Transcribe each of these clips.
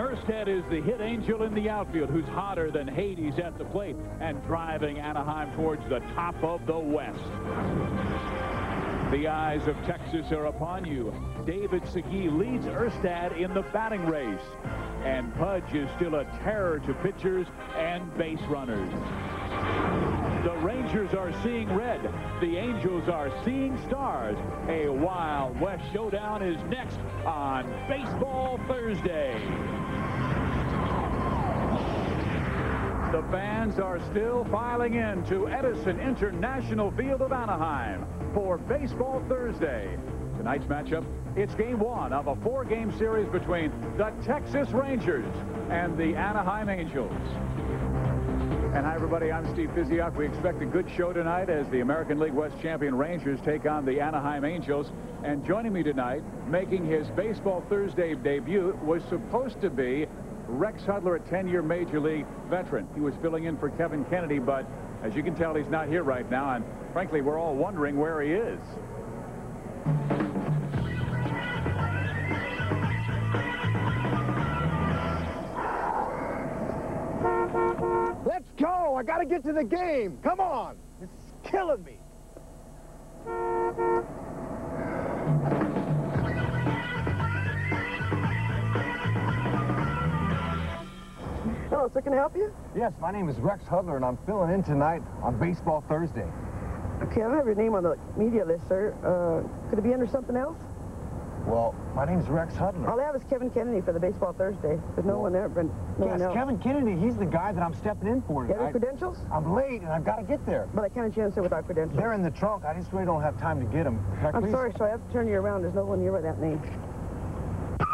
Erstad is the hit angel in the outfield who's hotter than Hades at the plate and driving Anaheim towards the top of the West. The eyes of Texas are upon you. David Segui leads Erstad in the batting race. And Pudge is still a terror to pitchers and base runners. The Rangers are seeing red. The Angels are seeing stars. A Wild West showdown is next on Baseball Thursday. The fans are still filing in to Edison International Field of Anaheim for Baseball Thursday. Tonight's matchup, it's game one of a four-game series between the Texas Rangers and the Anaheim Angels. And hi, everybody. I'm Steve Physioc. We expect a good show tonight as the American League West champion Rangers take on the Anaheim Angels. And joining me tonight, making his Baseball Thursday debut, was supposed to be Rex Hudler, a 10-year Major League veteran. He was filling in for Kevin Kennedy, but as you can tell, he's not here right now, and frankly, we're all wondering where he is. Let's go! I gotta get to the game! Come on! This is killing me! Hello, sir, can I help you? Yes, my name is Rex Hudler, and I'm filling in tonight on Baseball Thursday. Okay, I don't have your name on the media list, sir. Uh, could it be under something else? Well, my name's Rex Hudler. All I have is Kevin Kennedy for the Baseball Thursday. There's no one there, but no yes, one else. Kevin Kennedy, he's the guy that I'm stepping in for You have your credentials? I'm late, and I've got to get there. But I can't chance it without credentials. They're in the trunk. I just really don't have time to get them. I'm sorry, so I have to turn you around. There's no one here by that name. Wait,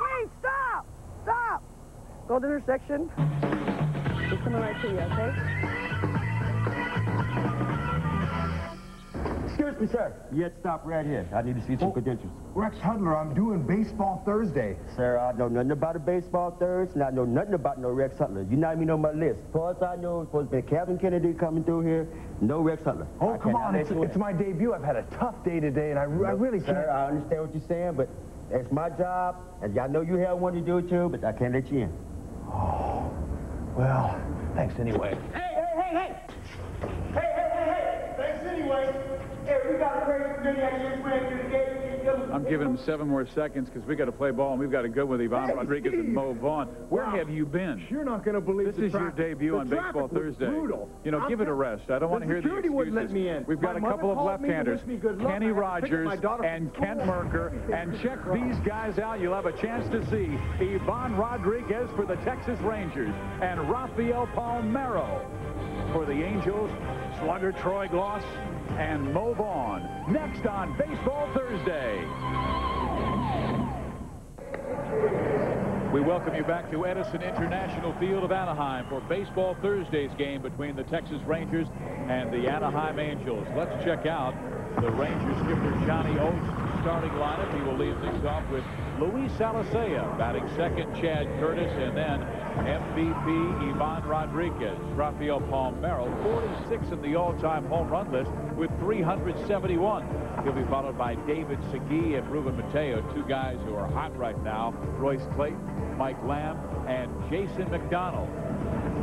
wait, stop! Stop! Gold intersection. He's coming right to you, okay? Excuse me, sir. You had to stop right here. I need to see some oh. credentials. Rex Hudler, I'm doing Baseball Thursday. Sir, I know nothing about a baseball Thursday, and I know nothing about no Rex Hutler. You're not even on my list. As far as I know, it's supposed to be Kevin Kennedy coming through here. No Rex Hutler. Oh, I come on. let It's, it's my debut. I've had a tough day today, and I, I really can't. Sir, I understand what you're saying, but it's my job, and I know you have one to do it too, but I can't let you in. Oh, well, thanks anyway. Hey, hey, hey, hey! Hey, hey, hey, hey! Thanks anyway. Hey, we got a great good action plan to the game. I'm giving him seven more seconds because we got to play ball, and we've got to go with Ivan Hey, Rodriguez and Mo Vaughn. Where Wow. have you been? You're not going to believe This is your debut on Baseball Thursday. Brutal. You know, I'm give it a rest. I don't want to hear the excuses. wouldn't let me in. We've got My a couple of called me to left-handers, wish me good luck. Kenny I had to pick up Rogers and. Kent Mercker. And check these guys out. You'll have a chance to see Ivan Rodriguez for the Texas Rangers and Rafael Palmeiro for the Angels, slugger Troy Glaus, and Mo Vaughn. Next on Baseball Thursday. We welcome you back to Edison International Field of Anaheim for Baseball Thursday's game between the Texas Rangers and the Anaheim Angels. Let's check out the Rangers skipper Johnny Oates starting lineup. He will lead things off with Luis Alicea batting second, Chad Curtis, and then MVP Ivan Rodriguez. Rafael Palmeiro, 46 in the all-time home run list with 371. He'll be followed by David Segui and Ruben Mateo, two guys who are hot right now. Royce Clayton, Mike Lamb, and Jason McDonald.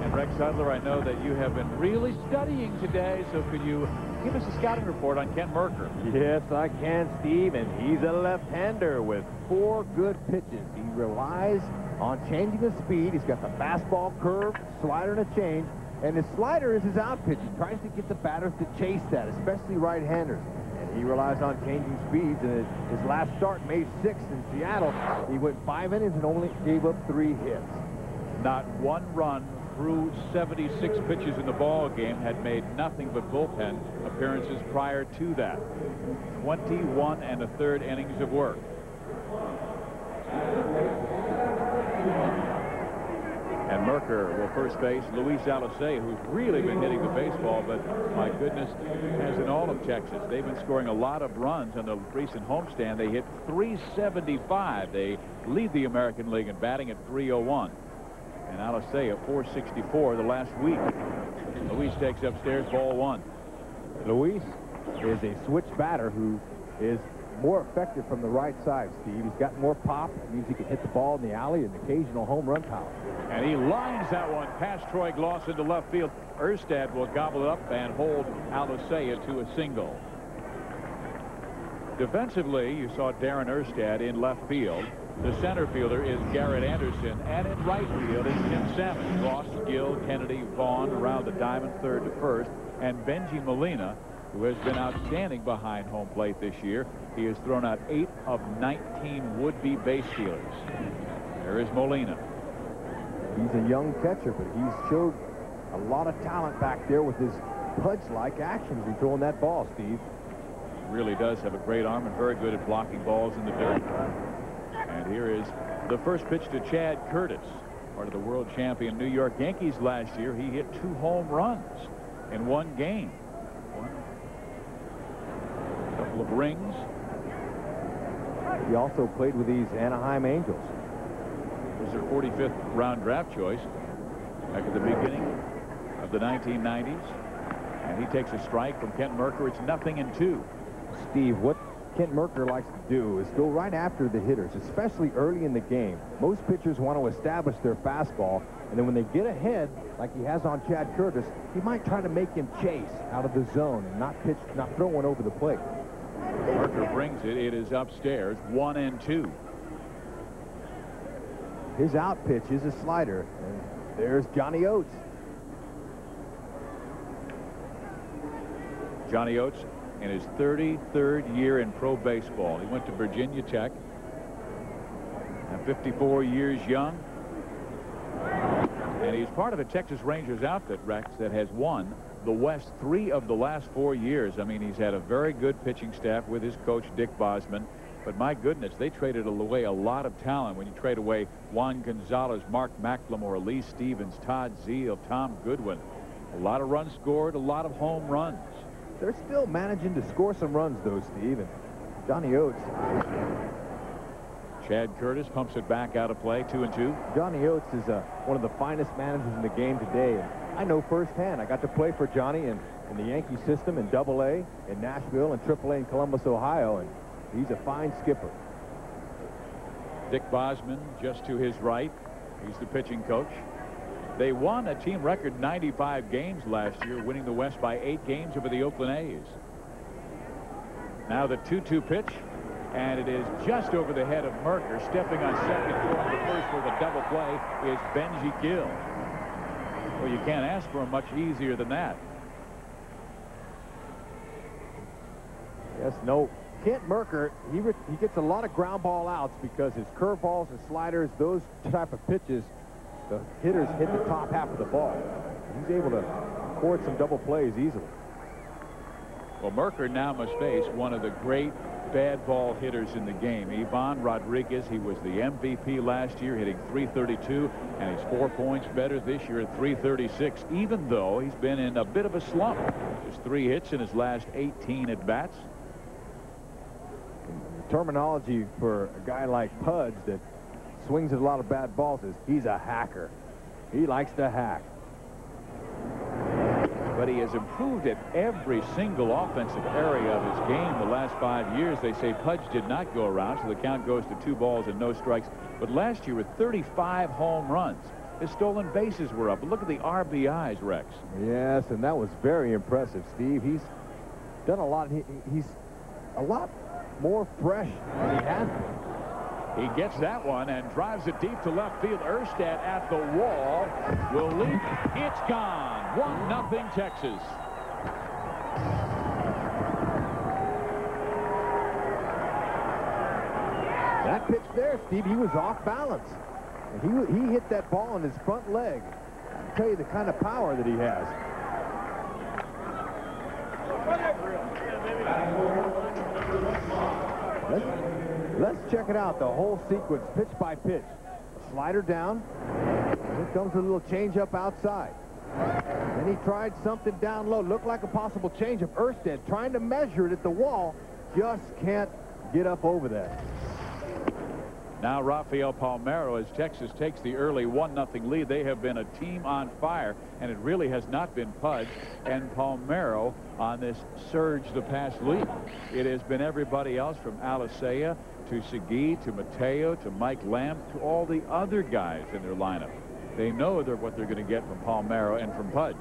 And Rex Hudler, I know that you have been really studying today, so could you give us a scouting report on Ken Mercker? Yes, I can, Steve, and he's a left-hander with four good pitches. He relies on changing the speed. He's got the fastball curve, slider, and a change. And his slider is his out pitch. He tries to get the batters to chase that, especially right-handers. And he relies on changing speeds. And his last start, May 6th in Seattle, he went five innings and only gave up three hits. Not one run through 76 pitches in the ball game had made nothing but bullpen appearances prior to that. 21 and a third innings of work. And Mercker will first base Luis Alicea, who's really been hitting the baseball, but my goodness, as in all of Texas, they've been scoring a lot of runs on the recent homestand. They hit 375. They lead the American League in batting at 301. And Alicea 464 the last week. Luis takes upstairs ball one. Luis is a switch batter who is more effective from the right side, Steve. He's got more pop. It means he can hit the ball in the alley and occasional home run power. And he lines that one past Troy Glaus into left field. Erstad will gobble it up and hold Alicea to a single. Defensively, you saw Darren Erstad in left field. The center fielder is Garrett Anderson. And in right field is Tim Salmon. Ross, Gil, Kennedy, Vaughn around the diamond third to first. And Bengie Molina, who has been outstanding behind home plate this year. He has thrown out 8 of 19 would-be base stealers. There is Molina. He's a young catcher, but he's showed a lot of talent back there with his Pudge-like actions in throwing that ball, Steve. He Really does have a great arm and very good at blocking balls in the dirt. And here is the first pitch to Chad Curtis, part of the world champion New York Yankees last year. He hit two home runs in one game. One couple of rings. He also played with these Anaheim Angels. Was their 45th round draft choice back at the beginning of the 1990s. And he takes a strike from Kent Mercker. It's nothing in two. Steve, what Kent Mercker likes to do is go right after the hitters, especially early in the game. Most pitchers want to establish their fastball, and then when they get ahead, like he has on Chad Curtis, he might try to make him chase out of the zone and not pitch, not throw one over the plate. Mercker brings it. It is upstairs, one and two. His out pitch is a slider, and there's Johnny Oates. Johnny Oates in his 33rd year in pro baseball. He went to Virginia Tech. And 54 years young. And he's part of the Texas Rangers outfit, Rex, that has won the West three of the last four years. I mean, he's had a very good pitching staff with his coach, Dick Bosman. But my goodness, they traded away a lot of talent when you trade away Juan Gonzalez, Mark McLemore, Lee Stevens, Todd Zeile, Tom Goodwin. A lot of runs scored, a lot of home runs. They're still managing to score some runs, though, Steve. And Johnny Oates. Chad Curtis pumps it back out of play, two and two. Johnny Oates is uh, one of the finest managers in the game today. And I know firsthand. I got to play for Johnny in, in the Yankee system in Double A in Nashville and Triple A in Columbus, Ohio. And he's a fine skipper. Dick Bosman just to his right. He's the pitching coach. They won a team record 95 games last year, winning the West by eight games over the Oakland A's. Now the 2-2 pitch, and it is just over the head of Mercker. Stepping on second, throwing the first for the double play is Benji Gil. Well, you can't ask for a much easier than that. Yes, no. Kent Mercker, he, he gets a lot of ground ball outs because his curveballs and sliders, those type of pitches, the hitters hit the top half of the ball. He's able to record some double plays easily. Well, Mercker now must face one of the great bad ball hitters in the game. Ivan Rodriguez, he was the MVP last year, hitting 332, and he's four points better this year at 336, even though he's been in a bit of a slump. Just three hits in his last 18 at-bats. Terminology for a guy like Pudge that swings at a lot of bad balls is he's a hacker. He likes to hack. But he has improved at every single offensive area of his game the last five years. They say Pudge did not go around, so the count goes to two balls and no strikes. But last year with 35 home runs, his stolen bases were up. But look at the RBIs, Rex. Yes, and that was very impressive, Steve. He's done a lot. He, he's a lot more fresh than he has been. He gets that one and drives it deep to left field. Erstad at the wall will leap. It's gone. 1 nothing Texas. That pitch there, Steve, he was off balance. He, he hit that ball on his front leg. I tell you the kind of power that he has. Let's check it out, the whole sequence, pitch by pitch. Slider down. Here comes a little changeup outside. Then he tried something down low. Looked like a possible changeup. Erstad trying to measure it at the wall. Just can't get up over that. Now Rafael Palmeiro as Texas takes the early 1-0 lead. They have been a team on fire, and it really has not been Pudge and Palmeiro on this surge the past week. It has been everybody else from Alicea to Segui to Mateo to Mike Lamb to all the other guys in their lineup. They know they're what they're going to get from Palmeiro and from Pudge.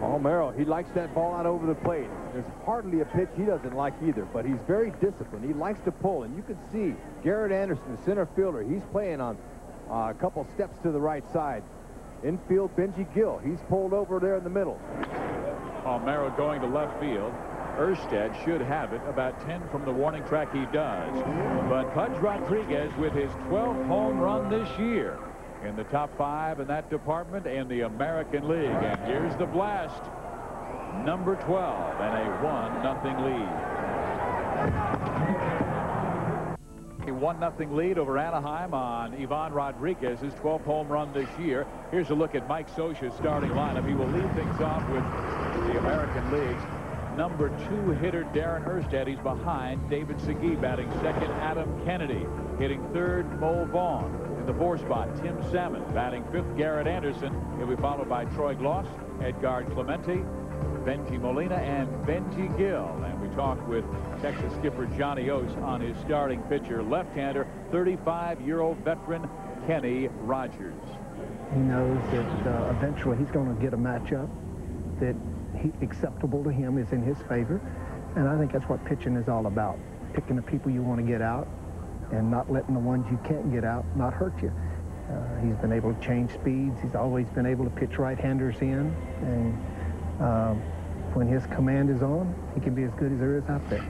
Palmeiro, he likes that ball out over the plate. There's hardly a pitch he doesn't like either, but he's very disciplined. He likes to pull, and you can see Garrett Anderson, the center fielder, he's playing on uh, a couple steps to the right side. Infield, Benji Gil, he's pulled over there in the middle. Palmeiro going to left field. Erstad should have it. About 10 from the warning track he does. But Pudge Rodriguez with his 12th home run this year in the top five in that department in the American League. And here's the blast. Number 12 and a 1-0 lead. A 1-0 lead over Anaheim on Ivan Rodriguez's 12th home run this year. Here's a look at Mike Scioscia's starting lineup. He will lead things off with the American League's number two hitter Darren Erstad. He's behind David Segui batting second. Adam Kennedy hitting third. Mo Vaughn in the four spot. Tim Salmon batting fifth. Garrett Anderson. He'll be followed by Troy Glaus, Edgard Clemente, Bengie Molina, and Benji Gil. And we talked with Texas skipper Johnny Oates on his starting pitcher, left-hander, 35-year-old veteran Kenny Rogers. He knows that uh, eventually he's going to get a matchup that acceptable to him is in his favor. And I think that's what pitching is all about. Picking the people you want to get out and not letting the ones you can't get out not hurt you. Uh, he's been able to change speeds. He's always been able to pitch right-handers in. And um, when his command is on, he can be as good as there is out there.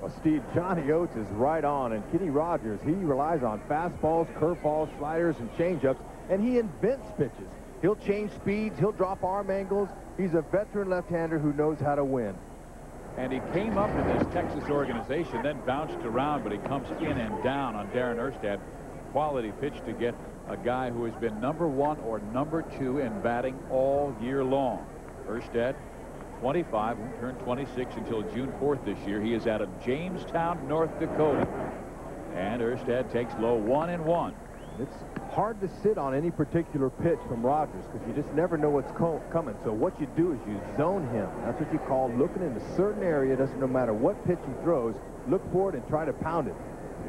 Well, Steve, Johnny Oates is right on, and Kenny Rogers, he relies on fastballs, curveballs, sliders, and changeups, and he invents pitches. He'll change speeds, he'll drop arm angles. He's a veteran left-hander who knows how to win. And he came up in this Texas organization, then bounced around, but he comes in and down on Darren Erstad. Quality pitch to get a guy who has been number one or number two in batting all year long. Erstad, 25, won't turn 26 until June 4th this year. He is out of Jamestown, North Dakota. And Erstad takes low one and one. It's hard to sit on any particular pitch from Rogers because you just never know what's co coming. So what you do is you zone him. That's what you call looking in a certain area. It Doesn't no matter what pitch he throws, look for it and try to pound it.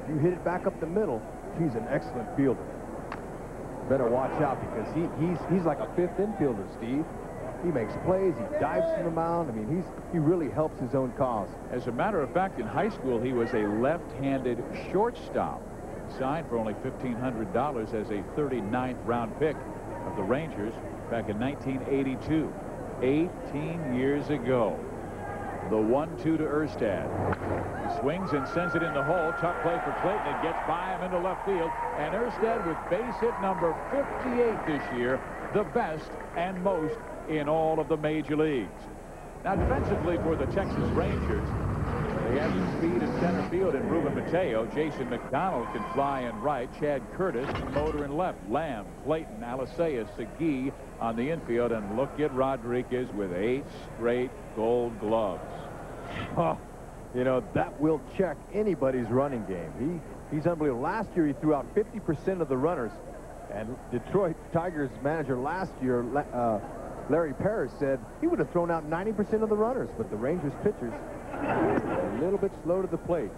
If you hit it back up the middle, he's an excellent fielder. Better watch out because he, he's he's like a fifth infielder, Steve. He makes plays. He dives from the mound. I mean, he's he really helps his own cause. As a matter of fact, in high school, he was a left-handed shortstop signed for only $1,500 as a 39th round pick of the Rangers back in 1982, 18 years ago. The 1-2 to Erstad. He swings and sends it in the hole. Tough play for Clayton. It gets by him into left field. And Erstad with base hit number 58 this year, the best and most in all of the major leagues. Now defensively for the Texas Rangers, they have speed in center field in Ruben Mateo. Jason McDonald can fly in right. Chad Curtis can motor in left. Lamb, Clayton, Alicea, Segui on the infield. And look at Rodriguez with eight straight gold gloves. Oh, you know, that will check anybody's running game. He He's unbelievable. Last year, he threw out 50% of the runners. And Detroit Tigers manager last year, uh, Larry Parrish, said he would have thrown out 90% of the runners. But the Rangers pitchers a little bit slow to the plate.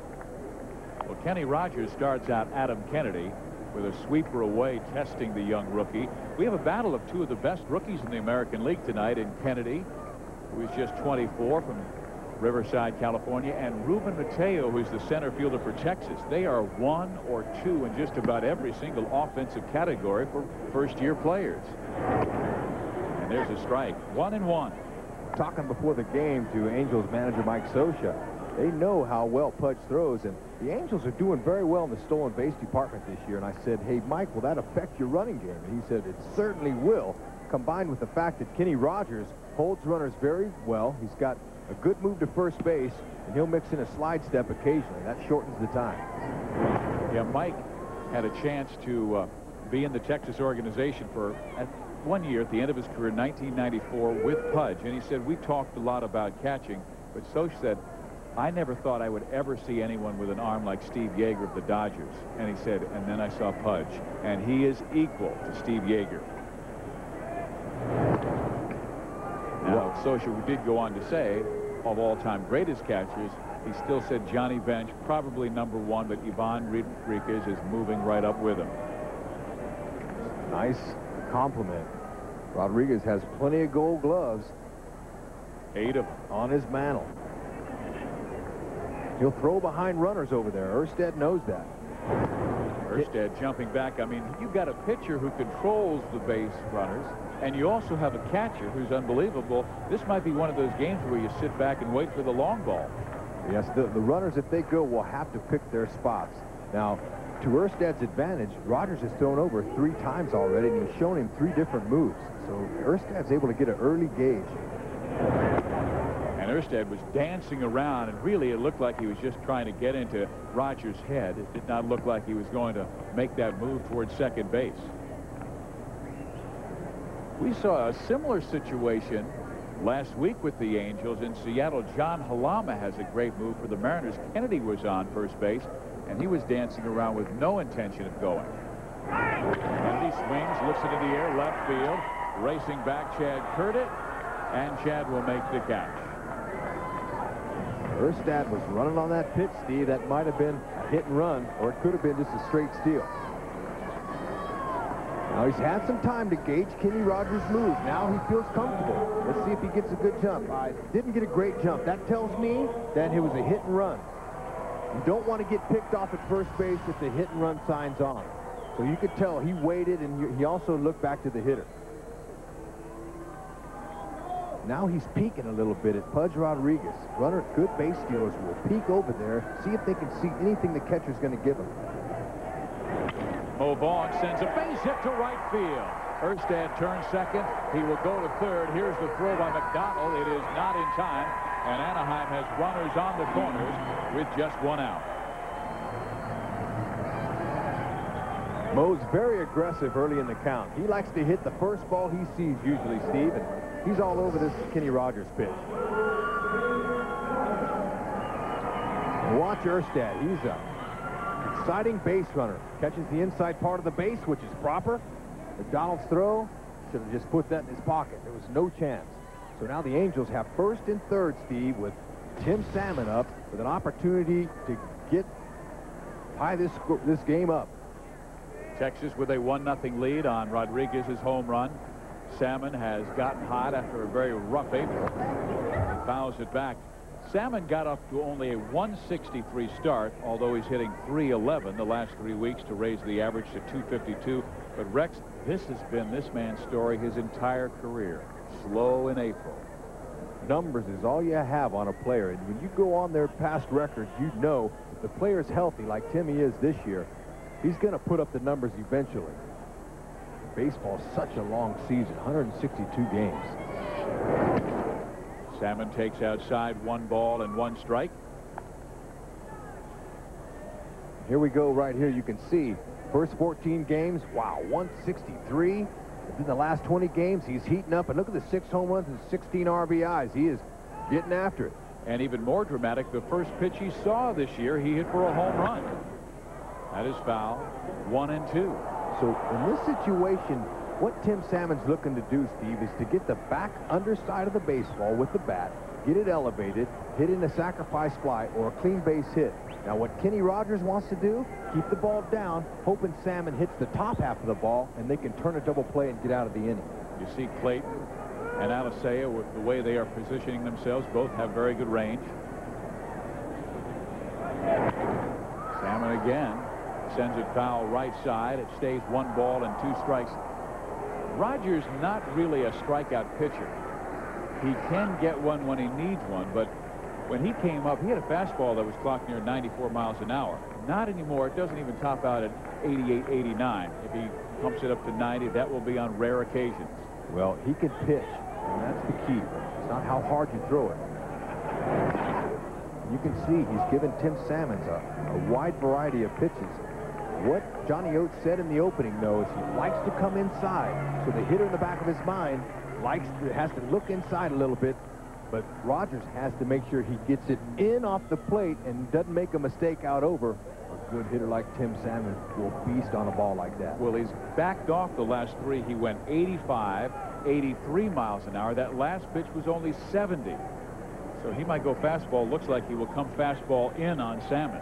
Well, Kenny Rogers starts out Adam Kennedy with a sweeper away testing the young rookie. We have a battle of two of the best rookies in the American League tonight in Kennedy, who is just 24 from Riverside, California, and Ruben Mateo, who's the center fielder for Texas. They are one or two in just about every single offensive category for first-year players. And there's a strike. One and one talking before the game to Angels manager Mike Scioscia. They know how well Pudge throws, and the Angels are doing very well in the stolen base department this year. And I said, hey, Mike, will that affect your running game? And he said, it certainly will, combined with the fact that Kenny Rogers holds runners very well. He's got a good move to first base, and he'll mix in a slide step occasionally. That shortens the time. Yeah, Mike had a chance to uh, be in the Texas organization for one year at the end of his career, 1994, with Pudge. And he said, we talked a lot about catching, but Soch said, I never thought I would ever see anyone with an arm like Steve Yeager of the Dodgers. And he said, and then I saw Pudge. And he is equal to Steve Yeager. Now, Scioscia did go on to say, of all-time greatest catchers, he still said Johnny Bench, probably number one, but Ivan Rodriguez is moving right up with him. Nice compliment. Rodriguez has plenty of gold gloves. Eight of them. On his mantle. He'll throw behind runners over there. Erstad knows that. Erstad jumping back. I mean, you've got a pitcher who controls the base runners, and you also have a catcher who's unbelievable. This might be one of those games where you sit back and wait for the long ball. Yes, the, the runners, if they go, will have to pick their spots. Now, to Erstad's advantage, Rogers has thrown over three times already, and he's shown him three different moves. So Erstad's able to get an early gauge. And Erstad was dancing around, and really it looked like he was just trying to get into Rogers' head. It did not look like he was going to make that move towards second base. We saw a similar situation last week with the Angels in Seattle. John Halama has a great move for the Mariners. Kennedy was on first base, and he was dancing around with no intention of going. Kennedy swings, lifts it in the air, left field. Racing back, Chad Curtis, and Chad will make the catch. Erstad was running on that pitch, Steve. That might have been a hit and run, or it could have been just a straight steal. Now he's had some time to gauge Kenny Rogers' move. Now he feels comfortable. Let's see if he gets a good jump. I didn't get a great jump. That tells me that it was a hit and run. You don't want to get picked off at first base if the hit and run sign's on. So you could tell he waited and he also looked back to the hitter. Now he's peeking a little bit at Pudge Rodriguez. Runner, good base stealers will peek over there, see if they can see anything the catcher's going to give him. Mo Vaughn sends a base hit to right field. Erstad turns second. He will go to third. Here's the throw by McDonald. It is not in time, and Anaheim has runners on the corners with just one out. Mo's very aggressive early in the count. He likes to hit the first ball he sees usually, Steve, and he's all over this Kenny Rogers pitch. watch Erstad. He's a exciting base runner. Catches the inside part of the base, which is proper. McDonald's throw should have just put that in his pocket. There was no chance. So now the Angels have first and third, Steve, with Tim Salmon up with an opportunity to get tie this this game up. Texas with a 1-0 lead on Rodriguez's home run. Salmon has gotten hot after a very rough April. He Fouls it back. Salmon got up to only a 163 start, although he's hitting 311 the last three weeks to raise the average to 252. But Rex, this has been this man's story his entire career. Slow in April. Numbers is all you have on a player. And when you go on their past records, you know if the player's healthy like Timmy is this year, he's going to put up the numbers eventually. Baseball's such a long season, 162 games. Salmon takes outside one ball and one strike. Here we go right here. You can see first 14 games. Wow, 163. In the last 20 games, he's heating up. And look at the six home runs and 16 RBIs. He is getting after it. And even more dramatic, the first pitch he saw this year, he hit for a home run. That is foul. One and two. So in this situation, what Tim Salmon's looking to do, Steve, is to get the back underside of the baseball with the bat, get it elevated, hit in a sacrifice fly or a clean base hit. Now what Kenny Rogers wants to do, keep the ball down, hoping Salmon hits the top half of the ball and they can turn a double play and get out of the inning. You see Clayton and Alicea with the way they are positioning themselves, both have very good range. Salmon again sends it foul right side. It stays one ball and two strikes. Rogers not really a strikeout pitcher. He can get one when he needs one, but when he came up, he had a fastball that was clocked near 94 miles an hour. Not anymore. It doesn't even top out at 88, 89. If he pumps it up to 90, that will be on rare occasions. Well, he can pitch, and that's the key. It's not how hard you throw it. You can see he's given Tim Salmons a, a wide variety of pitches. What Johnny Oates said in the opening, though, is he likes to come inside. So the hitter in the back of his mind likes to, has to look inside a little bit but Rogers has to make sure he gets it in off the plate and doesn't make a mistake out over. A good hitter like Tim Salmon will beast on a ball like that. Well, he's backed off the last three. He went 85, 83 miles an hour. That last pitch was only 70. So he might go fastball. Looks like he will come fastball in on Salmon.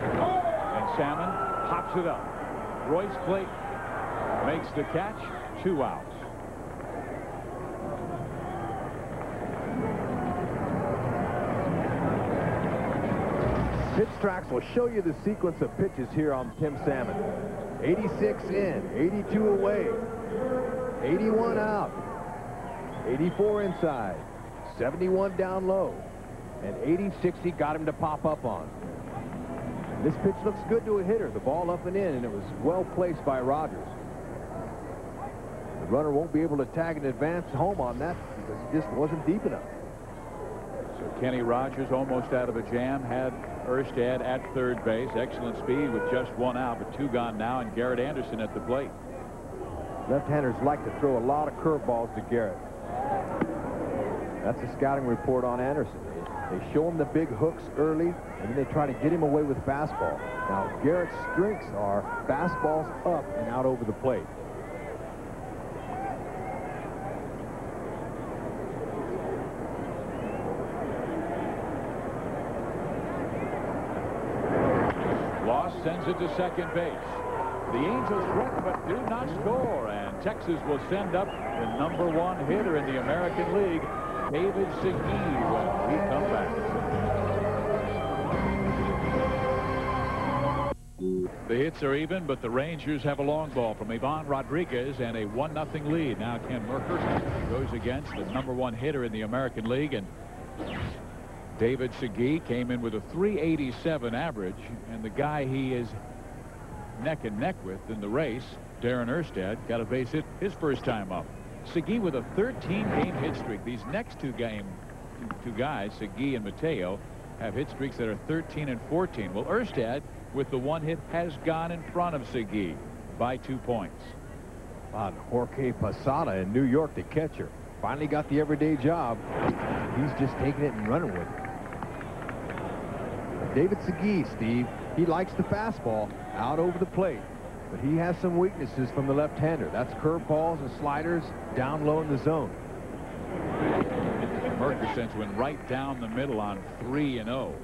And Salmon pops it up. Royce Clayton makes the catch. Two outs. Pitch tracks will show you the sequence of pitches here on Tim Salmon. 86 in, 82 away, 81 out, 84 inside, 71 down low, and 86 he got him to pop up on. This pitch looks good to a hitter. The ball up and in, and it was well placed by Rogers. The runner won't be able to tag an advance home on that because he just wasn't deep enough. So Kenny Rogers almost out of a jam had Erstad at third base. Excellent speed with just one out, but two gone now, and Garrett Anderson at the plate. Left-handers like to throw a lot of curveballs to Garrett. That's a scouting report on Anderson. They show him the big hooks early, and then they try to get him away with fastball. Now, Garrett's strengths are fastballs up and out over the plate. Loss sends it to second base. The Angels threat but do not score, and Texas will send up the number one hitter in the American League, David Segui, when we come back. The hits are even, but the Rangers have a long ball from Ivan Rodriguez and a 1-0 lead. Now Ken Mercker goes against the number one hitter in the American League, and David Segui came in with a 387 average, and the guy he is neck and neck with in the race, Darren Erstad, got a base hit his first time up. Segui with a 13-game hit streak. These next two game, two guys, Segui and Mateo, have hit streaks that are 13 and 14. Well, Erstad, with the one hit, has gone in front of Segui by two points. On Jorge Posada in New York, the catcher, finally got the everyday job. He's just taking it and running with it. David Segui, Steve, he likes the fastball out over the plate, but he has some weaknesses from the left-hander. That's curveballs and sliders down low in the zone. Merkersense went right down the middle on 3 and 0.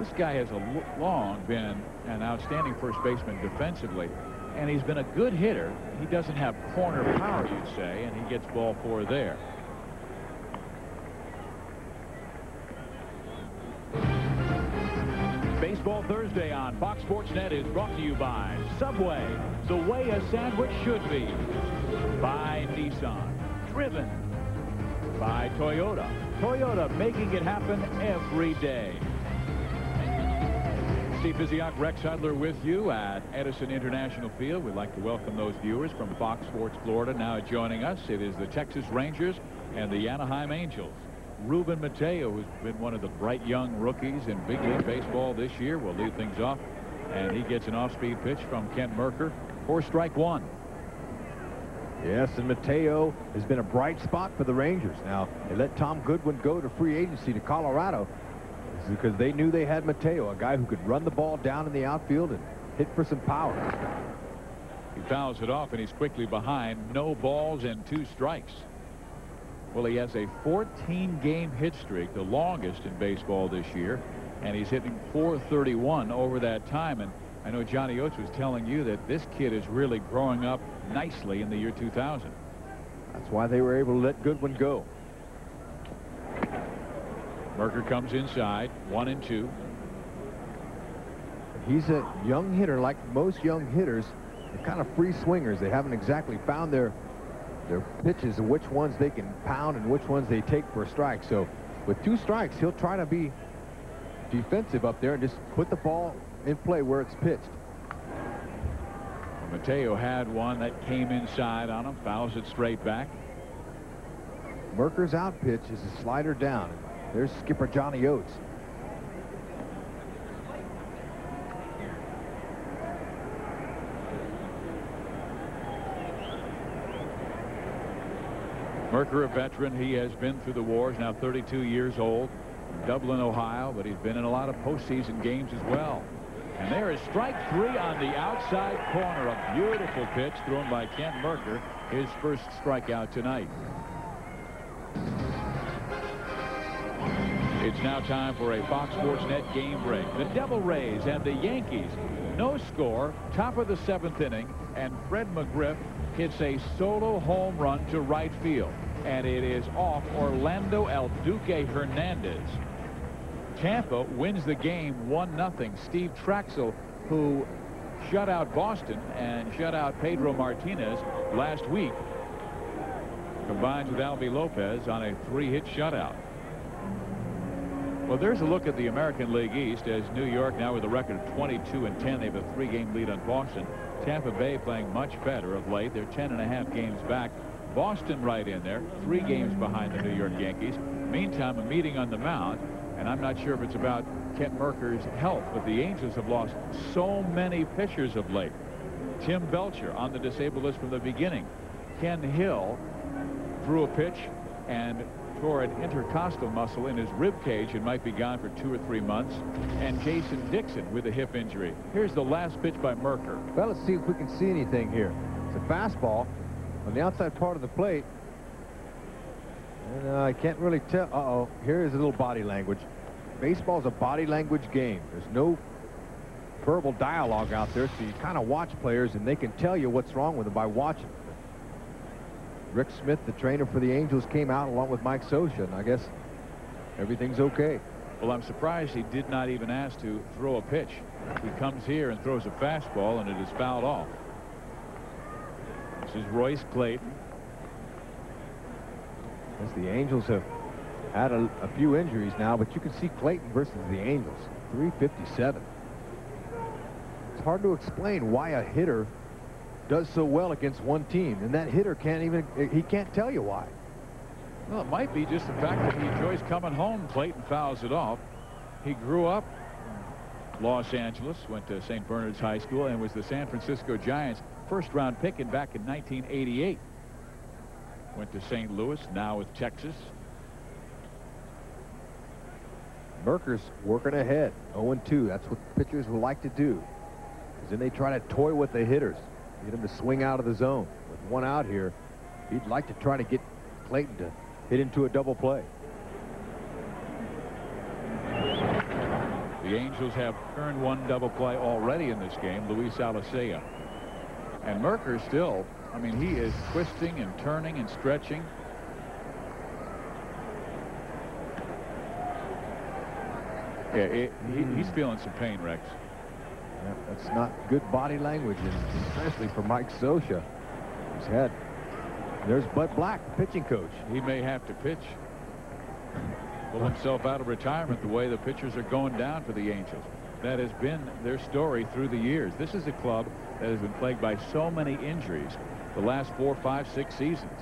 This guy has a long been an outstanding first baseman defensively, and he's been a good hitter. He doesn't have corner power, you'd say, and he gets ball four there. Fox Sports Net is brought to you by Subway, the way a sandwich should be. By Nissan, driven. By Toyota, Toyota making it happen every day. Steve Physioc, Rex Hudler with you at Edison International Field. We'd like to welcome those viewers from Fox Sports Florida now joining us. It is the Texas Rangers and the Anaheim Angels. Ruben Mateo, who's been one of the bright young rookies in big league baseball this year, will lead things off. And he gets an off-speed pitch from Kent Mercker for strike one. Yes, and Mateo has been a bright spot for the Rangers. Now, they let Tom Goodwin go to free agency to Colorado because they knew they had Mateo, a guy who could run the ball down in the outfield and hit for some power. He fouls it off, and he's quickly behind. No balls and two strikes. Well, he has a 14-game hit streak, the longest in baseball this year, and he's hitting 431 over that time. And I know Johnny Oates was telling you that this kid is really growing up nicely in the year 2000. That's why they were able to let Goodwin go. Mercker comes inside, one and two. He's a young hitter, like most young hitters. They're kind of free swingers. They haven't exactly found their their pitches and which ones they can pound and which ones they take for a strike. So with two strikes, he'll try to be defensive up there and just put the ball in play where it's pitched. Mateo had one that came inside on him, fouls it straight back. Mercker's out pitch is a slider down. There's skipper Johnny Oates. Mercker, a veteran, he has been through the wars, now 32 years old. Dublin, Ohio, but he's been in a lot of postseason games as well. And there is strike three on the outside corner. A beautiful pitch thrown by Kent Mercker, his first strikeout tonight. It's now time for a Fox Sports Net game break. The Devil Rays and the Yankees. No score, top of the seventh inning, and Fred McGriff hits a solo home run to right field. And it is off Orlando El Duque Hernandez. Tampa wins the game 1-0. Steve Trachsel, who shut out Boston and shut out Pedro Martinez last week, combines with Albie Lopez on a three-hit shutout. Well, there's a look at the American League East as New York now with a record of 22 and 10. They have a three-game lead on Boston. Tampa Bay playing much better of late. They're 10 and a half games back. Boston right in there, three games behind the New York Yankees. Meantime, a meeting on the mound, and I'm not sure if it's about Kent Mercker's health, but the Angels have lost so many pitchers of late. Tim Belcher on the disabled list from the beginning. Ken Hill threw a pitch and tore an intercostal muscle in his rib cage and might be gone for two or three months. And Jason Dickson with a hip injury. Here's the last pitch by Mercker. Well, let's see if we can see anything here. It's a fastball on the outside part of the plate. And uh, I can't really tell. Uh-oh. Here is a little body language. Baseball's a body language game. There's no verbal dialogue out there, so you kind of watch players, and they can tell you what's wrong with them by watching. Rick Smith, the trainer for the Angels, came out along with Mike Scioscia, and I guess everything's okay. Well, I'm surprised he did not even ask to throw a pitch. He comes here and throws a fastball, and it is fouled off. This is Royce Clayton. As the Angels have had a, a few injuries now, but you can see Clayton versus the Angels, 357. It's hard to explain why a hitter does so well against one team, and that hitter can't even, he can't tell you why. Well, it might be just the fact that he enjoys coming home. Clayton fouls it off. He grew up Los Angeles, went to St. Bernard's High School, and was the San Francisco Giants first round pick and back in 1988. Went to St. Louis, now with Texas. Mercker's working ahead, 0-2. That's what pitchers will like to do. Because then they try to toy with the hitters, get him to swing out of the zone. With one out here, he'd like to try to get Clayton to hit into a double play. The Angels have earned one double play already in this game, Luis Alicea. And Mercker still, I mean, he is twisting and turning and stretching. Yeah, it, he, he's feeling some pain, Rex. Yeah, that's not good body language, especially for Mike Scioscia. He's had. There's Bud Black, pitching coach. He may have to pitch. Pull himself out of retirement the way the pitchers are going down for the Angels. That has been their story through the years. This is a club that has been plagued by so many injuries the last four, five, six seasons.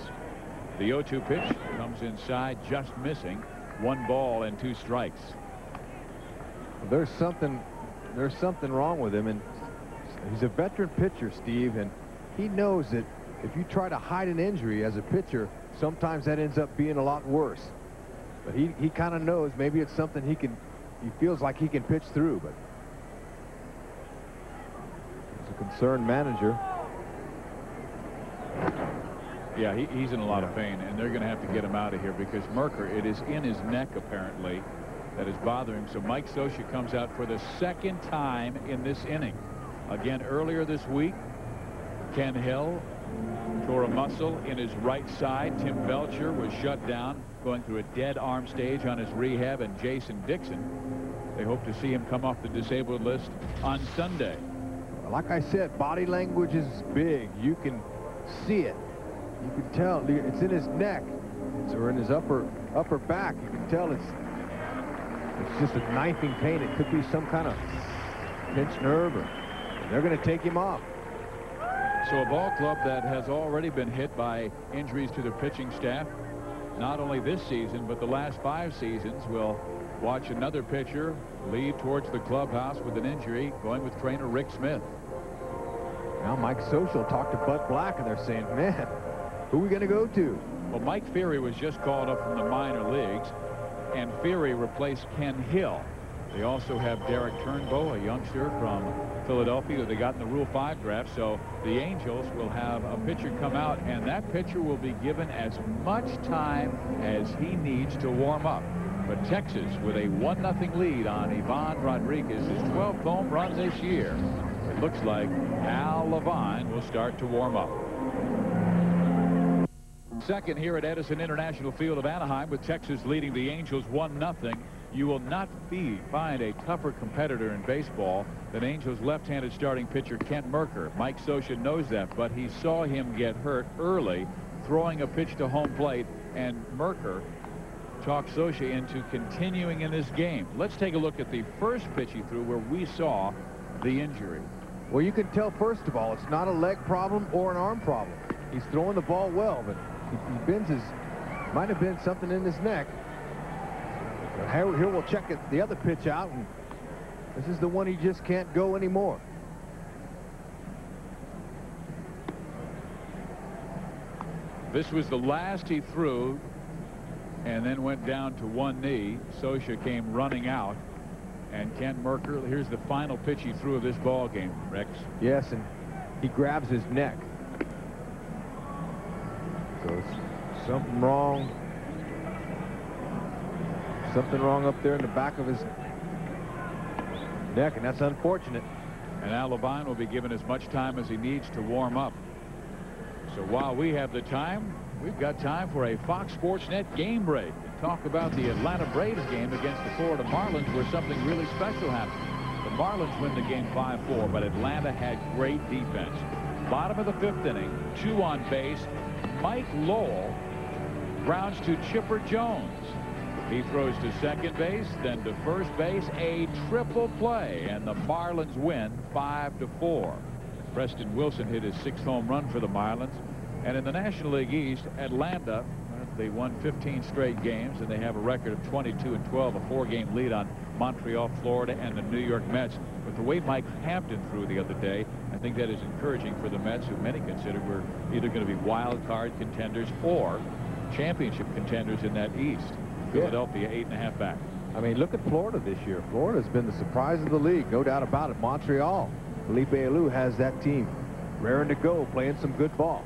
The 0-2 pitch comes inside, just missing. One ball and two strikes. There's something, there's something wrong with him, and he's a veteran pitcher, Steve, and he knows that if you try to hide an injury as a pitcher, sometimes that ends up being a lot worse. But he, he kind of knows maybe it's something he can, he feels like he can pitch through, but he's a concerned manager. Yeah, he, he's in a lot of pain, and they're going to have to get him out of here because Mercker, it is in his neck, apparently, that is bothering. So Mike Scioscia comes out for the second time in this inning. Again, earlier this week, Ken Hill tore a muscle in his right side. Tim Belcher was shut down, going through a dead arm stage on his rehab, and Jason Dickson, they hope to see him come off the disabled list on Sunday. Like I said, body language is big. You can see it. You can tell it's in his neck it's, or in his upper upper back. You can tell it's it's just a knifing pain. It could be some kind of pinched nerve, or they're going to take him off. So a ball club that has already been hit by injuries to the pitching staff, not only this season, but the last five seasons, will watch another pitcher lead towards the clubhouse with an injury, going with trainer Rick Smith. Now Mike Scioscia talked to Bud Black, and they're saying, man, who are we going to go to? Well, Mike Fyhrie was just called up from the minor leagues, and Fyhrie replaced Ken Hill. They also have Derrick Turnbow, a youngster from Philadelphia that they got in the Rule 5 draft. So the Angels will have a pitcher come out, and that pitcher will be given as much time as he needs to warm up. But Texas, with a 1-0 lead on Ivan Rodriguez, his 12th home run this year, it looks like Al Levine will start to warm up. Second here at Edison International Field of Anaheim with Texas leading the Angels 1-0. You will not be, find a tougher competitor in baseball than Angels left-handed starting pitcher Kent Mercker. Mike Scioscia knows that, but he saw him get hurt early throwing a pitch to home plate, and Mercker talked Scioscia into continuing in this game. Let's take a look at the first pitch he threw where we saw the injury. Well, you can tell, first of all, it's not a leg problem or an arm problem. He's throwing the ball well, but he, bends his, might have been something in his neck. But here, here we'll check it, the other pitch out, and this is the one he just can't go anymore. This was the last he threw and then went down to one knee. Scioscia came running out. And Ken Mercker, here's the final pitch he threw of this ball game, Rex. Yes, and he grabs his neck. So something wrong. Something wrong up there in the back of his neck, and that's unfortunate. And Al Levine will be given as much time as he needs to warm up. So while we have the time, we've got time for a Fox Sports Net game break talk about the Atlanta Braves game against the Florida Marlins where something really special happened. The Marlins win the game 5-4, but Atlanta had great defense. Bottom of the fifth inning, two on base. Mike Lowell grounds to Chipper Jones. He throws to second base, then to first base, a triple play, and the Marlins win 5 to 4. Preston Wilson hit his sixth home run for the Marlins. And in the National League East, Atlanta, they won 15 straight games, and they have a record of 22 and 12, a four-game lead on Montreal, Florida, and the New York Mets. But the way Mike Hampton threw the other day, I think that is encouraging for the Mets, who many consider were either going to be wild card contenders or championship contenders in that East. Philadelphia, eight and a half back. I mean, look at Florida this year. Florida's been the surprise of the league, no doubt about it. Montreal, Felipe Alou has that team raring to go, playing some good ball.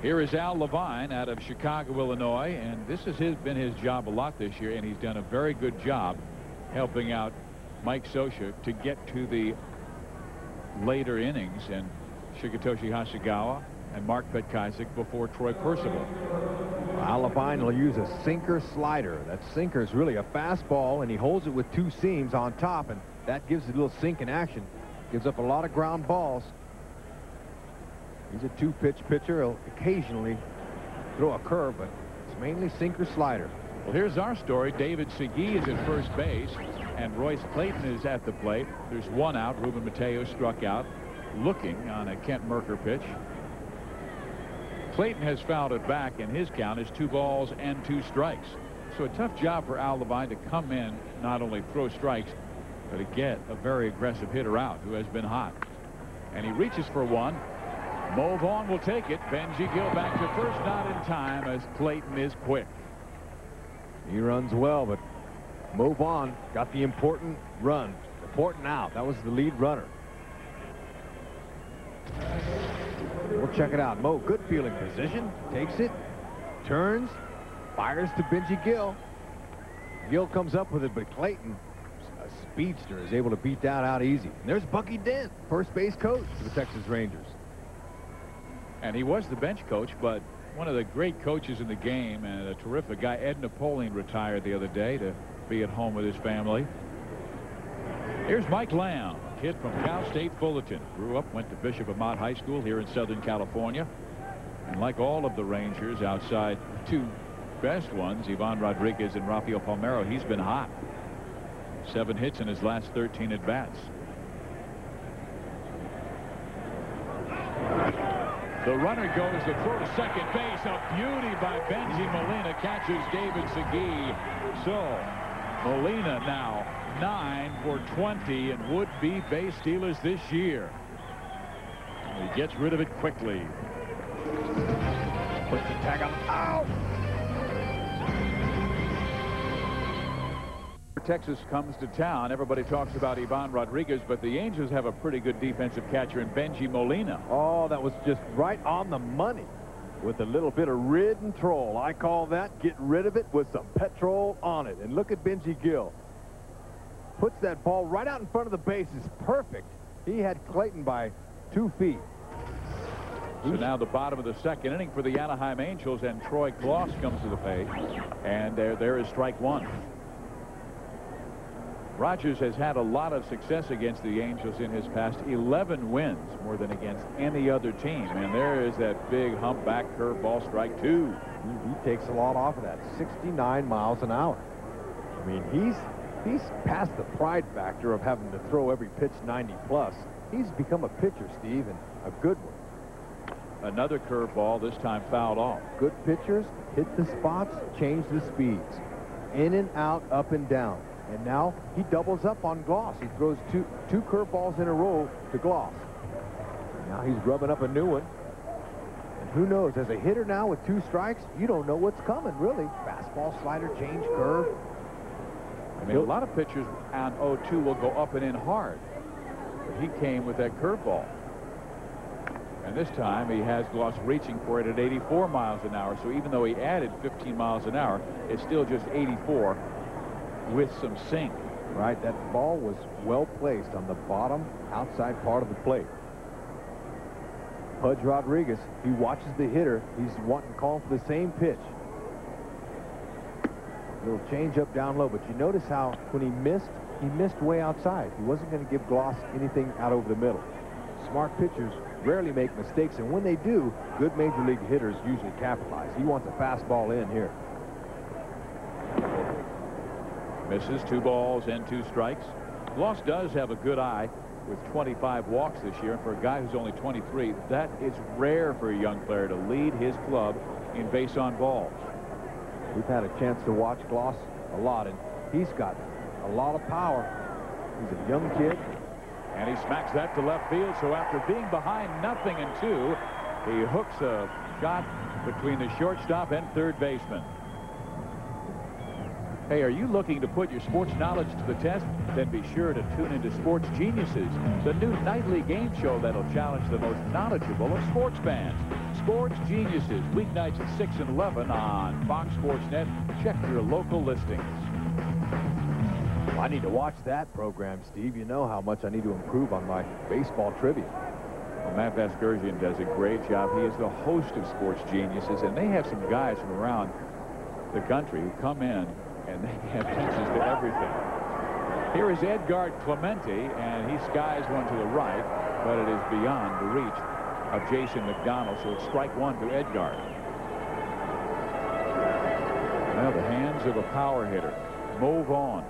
Here is Al Levine out of Chicago, Illinois, and this has his, been his job a lot this year, and he's done a very good job helping out Mike Scioscia to get to the later innings, and Shigetoshi Hasegawa and Mark Petkovsek before Troy Percival. Al Levine will use a sinker slider. That sinker is really a fastball, and he holds it with two seams on top, and that gives it a little sink in action. Gives up a lot of ground balls. He's a two-pitch pitcher. He'll occasionally throw a curve, but it's mainly sinker slider. Well, here's our story. David Segui is at first base, and Royce Clayton is at the plate. There's one out. Ruben Mateo struck out, looking on a Kent Mercker pitch. Clayton has fouled it back, and his count is two balls and two strikes. So a tough job for Al Levine to come in, not only throw strikes, but to get a very aggressive hitter out who has been hot. And he reaches for one. Mo Vaughn will take it. Benji Gil back to first, not in time as Clayton is quick. He runs well, but Mo on. got the important run. Important out. That was the lead runner. We'll check it out. Mo, good fielding position. Takes it, turns, fires to Benji Gil. Gil comes up with it, but Clayton, a speedster, is able to beat that out easy. And there's Bucky Dent, first base coach for the Texas Rangers. And he was the bench coach, but one of the great coaches in the game and a terrific guy. Ed Napoleon retired the other day to be at home with his family. Here's Mike Lamb, kid from Cal State Fullerton. Grew up, went to Bishop Amat High School here in Southern California. And like all of the Rangers outside two best ones, Ivan Rodriguez and Rafael Palmeiro, he's been hot. Seven hits in his last 13 at-bats. The runner goes to first, second base. A beauty by Bengie Molina catches David Segui. So Molina now 9 for 20 and would-be base stealers this year. He gets rid of it quickly. Puts the tag. Out! Texas comes to town. Everybody talks about Ivan Rodriguez, but the Angels have a pretty good defensive catcher in Bengie Molina. Oh, that was just right on the money with a little bit of rid and troll. I call that get rid of it with some petrol on it. And look at Benji Gil. Puts that ball right out in front of the bases. Perfect. He had Clayton by two feet. So now the bottom of the second inning for the Anaheim Angels, and Troy Glaus comes to the plate. And there, there is strike one. Rogers has had a lot of success against the Angels in his past 11 wins, more than against any other team. And there is that big humpback curveball strike two. He, he takes a lot off of that, 69 miles an hour. I mean, he's he's past the pride factor of having to throw every pitch 90 plus. He's become a pitcher, Steve, and a good one. Another curveball, this time fouled off. Good pitchers hit the spots, change the speeds. In and out, up and down. And now he doubles up on Glaus. He throws two, two curveballs in a row to Glaus. Now he's rubbing up a new one. And who knows, as a hitter now with two strikes, you don't know what's coming, really. Fastball, slider, change, curve. I mean, a lot of pitchers on 0-2 will go up and in hard. But he came with that curveball. And this time he has Glaus reaching for it at 84 miles an hour. So even though he added 15 miles an hour, it's still just 84 with some sink. Right, that ball was well placed on the bottom outside part of the plate. Pudge Rodriguez, he watches the hitter. He's wanting to call for the same pitch. Little change up down low, but you notice how when he missed, he missed way outside. He wasn't going to give Glaus anything out over the middle. Smart pitchers rarely make mistakes, and when they do, good major league hitters usually capitalize. He wants a fastball in here. Misses two balls and two strikes. Glaus does have a good eye with 25 walks this year. And for a guy who's only 23, that is rare for a young player to lead his club in base on balls. We've had a chance to watch Glaus a lot, and he's got a lot of power. He's a young kid. And he smacks that to left field. So after being behind nothing in two, he hooks a shot between the shortstop and third baseman. Hey, are you looking to put your sports knowledge to the test? Then be sure to tune into Sports Geniuses, the new nightly game show that'll challenge the most knowledgeable of sports fans. Sports Geniuses, weeknights at 6 and 11 on Fox Sports Net. Check your local listings. I need to watch that program, Steve. You know how much I need to improve on my baseball trivia. Well, Matt Vasgersian does a great job. He is the host of Sports Geniuses, and they have some guys from around the country who come in and they have answers to everything. Here is Edgard Clemente, and he skies one to the right, but it is beyond the reach of Jason McDonald, so it's strike one to Edgard. Well, the hands of a power hitter. Move on.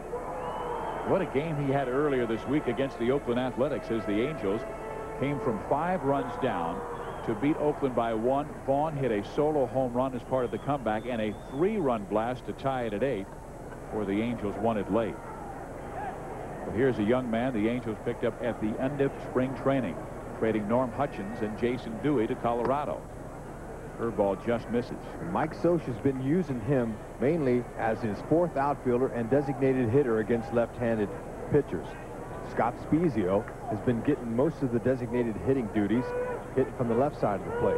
What a game he had earlier this week against the Oakland Athletics as the Angels came from five runs down to beat Oakland by one. Vaughn hit a solo home run as part of the comeback and a three-run blast to tie it at eight for the Angels won it late. But here's a young man the Angels picked up at the end of spring training, trading Norm Hutchins and Jason Dewey to Colorado. Curveball just misses. Mike Soch has been using him mainly as his fourth outfielder and designated hitter against left-handed pitchers. Scott Spiezio has been getting most of the designated hitting duties, hitting from the left side of the plate.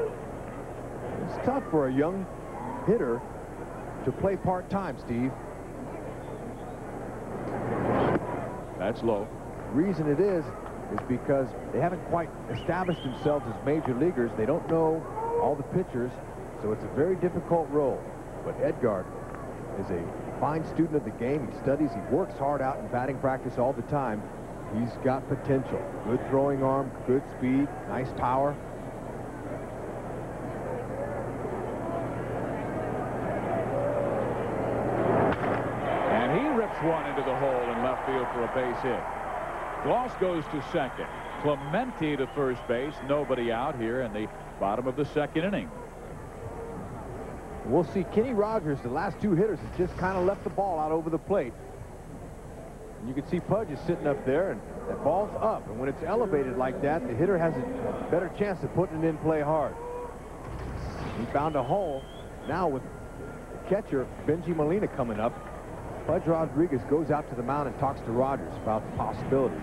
It's tough for a young hitter to play part-time, Steve. That's low. reason it is is because they haven't quite established themselves as major leaguers. They don't know all the pitchers, so it's a very difficult role. But Edgard is a fine student of the game. He studies, he works hard out in batting practice all the time. He's got potential. Good throwing arm, good speed, nice power. One into the hole in left field for a base hit. Glaus goes to second. Clemente to first base. Nobody out here in the bottom of the second inning. We'll see Kenny Rogers, the last two hitters, has just kind of left the ball out over the plate. And you can see Pudge is sitting up there, and that ball's up. And when it's elevated like that, the hitter has a better chance of putting it in play hard. He found a hole. Now with catcher Bengie Molina coming up, Pudge Rodriguez goes out to the mound and talks to Rogers about the possibilities.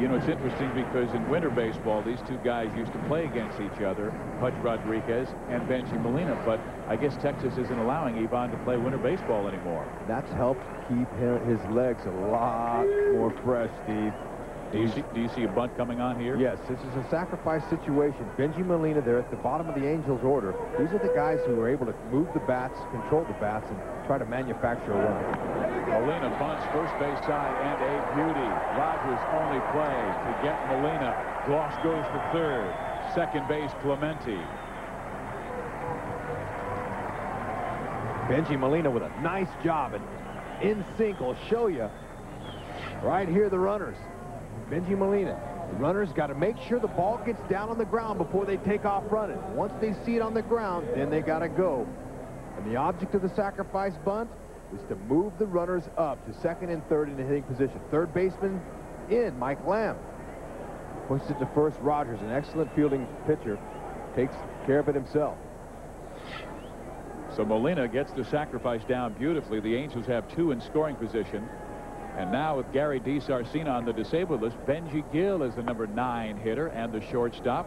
You know, it's interesting because in winter baseball, these two guys used to play against each other, Pudge Rodriguez and Bengie Molina, but I guess Texas isn't allowing Ivan to play winter baseball anymore. That's helped keep his legs a lot more fresh, Steve. Do you, see, do you see a bunt coming on here? Yes, this is a sacrifice situation. Bengie Molina there at the bottom of the Angels order. These are the guys who are able to move the bats, control the bats, and try to manufacture a run. Molina bunts first base side and a beauty. Rogers only play to get Molina. Glaus goes to third. Second base Clemente. Bengie Molina with a nice job and in sync will show you right here the runners. Bengie Molina. The runners got to make sure the ball gets down on the ground before they take off running. Once they see it on the ground, then they got to go. And the object of the sacrifice bunt is to move the runners up to second and third in the hitting position. Third baseman in, Mike Lamb. Pushes it to first, Rogers, an excellent fielding pitcher, takes care of it himself. So Molina gets the sacrifice down beautifully. The Angels have two in scoring position. And now with Gary DiSarcina on the disabled list, Benji Gil is the number nine hitter and the shortstop.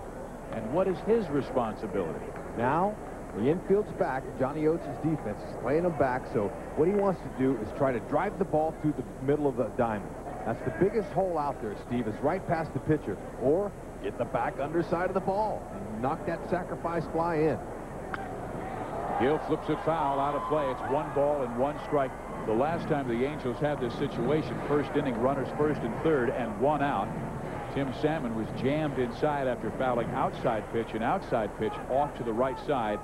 And what is his responsibility? Now, the infield's back. Johnny Oates' defense is playing him back, so what he wants to do is try to drive the ball through the middle of the diamond. That's the biggest hole out there, Steve, is right past the pitcher. Or get the back underside of the ball and knock that sacrifice fly in. Gil flips it foul out of play. It's one ball and one strike the last time the Angels had this situation, first inning, runners first and third, and one out. Tim Salmon was jammed inside after fouling outside pitch, an outside pitch off to the right side.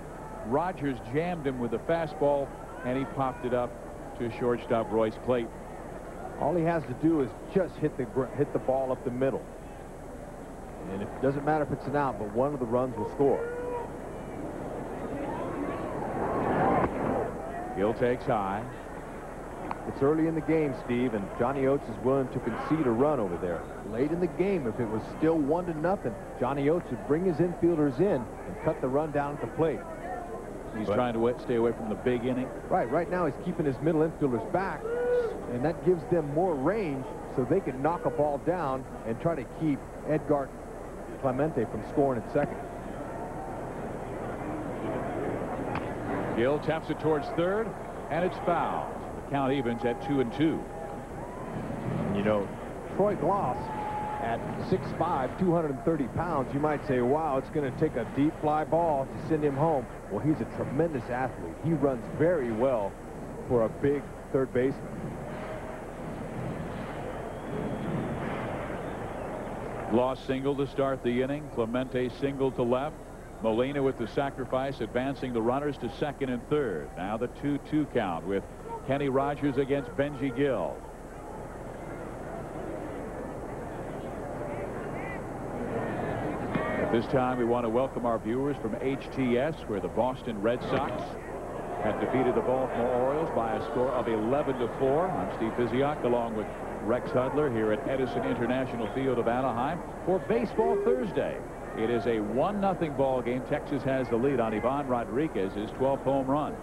Rogers jammed him with a fastball, and he popped it up to shortstop Royce Clayton. All he has to do is just hit the hit the ball up the middle. And it doesn't matter if it's an out, but one of the runs will score. Gil takes high. It's early in the game, Steve, and Johnny Oates is willing to concede a run over there. Late in the game, if it was still one to nothing, Johnny Oates would bring his infielders in and cut the run down at the plate. He's but, trying to stay away from the big inning. Right. Right now, he's keeping his middle infielders back, and that gives them more range so they can knock a ball down and try to keep Edgard Clemente from scoring at second. Gil taps it towards third, and it's foul count evens at two and two. You know, Troy Glaus at 6'5", 230 pounds, you might say, wow, it's going to take a deep fly ball to send him home. Well, he's a tremendous athlete. He runs very well for a big third baseman. Glaus single to start the inning. Clemente single to left. Molina with the sacrifice advancing the runners to second and third. Now the 2-2 count with Kenny Rogers against Benji Gil. At this time, we want to welcome our viewers from HTS, where the Boston Red Sox have defeated the Baltimore Orioles by a score of 11 to 4. I'm Steve Physioc, along with Rex Hudler here at Edison International Field of Anaheim for Baseball Thursday. It is a 1-0 ball game. Texas has the lead on Ivan Rodriguez's 12th home run.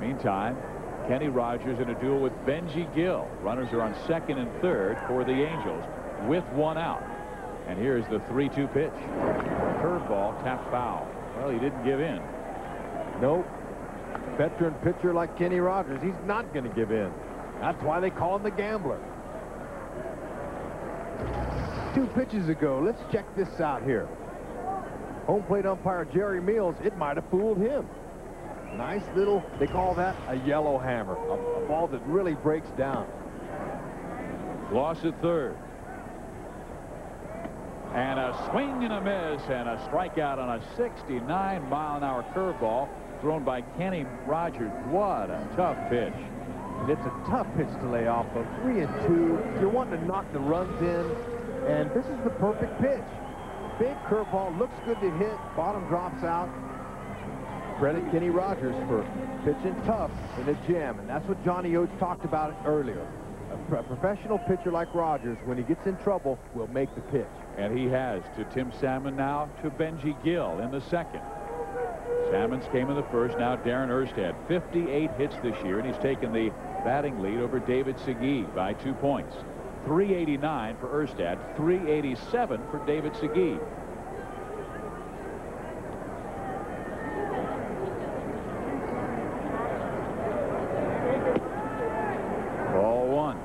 Meantime, Kenny Rogers in a duel with Benji Gil. Runners are on second and third for the Angels with one out. And here's the 3-2 pitch. Curveball tapped foul. Well, he didn't give in. Nope. Veteran pitcher like Kenny Rogers, he's not going to give in. That's why they call him the gambler. Two pitches ago, let's check this out here. Home plate umpire Jerry Meals, it might have fooled him. Nice little, they call that a yellow hammer, a, a ball that really breaks down. Loss at third. And a swing and a miss and a strikeout on a 69 mile an hour curveball thrown by Kenny Rogers. What a tough pitch. It's a tough pitch to lay off of. Three and two. You're wanting to knock the runs in. And this is the perfect pitch. Big curveball, looks good to hit. Bottom drops out credit Kenny Rogers for pitching tough in a jam, and that's what Johnny Oates talked about earlier. A, professional pitcher like Rogers, when he gets in trouble, will make the pitch. And he has to Tim Salmon now to Benji Gil in the second. Salmons came in the first. Now Darren Erstad, 58 hits this year, and he's taken the batting lead over David Segui by two points. 389 for Erstad, 387 for David Segui. Ball one.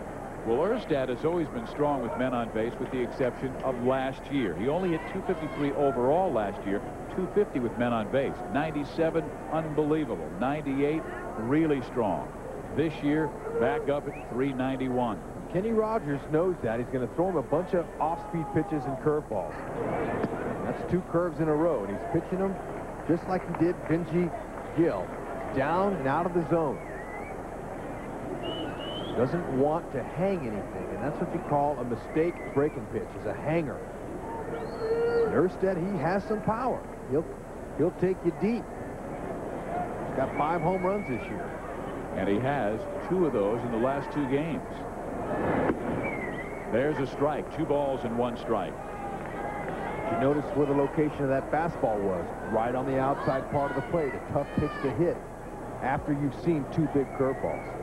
Erstad has always been strong with men on base with the exception of last year. He only hit 253 overall last year, 250 with men on base. 97, unbelievable. 98, really strong. This year, back up at 391. Kenny Rogers knows that. He's going to throw him a bunch of off-speed pitches and curveballs. That's two curves in a row, and he's pitching them just like he did Benji Gil, down and out of the zone. Doesn't want to hang anything, and that's what you call a mistake breaking pitch, is a hanger. And he has some power. He'll, he'll take you deep. He's got five home runs this year. And he has two of those in the last two games. There's a strike. Two balls and one strike. Did You notice where the location of that fastball was. Right on the outside part of the plate. A tough pitch to hit after you've seen two big curveballs.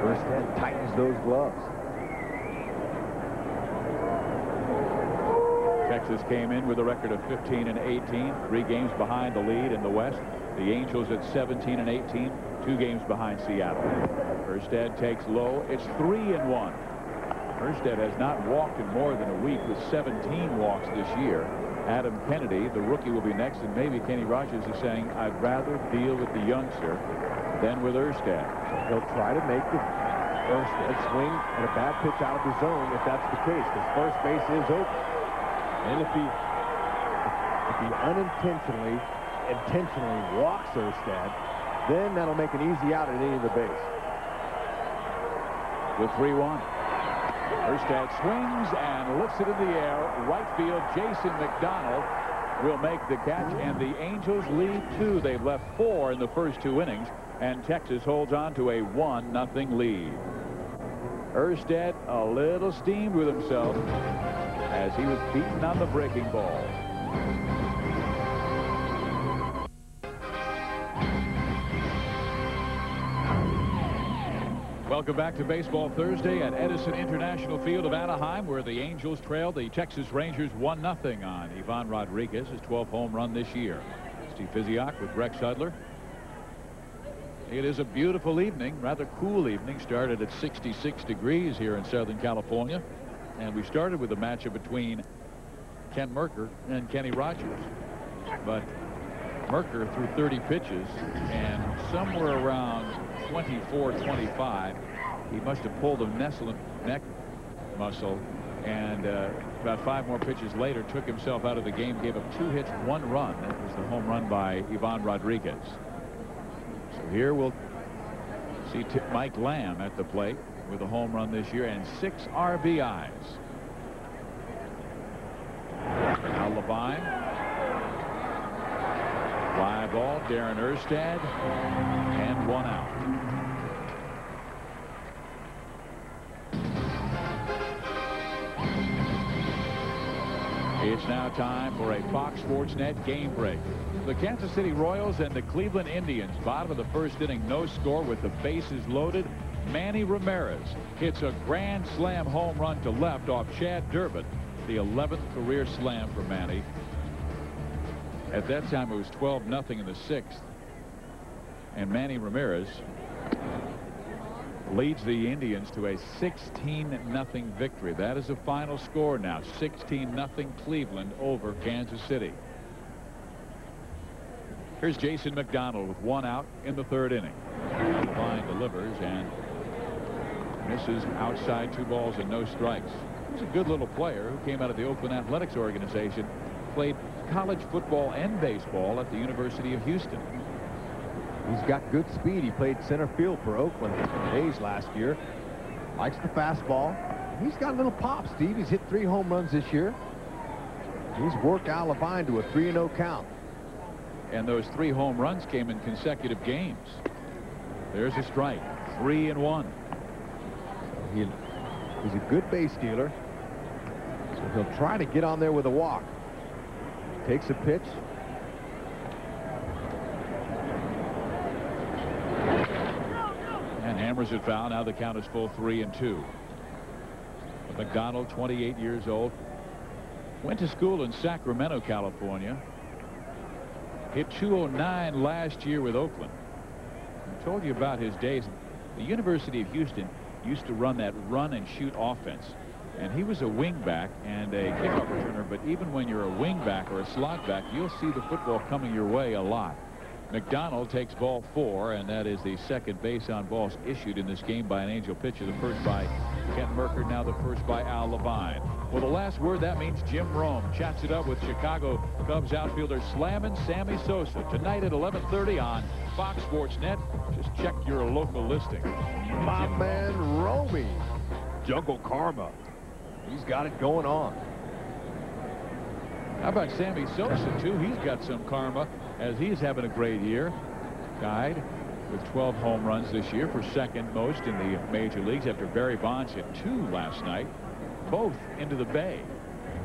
Erstad tightens those gloves. Texas came in with a record of 15 and 18, three games behind the lead in the West. The Angels at 17 and 18, two games behind Seattle. Erstad takes low. It's three and one. Erstad has not walked in more than a week with 17 walks this year. Adam Kennedy, the rookie, will be next, and maybe Kenny Rogers is saying, I'd rather deal with the youngster than with Erstad. He'll try to make the Erstad swing at a bad pitch out of the zone if that's the case, because first base is open. And if he, if he unintentionally, intentionally walks Erstad, then that'll make an easy out at any of the base. With 3-1. Erstad swings and lifts it in the air. Right field, Jason McDonald will make the catch, and the Angels lead two. They've left four in the first two innings, and Texas holds on to a 1-0 lead. Erstad a little steamed with himself as he was beaten on the breaking ball. Welcome back to Baseball Thursday at Edison International Field of Anaheim, where the Angels trailed the Texas Rangers 1-0 on Ivan Rodriguez's 12th home run this year. Steve Physioc with Rex Hudler. It is a beautiful evening, rather cool evening. Started at 66 degrees here in Southern California. And we started with a matchup between Ken Mercker and Kenny Rogers. But Mercker threw 30 pitches, and somewhere around 24, 25, he must have pulled a nestle neck muscle, and uh, about five more pitches later took himself out of the game, gave up two hits, one run. That was the home run by Ivan Rodriguez. So here we'll see Mike Lamb at the plate with a home run this year and six RBIs. Now Levine. Fly ball, Darren Erstad, and one out. It's now time for a Fox Sports Net game break. The Kansas City Royals and the Cleveland Indians, bottom of the first inning, no score with the bases loaded. Manny Ramirez hits a grand slam home run to left off Chad Durbin, the 11th career slam for Manny. At that time, it was 12 nothing in the sixth. And Manny Ramirez leads the Indians to a 16-0 victory. That is the final score now. 16-0 Cleveland over Kansas City. Here's Jason McDonald with one out in the third inning. Levine delivers and misses outside two balls and no strikes. He's a good little player who came out of the Oakland Athletics organization, played college football and baseball at the University of Houston. He's got good speed. He played center field for Oakland A's last year. Likes the fastball. He's got a little pop, Steve. He's hit three home runs this year. He's worked Al Levine to a 3-0 count. And those three home runs came in consecutive games. There's a strike. Three and one. He, he's a good base stealer. So he'll try to get on there with a walk. takes a pitch. Hammers it foul. Now the count is full three and two. McDonald, 28 years old, went to school in Sacramento, California. Hit 209 last year with Oakland. I told you about his days. The University of Houston used to run that run and shoot offense. And he was a wingback and a kickoff returner, but even when you're a wingback or a slot back, you'll see the football coming your way a lot. McDonald takes ball four, and that is the second base on balls issued in this game by an Angel pitcher. The first by Kent Mercker, now the first by Al Levine. Well, the last word, that means Jim Rome chats it up with Chicago Cubs outfielder slamming Sammy Sosa tonight at 11.30 on Fox Sports Net. Just check your local listing. My man, Romy. Jungle Karma. He's got it going on. How about Sammy Sosa, too? He's got some karma as he's having a great year. Tied with 12 home runs this year for second most in the major leagues after Barry Bonds hit two last night, both into the Bay,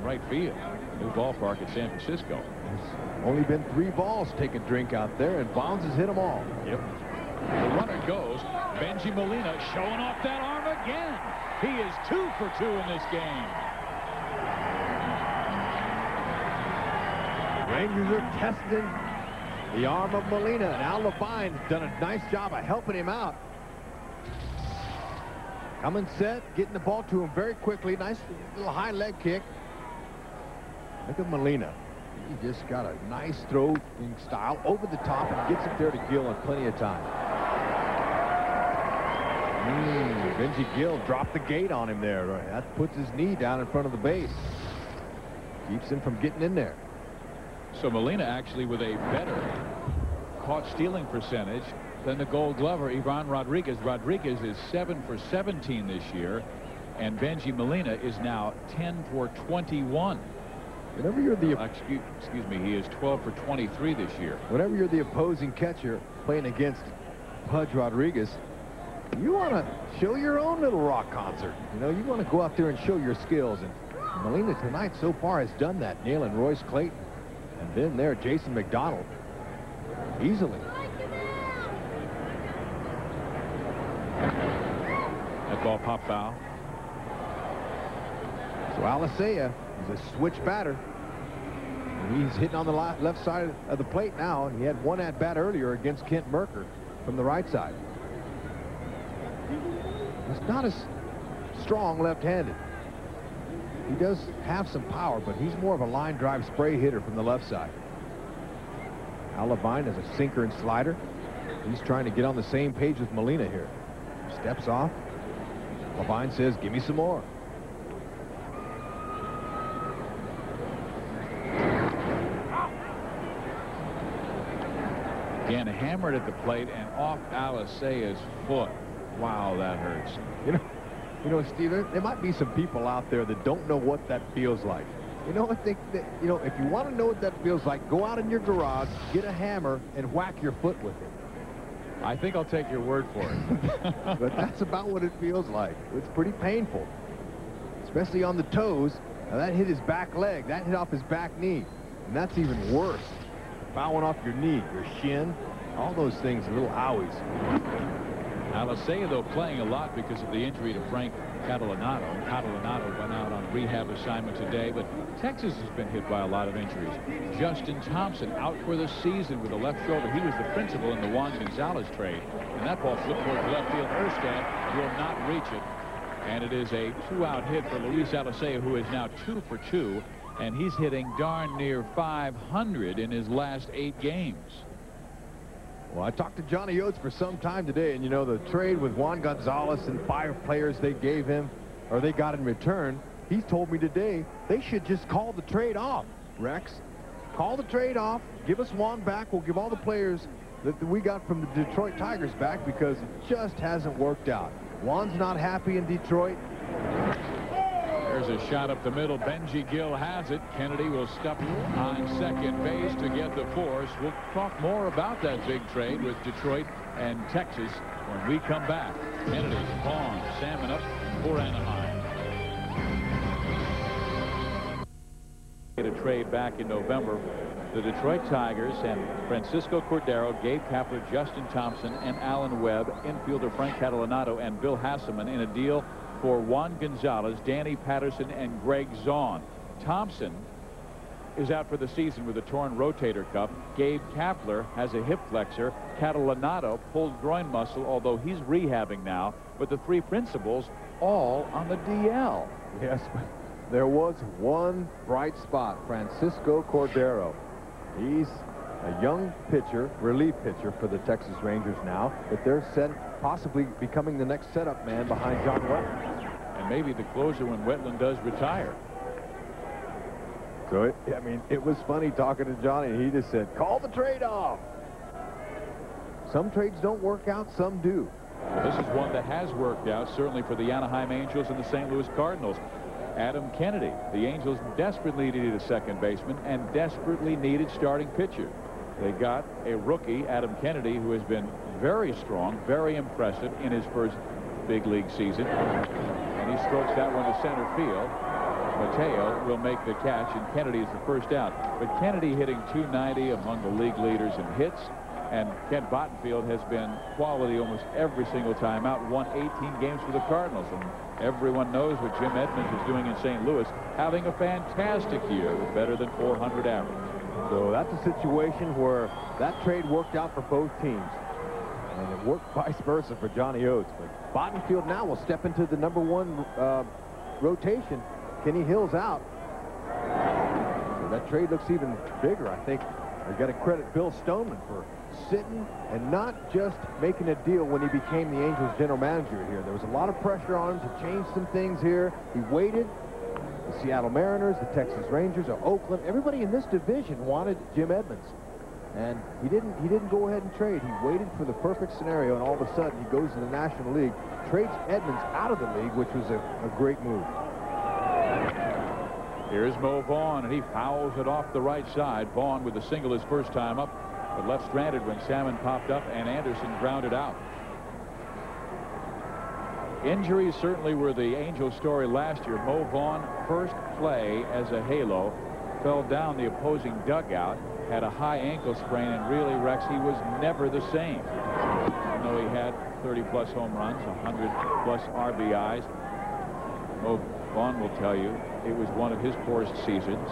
right field, new ballpark at San Francisco. There's only been three balls take a drink out there, and Bonds has hit them all. Yep. The runner goes. Bengie Molina showing off that arm again. He is two for two in this game. Rangers are testing the arm of Molina, and Al Levine's done a nice job of helping him out. Coming set, getting the ball to him very quickly. Nice little high leg kick. Look at Molina. He just got a nice throwing style over the top and gets it there to Gil in plenty of time. Mm, Benji Gil dropped the gate on him there. That puts his knee down in front of the base. Keeps him from getting in there. So Molina actually with a better caught stealing percentage than the gold glover Ivan Rodriguez. Rodriguez is 7 for 17 this year and Bengie Molina is now 10 for 21. Whenever you're the uh, excuse, excuse me, he is 12 for 23 this year. Whenever you're the opposing catcher playing against Pudge Rodriguez, you want to show your own little rock concert. You know, you want to go out there and show your skills. And Molina tonight so far has done that, nailing Royce Clayton. And then there, Jason McDonald, easily. That ball pop foul. So Alicea is a switch batter. He's hitting on the left side of the plate now, he had one at bat earlier against Kent Mercker from the right side. He's not as strong left-handed. He does have some power, but he's more of a line drive spray hitter from the left side. Al Levine has a sinker and slider. He's trying to get on the same page with Molina here. Steps off. Levine says, give me some more. Again, hammered at the plate and off Alicea's foot. Wow, that hurts. You know, you know, Steve, there, there might be some people out there that don't know what that feels like. You know, I think that, you know, if you want to know what that feels like, go out in your garage, get a hammer, and whack your foot with it. I think I'll take your word for it. but that's about what it feels like. It's pretty painful, especially on the toes. Now, that hit his back leg. That hit off his back knee. And that's even worse. Bowing off your knee, your shin, all those things, little owies. Though, playing a lot because of the injury to Frank Catalanotto. Catalanotto went out on rehab assignment today, but Texas has been hit by a lot of injuries. Justin Thompson out for the season with a left shoulder. He was the principal in the Juan Gonzalez trade. And that ball flipped towards left field. Erstad will not reach it. And it is a two-out hit for Luis Alicea, who is now two for two. And he's hitting darn near 500 in his last eight games. Well, I talked to Johnny Oates for some time today, and you know, the trade with Juan Gonzalez and five players they gave him, or they got in return, he told me today they should just call the trade off, Rex. Call the trade off, give us Juan back, we'll give all the players that we got from the Detroit Tigers back because it just hasn't worked out. Juan's not happy in Detroit. There's a shot up the middle. Benji Gil has it. Kennedy will step on second base to get the force. We'll talk more about that big trade with Detroit and Texas when we come back. Kennedy, Vaughn, Salmon up for Anaheim. made a trade back in November. The Detroit Tigers and Francisco Cordero, Gabe Kapler, Justin Thompson, and Alan Webb, infielder Frank Catalanotto, and Bill Haselman in a deal for Juan Gonzalez, Danny Patterson, and Greg Zaun. Thompson is out for the season with a torn rotator cuff. Gabe Kapler has a hip flexor. Catalanotto pulled groin muscle, although he's rehabbing now. But the three principals all on the DL. Yes, but there was one bright spot, Francisco Cordero. He's a young pitcher, relief pitcher for the Texas Rangers now, but they're set, possibly becoming the next setup man behind John Wetteland. And maybe the closer when Wetteland does retire. So, it, I mean, it was funny talking to Johnny. He just said, call the trade off. Some trades don't work out, some do. This is one that has worked out, certainly for the Anaheim Angels and the St. Louis Cardinals. Adam Kennedy. The Angels desperately needed a second baseman and desperately needed starting pitcher. They got a rookie, Adam Kennedy, who has been very strong, very impressive in his first big league season. And he strokes that one to center field. Mateo will make the catch, and Kennedy is the first out. But Kennedy hitting 290 among the league leaders in hits, and Kent Bottenfield has been quality almost every single time out, won 18 games for the Cardinals. And everyone knows what Jim Edmonds is doing in St. Louis, having a fantastic year with better than 400 average. So that's a situation where that trade worked out for both teams. And it worked vice versa for Johnny Oates. But Bottenfield now will step into the number one uh, rotation Kenny Hill's out. So that trade looks even bigger. I think I've got to credit Bill Stoneman for sitting and not just making a deal when he became the Angels general manager here. There was a lot of pressure on him to change some things here. He waited. The Seattle Mariners, the Texas Rangers, or Oakland, everybody in this division wanted Jim Edmonds. And he didn't he didn't go ahead and trade. He waited for the perfect scenario, and all of a sudden he goes to the National League, trades Edmonds out of the league, which was a, a great move. Here's Mo Vaughn, and he fouls it off the right side. Vaughn with a single his first time up, but left stranded when Salmon popped up and Anderson grounded out. Injuries certainly were the Angel story last year. Mo Vaughn, first play as a halo, fell down the opposing dugout, had a high ankle sprain, and really, Rex, he was never the same. Even though he had 30-plus home runs, 100-plus RBIs, Mo Vaughn will tell you it was one of his poorest seasons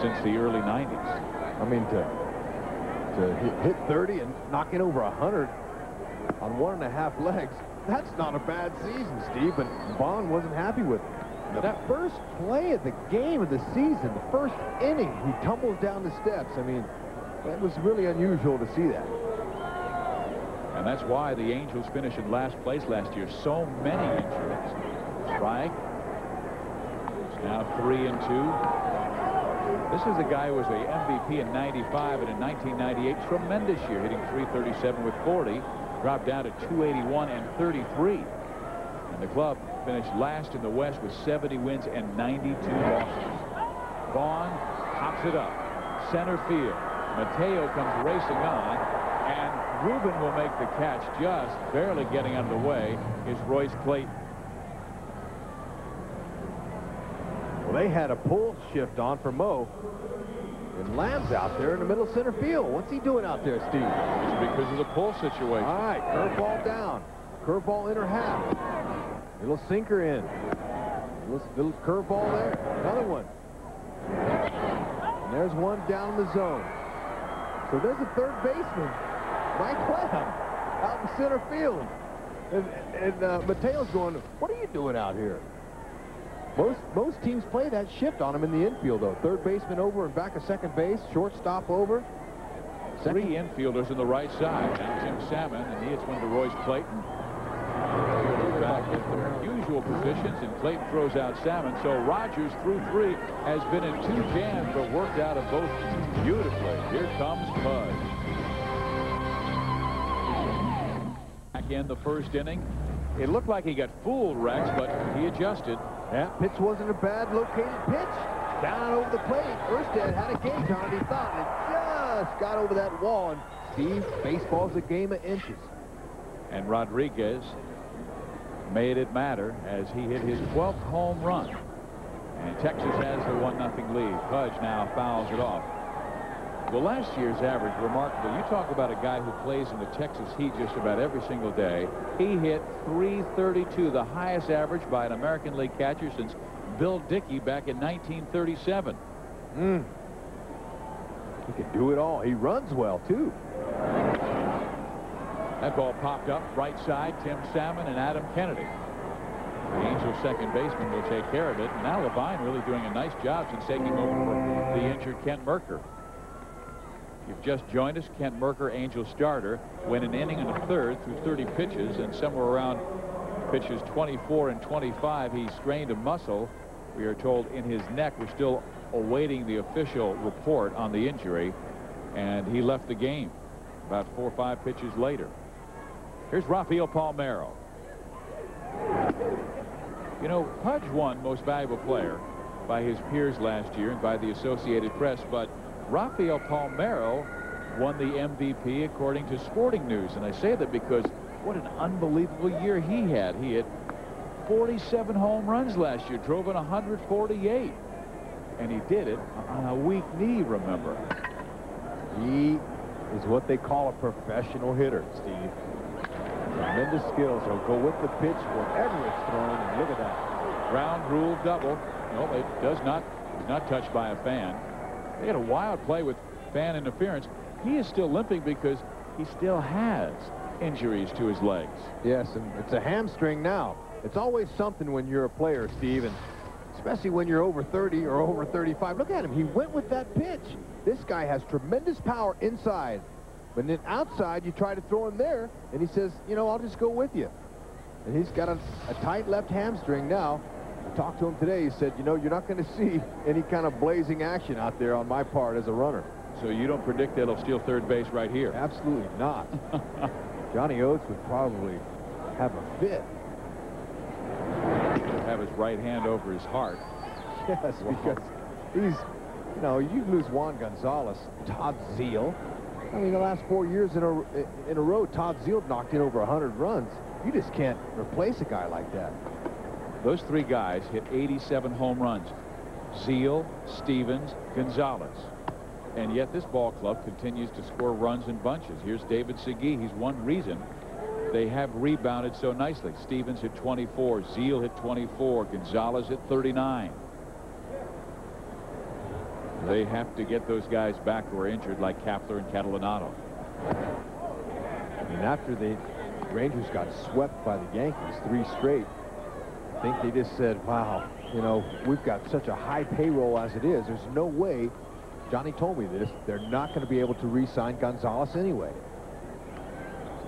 since the early 90s. I mean, to, to hit 30 and knock in over 100 on one and a half legs, that's not a bad season, Steve, but Vaughn wasn't happy with it. That first play of the game of the season, the first inning, he tumbles down the steps. I mean, that was really unusual to see that. And that's why the Angels finished in last place last year. So many injuries. Strike, now three and two. This is a guy who was a MVP in 95 and in 1998. Tremendous year, hitting 337 with 40. Dropped down to 281 and 33. And the club finished last in the West with 70 wins and 92 losses. Vaughn pops it up. Center field. Mateo comes racing on. And Ruben will make the catch just barely getting out of the way is Royce Clayton. Well, they had a pull shift on for Mo. And Lamb's out there in the middle center field. What's he doing out there, Steve? It's because of the pull situation. All right, curveball down. Curveball in inner half. Little sinker in. Little, little curveball there. Another one. And there's one down the zone. So there's a third baseman, Mike Lamb, out in center field. And, and uh, Mateo's going, what are you doing out here? Most most teams play that shift on him in the infield, though. Third baseman over and back of second base, shortstop over. Second. Three infielders in the right side. Now Tim Salmon, and he hits one to Royce Clayton. Back in the usual positions, and Clayton throws out Salmon. So Rogers through three has been in two jams, but worked out of both beautifully. Here comes Pudge. Back in the first inning. It looked like he got fooled, Rex, but he adjusted. Yeah, pitch wasn't a bad located pitch. Down over the plate. Erstad had a gauge on it, he thought, and it just got over that wall. And Steve, baseball's a game of inches. And Rodriguez made it matter as he hit his 12th home run. And Texas has the 1-0 lead. Pudge now fouls it off. Well, last year's average, remarkable. You talk about a guy who plays in the Texas Heat just about every single day. He hit 332, the highest average by an American League catcher since Bill Dickey back in 1937. Mm. He can do it all. He runs well, too. That ball popped up right side. Tim Salmon and Adam Kennedy. The Angels second baseman will take care of it. And Now Levine really doing a nice job since taking over for the injured Kent Mercker. You've just joined us. Kent Mercker, Angel starter, went an inning and a third through 30 pitches, and somewhere around pitches 24 and 25, he strained a muscle. We are told in his neck. We're still awaiting the official report on the injury, and he left the game about four or five pitches later. Here's Rafael Palmeiro. You know, Pudge won Most Valuable Player by his peers last year and by the Associated Press, but Rafael Palmeiro won the MVP according to Sporting News. And I say that because what an unbelievable year he had. He had 47 home runs last year, drove in 148. And he did it on a weak knee, remember. He is what they call a professional hitter, Steve. Tremendous skills. He'll go with the pitch wherever it's thrown, and look at that. Ground rule double. No, it does not, is not touched by a fan. They had a wild play with fan interference. He is still limping because he still has injuries to his legs. Yes, and it's a hamstring now. It's always something when you're a player, Steve, and especially when you're over 30 or over 35. Look at him. He went with that pitch. This guy has tremendous power inside. But then outside, you try to throw him there, and he says, you know, I'll just go with you. And he's got a, a tight left hamstring now. I talked to him today. He said, you know, you're not going to see any kind of blazing action out there on my part as a runner. So you don't predict that he'll steal third base right here? Absolutely not. Johnny Oates would probably have a fit. Have his right hand over his heart. Yes, wow. because he's, you know, you lose Juan Gonzalez, Todd Zeile. I mean, the last four years in a, in a row, Todd Zeile knocked in over 100 runs. You just can't replace a guy like that. Those three guys hit 87 home runs. Zeile, Stevens, Gonzalez. And yet this ball club continues to score runs in bunches. Here's David Segui. He's one reason they have rebounded so nicely. Stevens hit 24. Zeile hit 24. Gonzalez hit 39. They have to get those guys back who are injured like Kapler and Catalanotto. I mean, after the Rangers got swept by the Yankees three straight, I think they just said, wow, you know, we've got such a high payroll as it is. There's no way, Johnny told me this, they're not going to be able to re-sign Gonzalez anyway.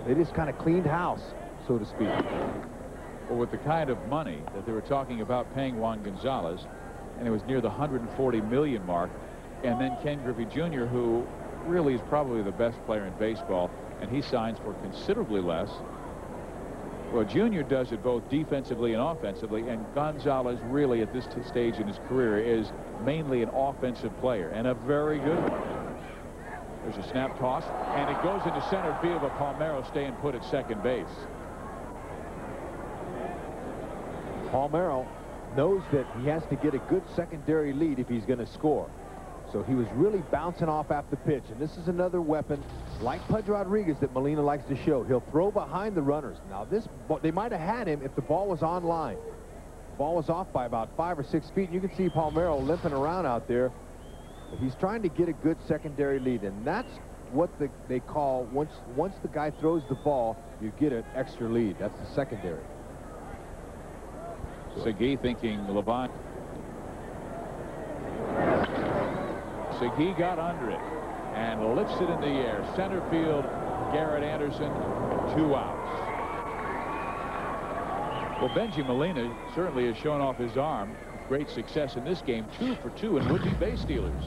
They just kind of cleaned house, so to speak. Well, with the kind of money that they were talking about paying Juan Gonzalez, and it was near the 140 million mark, and then Ken Griffey Jr., who really is probably the best player in baseball, and he signs for considerably less. Well, Junior does it both defensively and offensively, and Gonzalez really at this stage in his career is mainly an offensive player, and a very good one. There's a snap toss, and it goes into center field, but Palmeiro staying put at second base. Palmeiro knows that he has to get a good secondary lead if he's going to score. So he was really bouncing off after the pitch. And this is another weapon like Pudge Rodriguez that Molina likes to show. He'll throw behind the runners. Now this, they might have had him if the ball was on line. The ball was off by about five or six feet. You can see Palmeiro limping around out there. But he's trying to get a good secondary lead. And that's what the, they call, once, once the guy throws the ball, you get an extra lead. That's the secondary. Segui thinking Levine. Segui got under it and lifts it in the air. Center field, Garrett Anderson, two outs. Well, Bengie Molina certainly has shown off his arm. Great success in this game, two for two and would-be base stealers.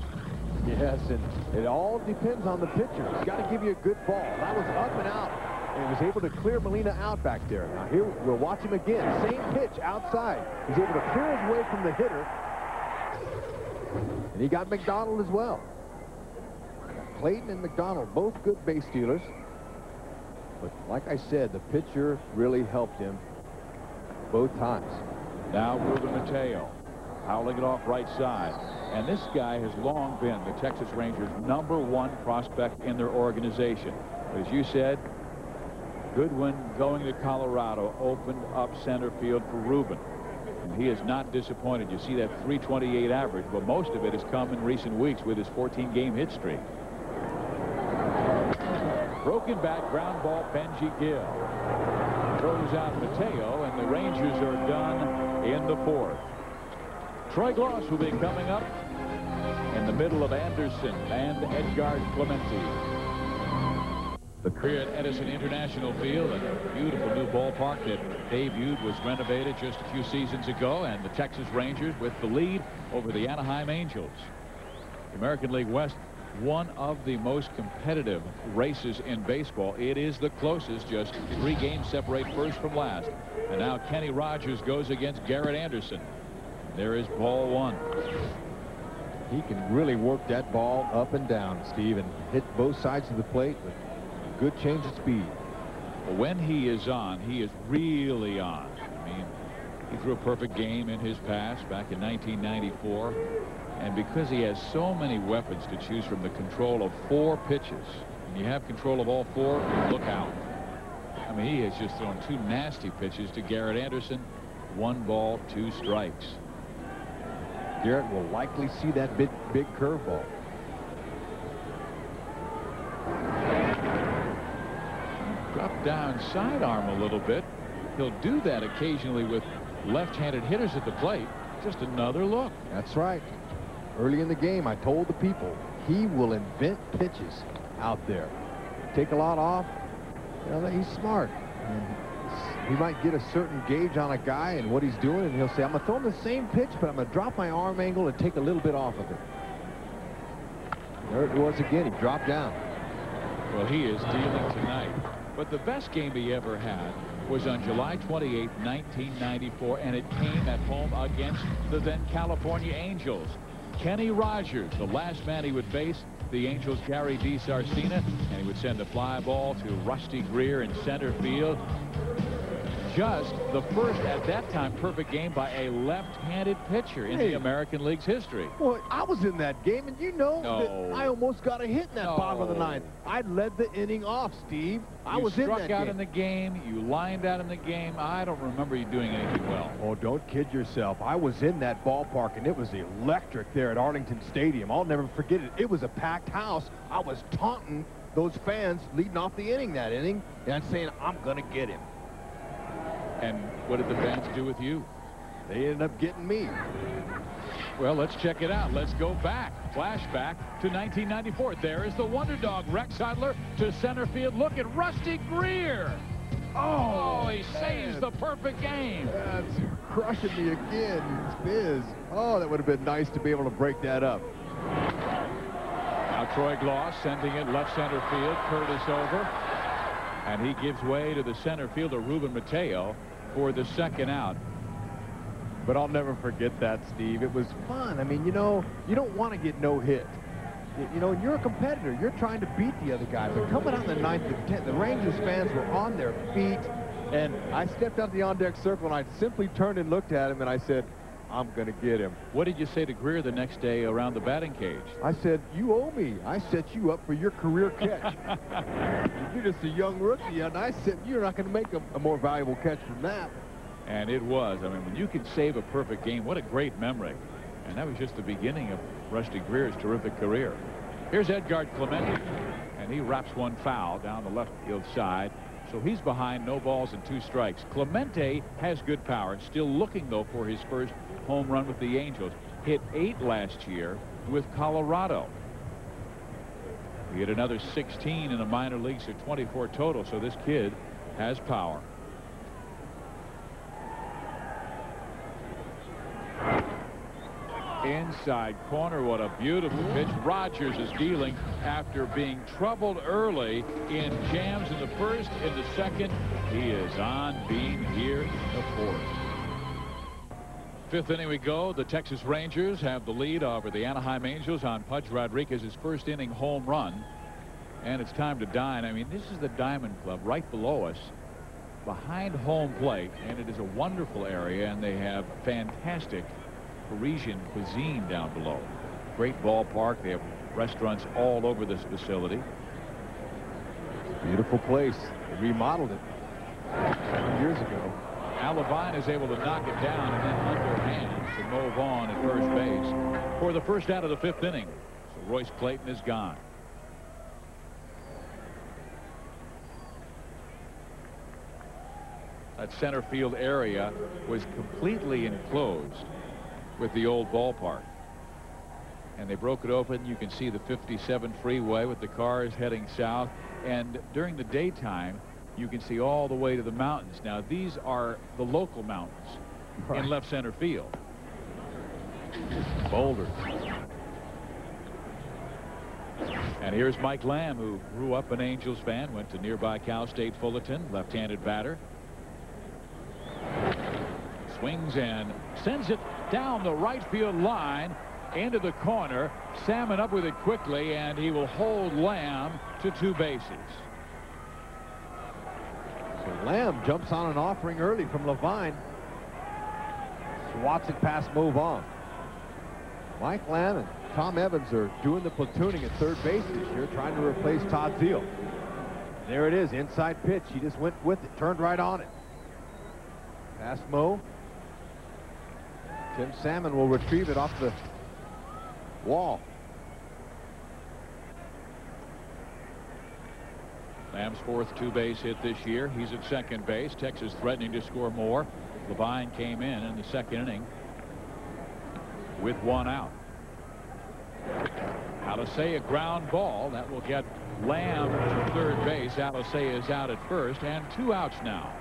Yes, and it all depends on the pitcher. He's got to give you a good ball. That was up and out, and he was able to clear Molina out back there. Now here, we'll watch him again. Same pitch outside. He's able to clear his way from the hitter, and he got McDonald as well. Clayton and McDonald, both good base stealers. But like I said, the pitcher really helped him both times. Now Ruben Mateo. howling it off right side. And this guy has long been the Texas Rangers' number one prospect in their organization. But as you said, Goodwin going to Colorado opened up center field for Ruben. And he is not disappointed. You see that 328 average, but most of it has come in recent weeks with his 14-game hit streak. Broken back ground ball Benji Gil. Throws out Mateo and the Rangers are done in the fourth. Troy Glaus will be coming up in the middle of Anderson and Edgard Clemente. The career at Edison International Field, a beautiful new ballpark that debuted, was renovated just a few seasons ago, and the Texas Rangers with the lead over the Anaheim Angels. The American League West one of the most competitive races in baseball. It is the closest, just three games separate first from last. And now Kenny Rogers goes against Garrett Anderson. There is ball one. He can really work that ball up and down, Steve, and hit both sides of the plate with good change of speed. When he is on, he is really on. I mean, he threw a perfect game in his past back in 1994. And because he has so many weapons to choose from the control of four pitches, and you have control of all four, look out. I mean, he has just thrown two nasty pitches to Garrett Anderson. One ball, two strikes. Garrett will likely see that big, big curveball. Drop down sidearm a little bit. He'll do that occasionally with left-handed hitters at the plate. Just another look. That's right early in the game, I told the people he will invent pitches out there. Take a lot off. You know, he's smart. And he might get a certain gauge on a guy and what he's doing, and he'll say, I'm going to throw him the same pitch, but I'm going to drop my arm angle and take a little bit off of it. There it was again. He dropped down. Well, he is dealing tonight. But the best game he ever had was on July 28, 1994, and it came at home against the then California Angels. Kenny Rogers, the last man he would face, the Angels' Gary DiSarcina, and he would send a fly ball to Rusty Greer in center field just the first, at that time, perfect game by a left-handed pitcher in hey. the American League's history. Well, I was in that game, and you know no. that I almost got a hit in that no. bottom of the ninth. I led the inning off, Steve. I you was struck in that out in the game. You lined out in the game. I don't remember you doing anything well. Oh, don't kid yourself. I was in that ballpark, and it was electric there at Arlington Stadium. I'll never forget it. It was a packed house. I was taunting those fans leading off the inning that inning and saying, I'm going to get him. And what did the fans do with you? They ended up getting me. Well, let's check it out. Let's go back. Flashback to 1994. There is the wonder dog, Rex Hudler, to center field. Look at Rusty Greer. Oh, oh he man. saves the perfect game. That's crushing me again, Spiz. Oh, that would have been nice to be able to break that up. Now Troy Glaus sending it left center field. Curtis over. And he gives way to the center fielder, Ruben Mateo, for the second out. But I'll never forget that, Steve. It was fun. I mean, you know, you don't want to get no hit. You know, you're a competitor. You're trying to beat the other guy. But coming out in the ninth and tenth, the Rangers fans were on their feet. And I stepped out the on-deck circle, and I simply turned and looked at him, and I said, I'm going to get him. What did you say to Greer the next day around the batting cage? I said, you owe me. I set you up for your career catch. you're just a young rookie, and I said, you're not going to make a, a more valuable catch than that. And it was. I mean, when you can save a perfect game, what a great memory. And that was just the beginning of Rusty Greer's terrific career. Here's Edgard Clemente, and he wraps one foul down the left field side. So he's behind no balls and two strikes. Clemente has good power, still looking, though, for his first home run with the Angels. Hit eight last year with Colorado. He hit another 16 in the minor leagues, so 24 total. So this kid has power. Inside corner, what a beautiful pitch. Rogers is dealing after being troubled early in jams in the first, in the second. He is on beam here in the fourth. Fifth inning we go. The Texas Rangers have the lead over the Anaheim Angels on Pudge Rodriguez's first inning home run. And it's time to dine. I mean, this is the Diamond Club right below us behind home plate. And it is a wonderful area. And they have fantastic Parisian cuisine down below. Great ballpark. They have restaurants all over this facility. Beautiful place. They remodeled it years ago. Al Levine is able to knock it down and then underhand to Mo Vaughn at first base for the first out of the fifth inning. So Royce Clayton is gone. That center field area was completely enclosed with the old ballpark. And they broke it open. You can see the 57 freeway with the cars heading south. And during the daytime, you can see all the way to the mountains. Now, these are the local mountains right. in left center field. Boulder. And here's Mike Lamb, who grew up an Angels fan, went to nearby Cal State Fullerton, left-handed batter. Swings and sends it down the right field line into the corner. Salmon up with it quickly, and he will hold Lamb to two bases. Lamb jumps on an offering early from Levine. Swats it past Mo Vaughn. Mike Lamb and Tom Evans are doing the platooning at third base this year, trying to replace Todd Zeile. There it is, inside pitch. He just went with it, turned right on it. Past Mo. Tim Salmon will retrieve it off the wall. Lamb's fourth two-base hit this year. He's at second base. Texas threatening to score more. Levine came in in the second inning with one out. Alicea ground ball. That will get Lamb to third base. Alicea is out at first and two outs now.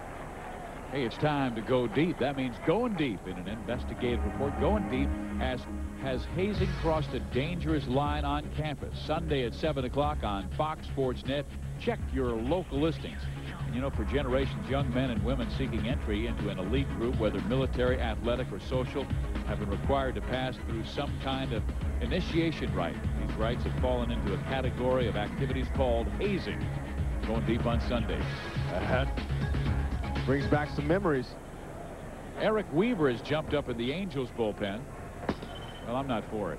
Hey, it's time to go deep. That means going deep in an investigative report. Going deep as has hazing crossed a dangerous line on campus. Sunday at 7 o'clock on Fox Sports Net. Check your local listings. And You know, for generations, young men and women seeking entry into an elite group, whether military, athletic, or social, have been required to pass through some kind of initiation rite. These rites have fallen into a category of activities called hazing. Going deep on Sundays. Uh, brings back some memories. Eric Weaver has jumped up in the Angels bullpen. Well, I'm not for it.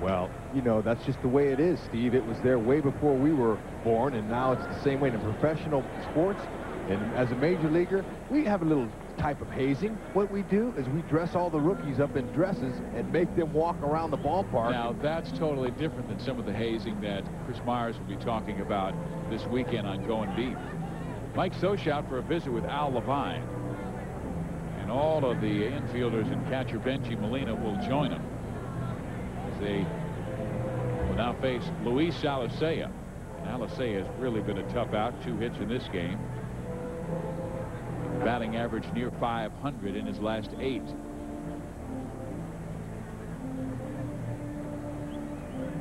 Well, you know, that's just the way it is, Steve. It was there way before we were born, and now it's the same way in professional sports. And as a major leaguer, we have a little type of hazing. What we do is we dress all the rookies up in dresses and make them walk around the ballpark. Now, that's totally different than some of the hazing that Chris Myers will be talking about this weekend on Going Deep. Mike Scioscia out for a visit with Al Levine. And all of the infielders and catcher Bengie Molina will join him. They will now face Luis Alicea. Alicea has really been a tough out. Two hits in this game. Batting average near 500 in his last eight.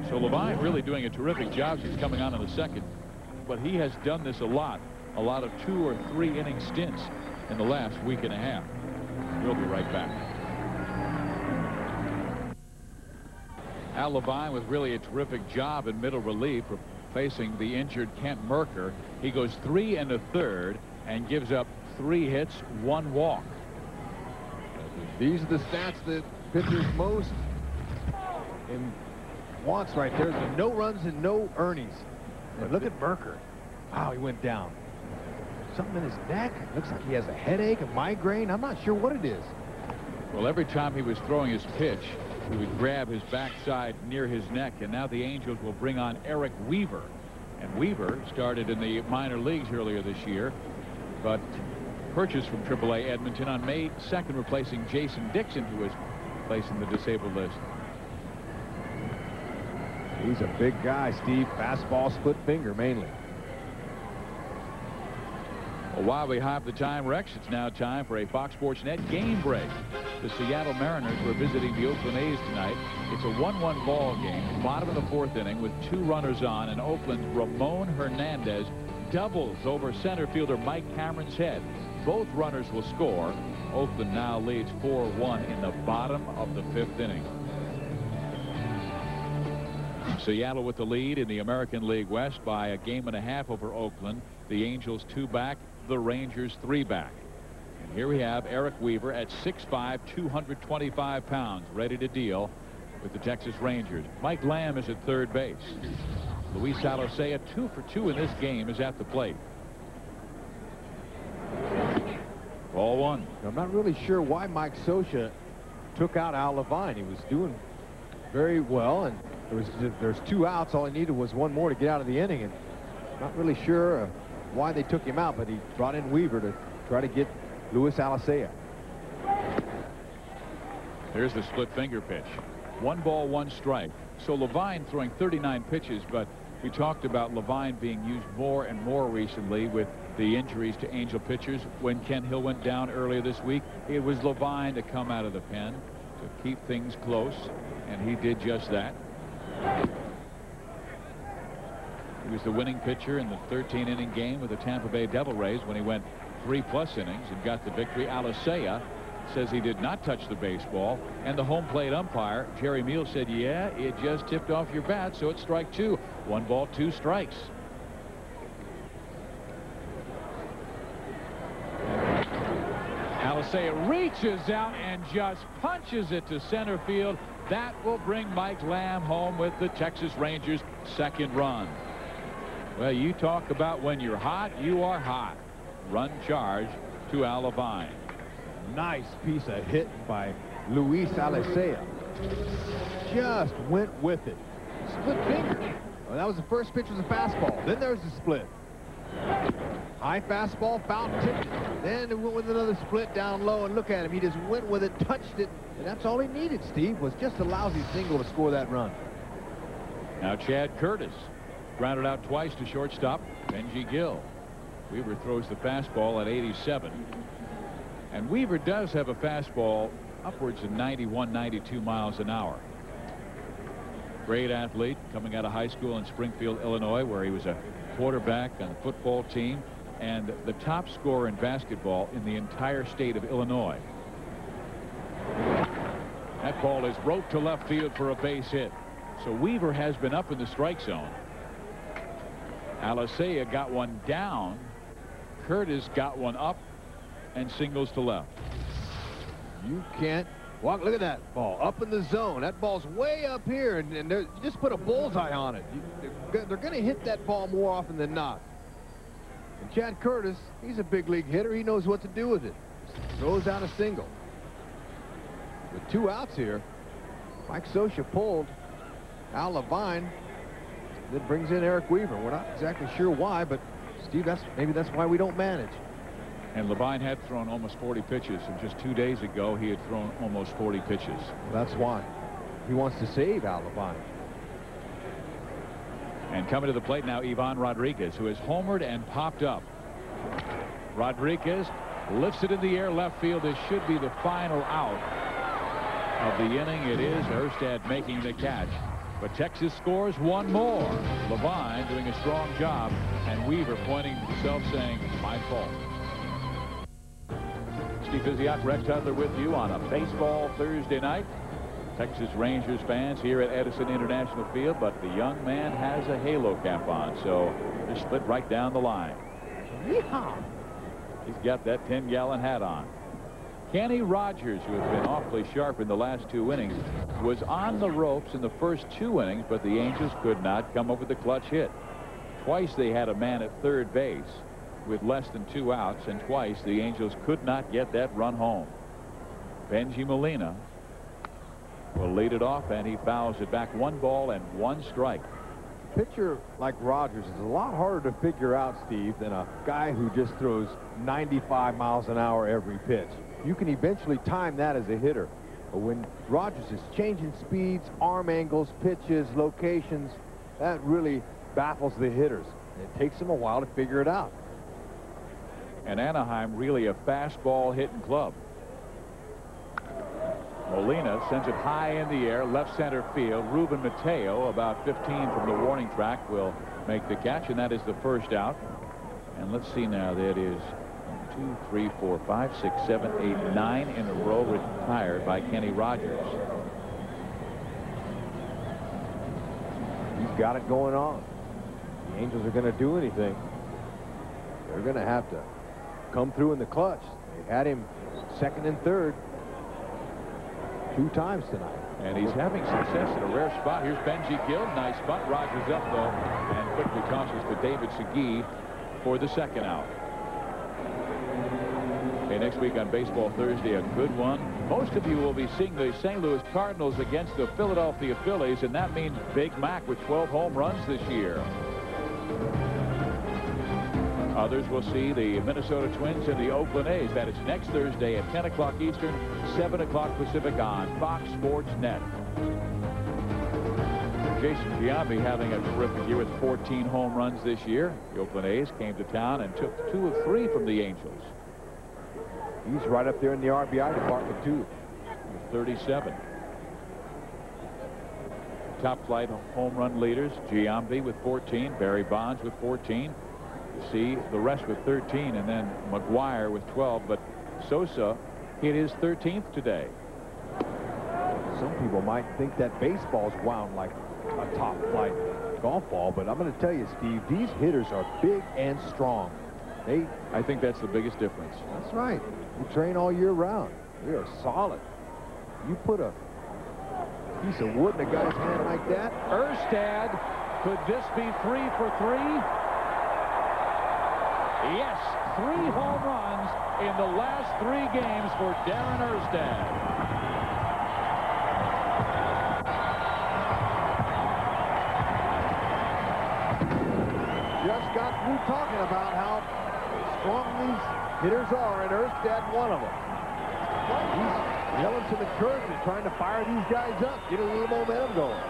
So Levine really doing a terrific job He's coming on in the second. But he has done this a lot a lot of two or three inning stints in the last week and a half. We'll be right back. Al Levine with really a terrific job in middle relief facing the injured Kent Mercker. He goes three and a third and gives up three hits, one walk. These are the stats that pitchers most in wants right there. The no runs and no earnings. And look at Mercker. Wow, he went down something in his neck. Looks like he has a headache, a migraine. I'm not sure what it is. Well, every time he was throwing his pitch, he would grab his backside near his neck, and now the Angels will bring on Eric Weaver. And Weaver started in the minor leagues earlier this year, but purchased from AAA Edmonton on May 2nd, replacing Jason Dickson, who was placed in the disabled list. He's a big guy, Steve. Fastball, split finger mainly. While we have the time, Rex, it's now time for a Fox Sports Net game break. The Seattle Mariners were visiting the Oakland A's tonight. It's a 1-1 ball game, bottom of the fourth inning with two runners on, and Oakland's Ramon Hernandez doubles over center fielder Mike Cameron's head. Both runners will score. Oakland now leads 4-1 in the bottom of the fifth inning. Seattle with the lead in the American League West by a game and a half over Oakland. The Angels two back the Rangers three back. And here we have Eric Weaver at 6'5", 225 pounds, ready to deal with the Texas Rangers. Mike Lamb is at third base. Luis Alicea, two for two in this game, is at the plate. Ball one. I'm not really sure why Mike Scioscia took out Al Levine. He was doing very well, and there was there's two outs. All he needed was one more to get out of the inning, and not really sure uh, why they took him out, but he brought in Weaver to try to get Luis Alicea. Here's the split finger pitch. One ball, one strike. So Levine throwing 39 pitches, but we talked about Levine being used more and more recently with the injuries to Angel pitchers. When Ken Hill went down earlier this week, it was Levine to come out of the pen to keep things close, and he did just that. He was the winning pitcher in the 13-inning game with the Tampa Bay Devil Rays when he went three-plus innings and got the victory. Alicea says he did not touch the baseball. And the home plate umpire, Jerry Meal, said, yeah, it just tipped off your bat, so it's strike two. One ball, two strikes. Alicea reaches out and just punches it to center field. That will bring Mike Lamb home with the Texas Rangers' second run. Well, you talk about when you're hot, you are hot. Run charge to Al Levine. Nice piece of hit by Luis Alicea. Just went with it. Split finger. Well, that was the first pitch was a fastball. Then there's the split. High fastball, foul tipped it. Then it went with another split down low, and look at him. He just went with it, touched it, and that's all he needed, Steve, was just a lousy single to score that run. Now Chad Curtis grounded out twice to shortstop Benji Gil. Weaver throws the fastball at 87. And Weaver does have a fastball upwards of 91, 92 miles an hour. Great athlete coming out of high school in Springfield, Illinois, where he was a quarterback on the football team and the top scorer in basketball in the entire state of Illinois. That ball is roped to left field for a base hit. So Weaver has been up in the strike zone. Alicea got one down. Curtis got one up and singles to left. You can't walk. Look at that ball up in the zone. That ball's way up here, and, and just put a bullseye on it. You, they're, they're going to hit that ball more often than not. And Chad Curtis, he's a big league hitter. He knows what to do with it. Throws out a single. With two outs here, Mike Scioscia pulled Al Levine. Then brings in Eric Weaver. We're not exactly sure why, but Steve, that's maybe that's why we don't manage. And Levine had thrown almost 40 pitches, and just two days ago he had thrown almost 40 pitches. Well, that's why. He wants to save Al Levine. And coming to the plate now, Ivan Rodriguez, who has homered and popped up. Rodriguez lifts it in the air left field. This should be the final out of the inning. It is Erstad making the catch. But Texas scores one more. Levine doing a strong job, and Weaver pointing to himself saying, my fault. Steve Physioc, Rex Hudler with you on a baseball Thursday night. Texas Rangers fans here at Edison International Field, but the young man has a halo cap on, so they're split right down the line. Yeehaw. He's got that 10-gallon hat on. Kenny Rogers, who has been awfully sharp in the last two innings, was on the ropes in the first two innings, but the Angels could not come up with a clutch hit. Twice they had a man at third base with less than two outs, and twice the Angels could not get that run home. Bengie Molina will lead it off, and he fouls it back one ball and one strike. Pitcher like Rogers is a lot harder to figure out, Steve, than a guy who just throws 95 miles an hour every pitch. You can eventually time that as a hitter. But when Rogers is changing speeds, arm angles, pitches, locations, that really baffles the hitters. It takes them a while to figure it out. And Anaheim really a fastball hitting club. Molina sends it high in the air, left center field. Ruben Mateo, about 15 from the warning track, will make the catch, and that is the first out. And let's see now, that is two, three, four, five, six, seven, eight, nine in a row retired by Kenny Rogers. He's got it going on. The Angels are going to do anything. They're going to have to come through in the clutch. They had him second and third two times tonight. And he's having success in a rare spot. Here's Benji Gil. Nice bunt. Rogers up, though, and quickly tosses to David Segui for the second out. Okay, next week on Baseball Thursday, a good one. Most of you will be seeing the St. Louis Cardinals against the Philadelphia Phillies, and that means Big Mac with 12 home runs this year. Others will see the Minnesota Twins and the Oakland A's. That is next Thursday at 10 o'clock Eastern, 7 o'clock Pacific on Fox Sports Net. Jason Giambi having a terrific year with 14 home runs this year. The Oakland A's came to town and took two of three from the Angels. He's right up there in the RBI department, too. 37. Top flight home run leaders, Giambi with 14, Barry Bonds with 14. See the rest with 13, and then McGwire with 12, but Sosa hit his 13th today. Some people might think that baseball's wound like a top flight golf ball, but I'm going to tell you, Steve, these hitters are big and strong. They, I think that's the biggest difference. That's right. You train all year round. They are solid. You put a piece of wood in a guy's hand like that. Erstad, could this be three for three? Yes, three home runs in the last three games for Darren Erstad. Just got through talking about how strong these hitters are, and Erstad one of them. He's yelling some encouragement, trying to fire these guys up, get a little momentum going.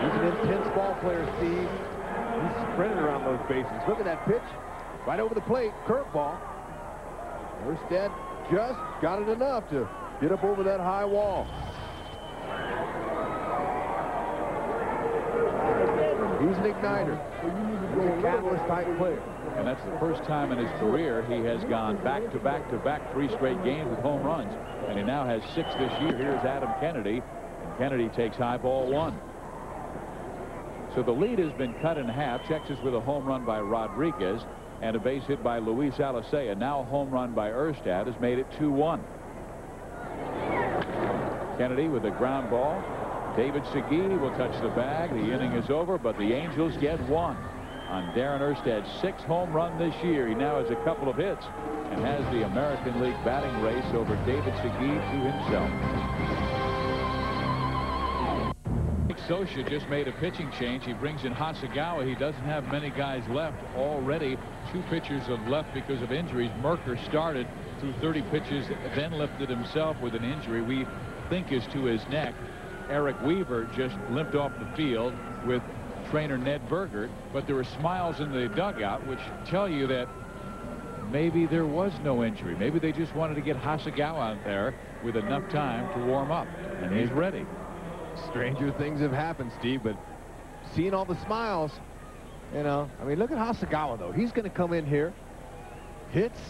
He's an intense ball player, Steve. He's sprinting around those bases. Look at that pitch. Right over the plate. Curveball. Erstad just got it enough to get up over that high wall. He's an igniter. He's a catalyst type player. And that's the first time in his career he has gone back to back to back three straight games with home runs. And he now has six this year. Here's Adam Kennedy. And Kennedy takes high ball one. So the lead has been cut in half. Texas with a home run by Rodriguez and a base hit by Luis Alicea. Now a home run by Erstad has made it 2-1. Kennedy with a ground ball. David Segui will touch the bag. The inning is over, but the Angels get one on Darren Erstad's sixth home run this year. He now has a couple of hits and has the American League batting race over David Segui to himself. Scioscia just made a pitching change. He brings in Hasegawa. He doesn't have many guys left already. Two pitchers have left because of injuries. Mercker started through 30 pitches, then lifted himself with an injury we think is to his neck. Eric Weaver just limped off the field with trainer Ned Bergert, but there were smiles in the dugout which tell you that maybe there was no injury. Maybe they just wanted to get Hasegawa out there with enough time to warm up, and he's ready. Stranger things have happened, Steve, but seeing all the smiles, you know, I mean, look at Hasegawa, though. He's going to come in here, hits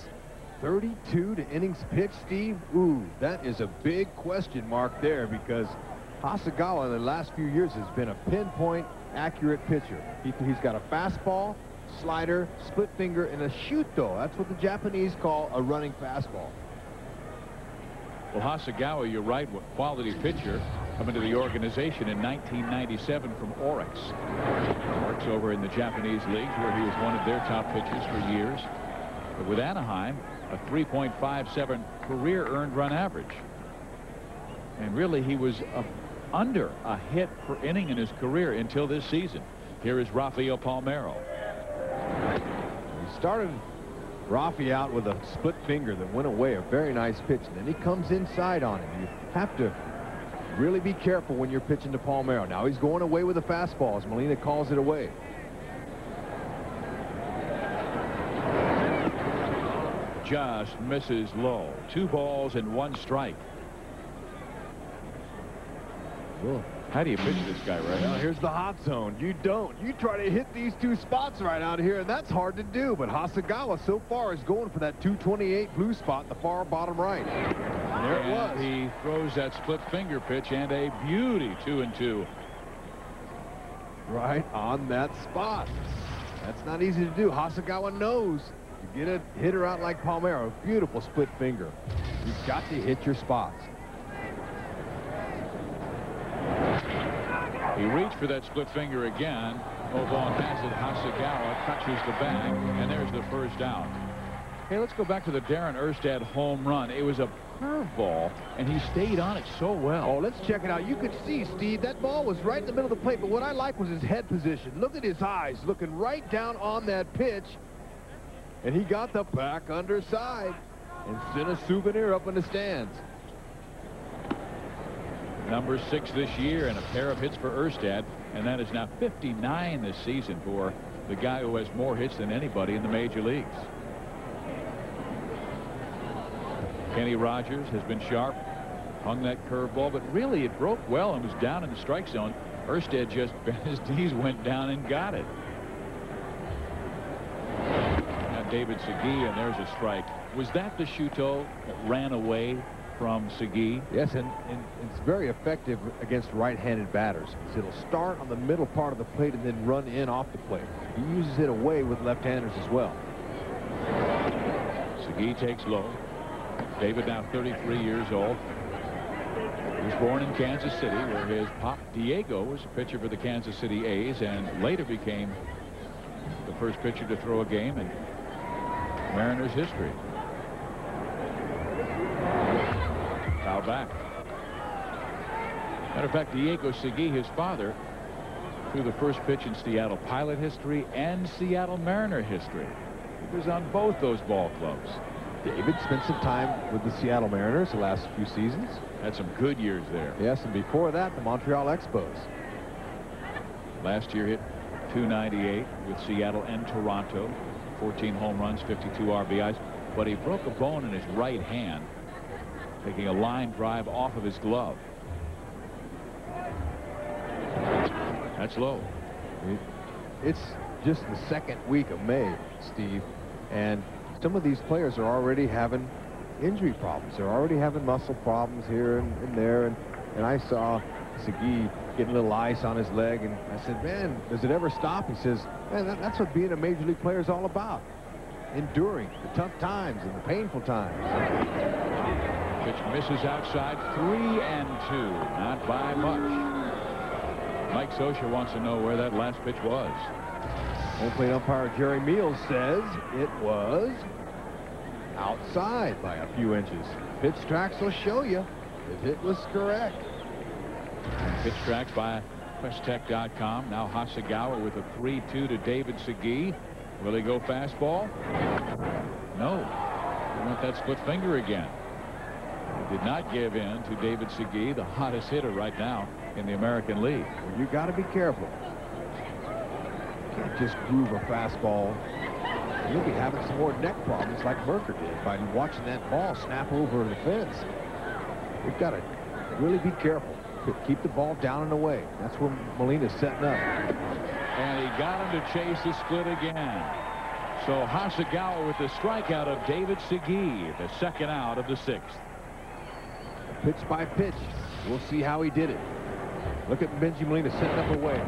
32 to innings pitched, Steve. Ooh, that is a big question mark there because Hasegawa in the last few years has been a pinpoint accurate pitcher. He, has got a fastball, slider, split finger, and a shuto. That's what the Japanese call a running fastball. Well, Hasegawa, you're right, what quality pitcher coming to the organization in 1997 from Orix. Works over in the Japanese leagues where he was one of their top pitchers for years. But with Anaheim, a 3.57 career earned run average. And really, he was a, under a hit per inning in his career until this season. Here is Rafael Palmeiro. He started Rafi out with a split finger that went away, a very nice pitch. And then he comes inside on him. You have to really be careful when you're pitching to Palmeiro. Now he's going away with the fastball as Molina calls it away. Just misses low. Two balls and one strike. How do you pitch this guy right now? Here's the hot zone. You don't. You try to hit these two spots right out here, and that's hard to do. But Hasegawa so far is going for that 228 blue spot in the far bottom right. And there and it was. He throws that split finger pitch and a beauty two and two. Right on that spot. That's not easy to do. Hasegawa knows You get a hitter out like Palmeiro, beautiful split finger. You've got to hit your spots. He reached for that split finger again. Mo Vaughn has it. Hasegawa touches the bag, and there's the first out. Hey, let's go back to the Darren Erstad home run. It was a curveball, and he stayed on it so well. Oh, let's check it out. You could see, Steve, that ball was right in the middle of the plate, but what I like was his head position. Look at his eyes looking right down on that pitch, and he got the back underside and sent a souvenir up in the stands. Number six this year and a pair of hits for Erstad, and that is now 59 this season for the guy who has more hits than anybody in the major leagues. Kenny Rogers has been sharp, hung that curveball, but really it broke well and was down in the strike zone. Erstad just bent his knees, went down and got it. Now David Segui, and there's a strike. Was that the Shuto that ran away from Segui? Yes, and, and it's very effective against right-handed batters. It'll start on the middle part of the plate and then run in off the plate. He uses it away with left-handers as well. Segui takes low. David now 33 years old. He was born in Kansas City where his pop Diego was a pitcher for the Kansas City A's and later became the first pitcher to throw a game in Mariners history. Foul back. Matter of fact, Diego Segui, his father, threw the first pitch in Seattle Pilot history and Seattle Mariner history. He was on both those ball clubs. David spent some time with the Seattle Mariners the last few seasons. Had some good years there. Yes, and before that, the Montreal Expos. Last year hit 298 with Seattle and Toronto. 14 home runs, 52 RBIs. But he broke a bone in his right hand, taking a line drive off of his glove. That's low. It's just the second week of May, Steve, and some of these players are already having injury problems. They're already having muscle problems here and, and there. And, and I saw Segui getting a little ice on his leg. And I said, man, does it ever stop? He says, man, that, that's what being a major league player is all about. Enduring the tough times and the painful times. Pitch misses outside. Three and two. Not by much. Mike Scioscia wants to know where that last pitch was. Home plate umpire Jerry Meals says it was outside by a few inches. Pitch tracks will show you if it was correct. Pitch tracks by QuesTec.com. Now Hasegawa with a 3-2 to David Segui. Will he go fastball? No. He went that split finger again. He did not give in to David Segui, the hottest hitter right now in the American League. Well, you got to be careful. You can't just groove a fastball. You'll be having some more neck problems like Mercker did by watching that ball snap over the fence. You've got to really be careful. Keep the ball down and away. That's where Molina's setting up. And he got him to chase the split again. So Hasegawa with the strikeout of David Segui, the second out of the sixth. Pitch by pitch. We'll see how he did it. Look at Bengie Molina setting up away.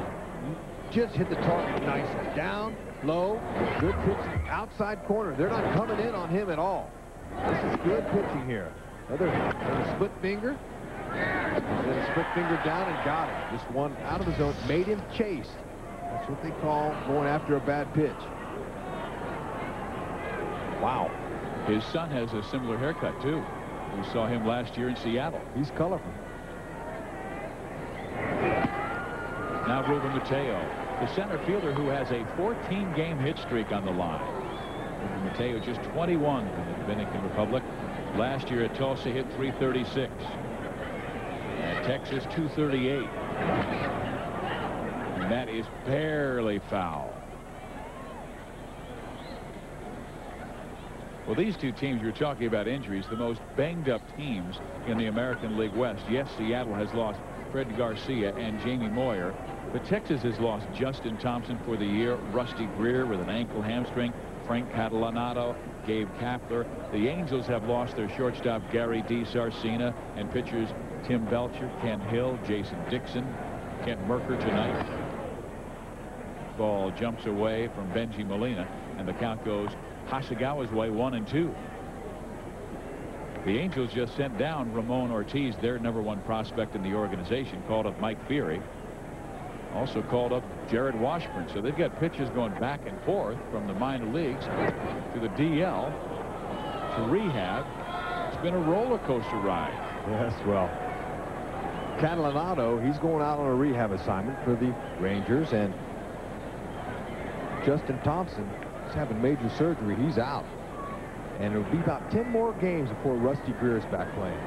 Just hit the target nicely. Down, low, good pitching, outside corner. They're not coming in on him at all. This is good pitching here. Another, split finger. And then a split finger down and got him. Just one out of the zone. Made him chase. That's what they call going after a bad pitch. Wow. His son has a similar haircut, too. We saw him last year in Seattle. He's colorful. Now Ruben Mateo, the center fielder who has a 14-game hit streak on the line. Ruben Mateo just 21 in the Dominican Republic. Last year at Tulsa hit 336. At Texas 238. And that is barely foul. Well, these two teams, you're talking about injuries, the most banged up teams in the American League West. Yes, Seattle has lost Fred Garcia and Jamie Moyer, but Texas has lost Justin Thompson for the year, Rusty Greer with an ankle hamstring, Frank Catalanotto, Gabe Kapler. The Angels have lost their shortstop Gary DiSarcina and pitchers Tim Belcher, Ken Hill, Jason Dickson, Kent Mercker tonight. Ball jumps away from Bengie Molina, and the count goes Hasegawa's way one and two. The Angels just sent down Ramon Ortiz, their number one prospect in the organization, called up Mike Fyhrie. Also called up Jarrod Washburn. So they've got pitches going back and forth from the minor leagues to the DL to rehab. It's been a roller coaster ride. Yes, well, Catalanotto, he's going out on a rehab assignment for the Rangers, and Justin Thompson having major surgery. He's out. And it'll be about 10 more games before Rusty Greer is back playing.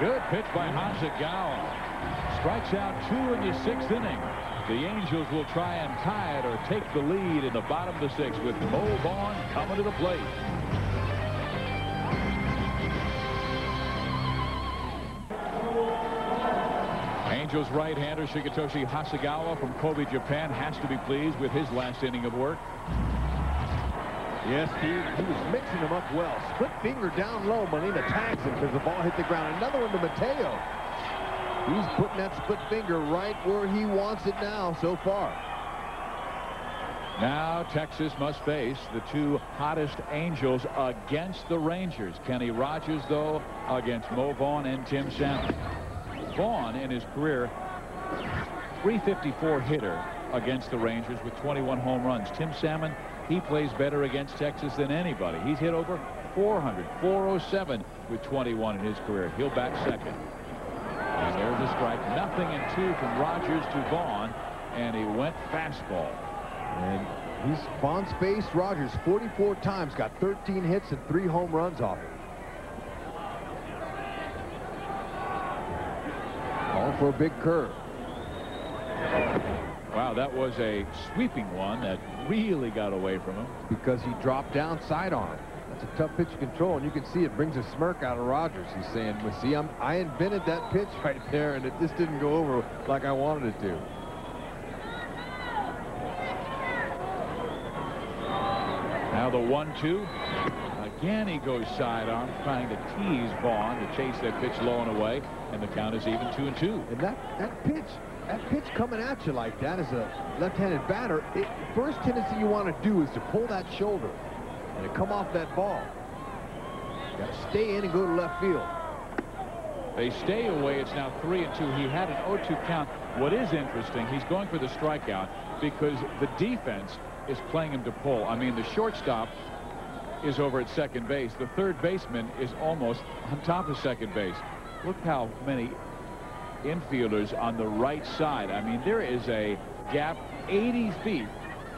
Good pitch by Hasegawa. Strikes out two in the sixth inning. The Angels will try and tie it or take the lead in the bottom of the sixth with Mo Vaughn coming to the plate. Angels right-hander Shigetoshi Hasegawa from Kobe, Japan has to be pleased with his last inning of work. Yes, he, he was mixing them up well. Split finger down low. Molina tags him because the ball hit the ground. Another one to Mateo. He's putting that split finger right where he wants it now so far. Now Texas must face the two hottest Angels against the Rangers. Kenny Rogers, though, against Mo Vaughn and Tim Salmon. Vaughn, in his career, 354 hitter against the Rangers with 21 home runs. Tim Salmon, he plays better against Texas than anybody. He's hit over 400, 407 with 21 in his career. He'll back second. And there's a strike. Nothing in two from Rogers to Vaughn. And he went fastball. And he's Vaughn's faced Rogers 44 times, got 13 hits and three home runs off it. All for a big curve. Wow, that was a sweeping one that really got away from him. Because he dropped down sidearm. That's a tough pitch to control, and you can see it brings a smirk out of Rogers. He's saying, well, see, I'm, I invented that pitch right there, and it just didn't go over like I wanted it to. Now the one-two. Again, he goes sidearm, trying to tease Vaughn to chase that pitch low and away, and the count is even two and two. And that that pitch, that pitch coming at you like that as a left-handed batter, it, first tendency you want to do is to pull that shoulder and to come off that ball. You got to stay in and go to left field. They stay away. It's now three and two. He had an 0-2 count. What is interesting, he's going for the strikeout because the defense is playing him to pull. I mean, the shortstop is over at second base. The third baseman is almost on top of second base. Look how many infielders on the right side. I mean, there is a gap 80 feet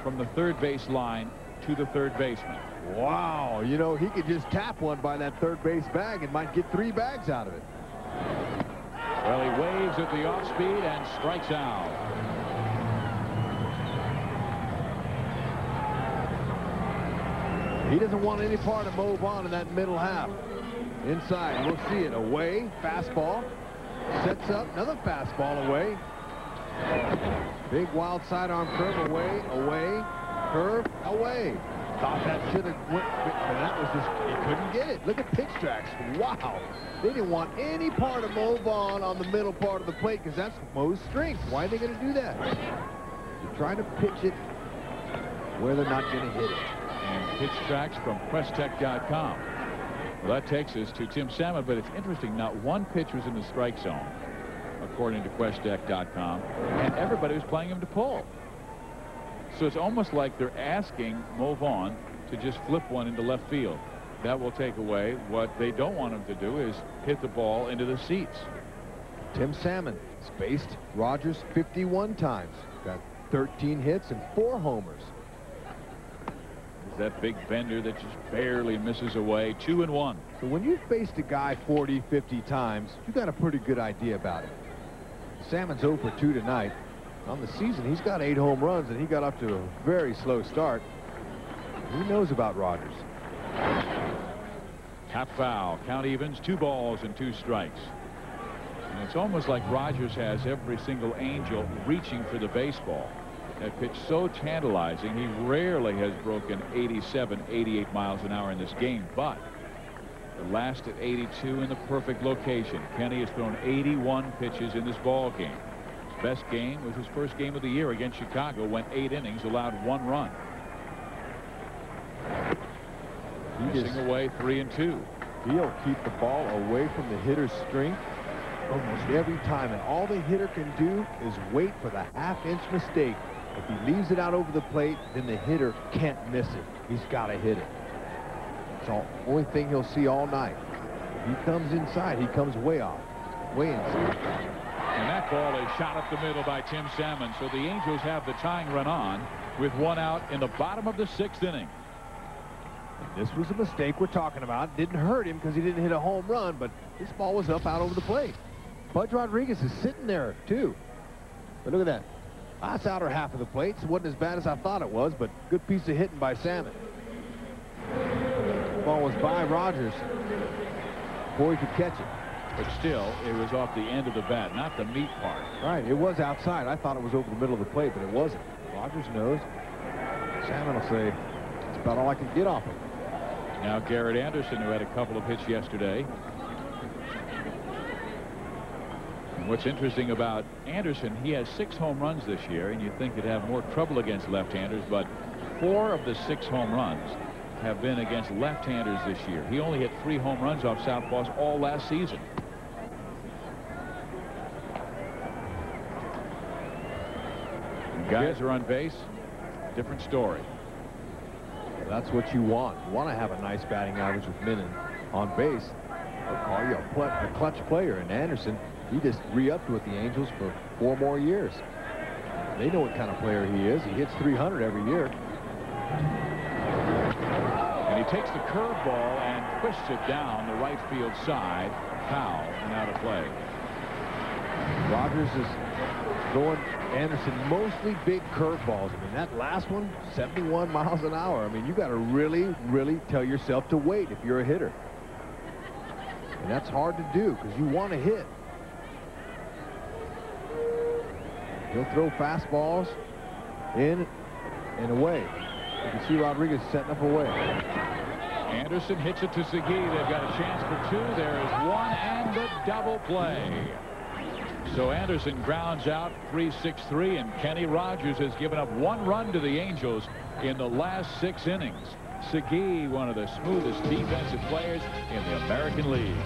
from the third base line to the third baseman. Wow, you know, he could just tap one by that third base bag and might get three bags out of it. Well, he waves at the off speed and strikes out. He doesn't want any part of Mo Vaughn in that middle half. Inside, we'll see it. Away, fastball. Sets up, another fastball away. Big wild sidearm curve away, away, curve, away. Thought that should have went, but that was just, he couldn't get it. Look at pitch tracks. Wow. They didn't want any part of Mo Vaughn on the middle part of the plate because that's Mo's strength. Why are they going to do that? They're trying to pitch it where they're not going to hit it. And pitch tracks from QuesTec.com. Well, that takes us to Tim Salmon, but it's interesting. Not one pitch was in the strike zone, according to QuesTec.com, and everybody was playing him to pull. So it's almost like they're asking Mo Vaughn to just flip one into left field. That will take away what they don't want him to do is hit the ball into the seats. Tim Salmon spaced Rogers 51 times. Got 13 hits and four homers. That big bender that just barely misses away. Two and one. So when you've faced a guy 40, 50 times, you got a pretty good idea about it. Salmon's 0 for 2 tonight. On the season, he's got eight home runs, and he got up to a very slow start. He knows about Rogers. Half foul. Count evens. Two balls and two strikes. And it's almost like Rogers has every single angel reaching for the baseball. That pitch so tantalizing. He rarely has broken 87, 88 miles an hour in this game, but the last at 82 in the perfect location. Kenny has thrown 81 pitches in this ball game. His best game was his first game of the year against Chicago. Went eight innings, allowed one run. He Missing away three and two. He'll keep the ball away from the hitter's strength almost every time. And all the hitter can do is wait for the half-inch mistake. If he leaves it out over the plate, then the hitter can't miss it. He's got to hit it. It's the only thing he'll see all night. If he comes inside, he comes way off, way inside. And that ball is shot up the middle by Tim Salmon. So the Angels have the tying run on with one out in the bottom of the sixth inning. This was a mistake we're talking about. Didn't hurt him because he didn't hit a home run, but this ball was up out over the plate. Bud Rodriguez is sitting there, too. But look at that. That's outer half of the plate. It wasn't as bad as I thought it was, but good piece of hitting by Salmon. Ball was by Rogers before he could catch it. But still, it was off the end of the bat, not the meat part. Right, it was outside. I thought it was over the middle of the plate, but it wasn't. Rogers knows. Salmon will say, that's about all I can get off him. Now Garrett Anderson, who had a couple of hits yesterday, what's interesting about Anderson, he has six home runs this year, and you think he'd have more trouble against left-handers, but four of the six home runs have been against left-handers this year. He only hit three home runs off southpaws all last season. guys are on base, different story. That's what you want. You want to have a nice batting average with Minnan on base. They'll call you a, a clutch player. And Anderson he just re-upped with the Angels for four more years. They know what kind of player he is. He hits 300 every year. And he takes the curveball and twists it down the right field side. Foul and out of play. Rogers is throwing Anderson mostly big curveballs. I mean, that last one, 71 miles an hour. I mean, you got to really, really tell yourself to wait if you're a hitter. And that's hard to do because you want to hit. He'll throw fastballs in and away. You can see Rodriguez setting up away. Anderson hits it to Segui. They've got a chance for two. There is one and a double play. So Anderson grounds out 3-6-3, and Kenny Rogers has given up one run to the Angels in the last six innings. Segui, one of the smoothest defensive players in the American League.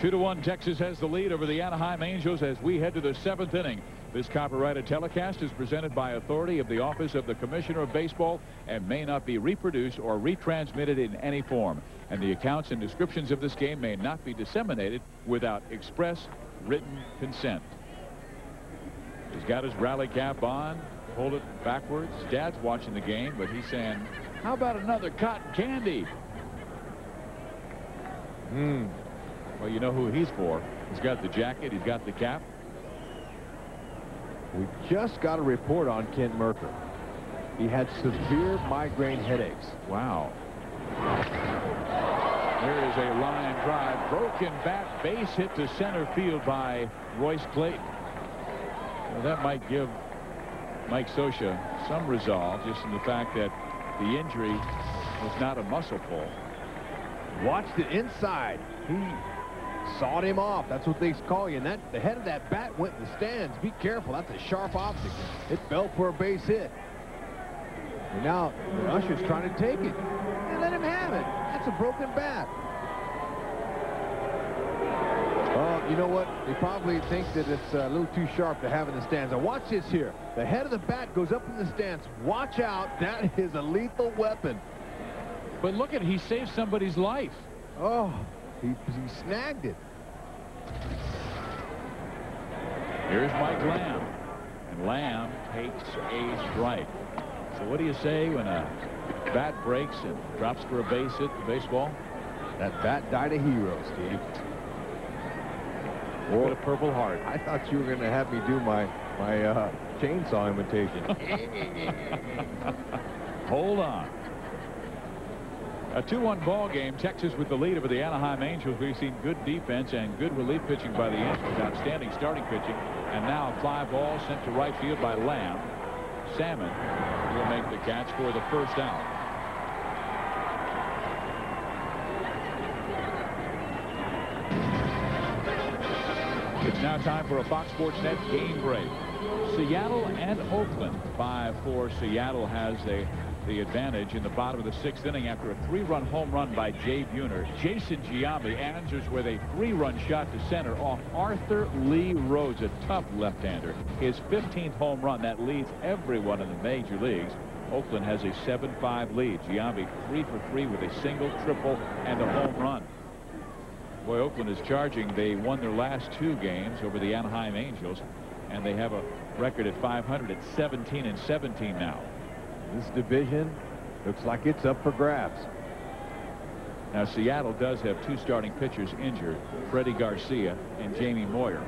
Two to one, Texas has the lead over the Anaheim Angels as we head to the seventh inning. This copyrighted telecast is presented by authority of the Office of the Commissioner of Baseball and may not be reproduced or retransmitted in any form. And the accounts and descriptions of this game may not be disseminated without express written consent. He's got his rally cap on, pulled it backwards. Dad's watching the game, but he's saying, how about another cotton candy? Hmm. Well, you know who he's for. He's got the jacket. He's got the cap. We just got a report on Kent Mercker. He had severe migraine headaches. Wow. There is a line drive. Broken bat base hit to center field by Royce Clayton. Well, that might give Mike Scioscia some resolve just in the fact that the injury was not a muscle pull. Watch it inside. He sawed him off. That's what they call you. And that the head of that bat went in the stands. Be careful. That's a sharp object. It fell for a base hit. And now the Usher's trying to take it. And let him have it. That's a broken bat. Oh, you know what? They probably think that it's a little too sharp to have in the stands. Now watch this here. The head of the bat goes up in the stands. Watch out. That is a lethal weapon. But look at he saved somebody's life. Oh, he, he snagged it. Here's Mike Lamb. And Lamb takes a strike. So what do you say when a bat breaks and drops for a base hit in baseball? That bat died a hero, Steve. Or a Purple Heart. I thought you were going to have me do my my uh, chainsaw imitation. Hold on. A 2-1 ball game. Texas with the lead over the Anaheim Angels. We've seen good defense and good relief pitching by the Angels. Outstanding starting pitching. And now a fly ball sent to right field by Lamb. Salmon will make the catch for the first out. It's Now time for a Fox Sports Net game break. Seattle and Oakland. 5-4. Seattle has a the advantage in the bottom of the sixth inning after a three-run home run by Jay Buhner. Jason Giambi answers with a three-run shot to center off Arthur Lee Rhodes, a tough left-hander. His 15th home run that leads everyone in the major leagues. Oakland has a 7-5 lead. Giambi three for three with a single, triple, and a home run. Boy, Oakland is charging. They won their last two games over the Anaheim Angels, and they have a record at 500 at 17 and 17 now. This division looks like it's up for grabs. Now, Seattle does have two starting pitchers injured, Freddie Garcia and Jamie Moyer.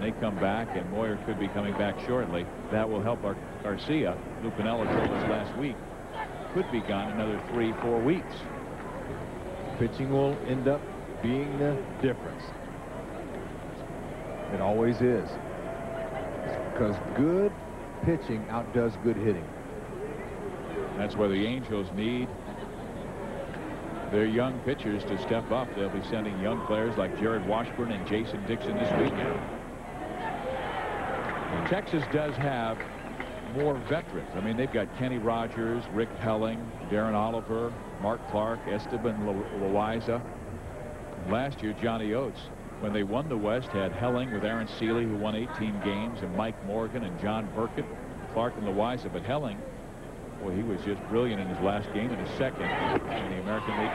They come back, and Moyer could be coming back shortly. That will help our Garcia. Lou Piniella told us last week could be gone another three, four weeks. Pitching will end up being the difference. It always is. Because good pitching outdoes good hitting. That's where the Angels need their young pitchers to step up. They'll be sending young players like Jarrod Washburn and Jason Dickson this weekend. Texas does have more veterans. I mean, they've got Kenny Rogers, Rick Helling, Darren Oliver, Mark Clark, Esteban Loaiza. Last year, Johnny Oates, when they won the West, had Helling with Aaron Sele, who won 18 games, and Mike Morgan and John Burkett, Clark and Loaiza. But Helling Boy, he was just brilliant in his last game and his second in the American League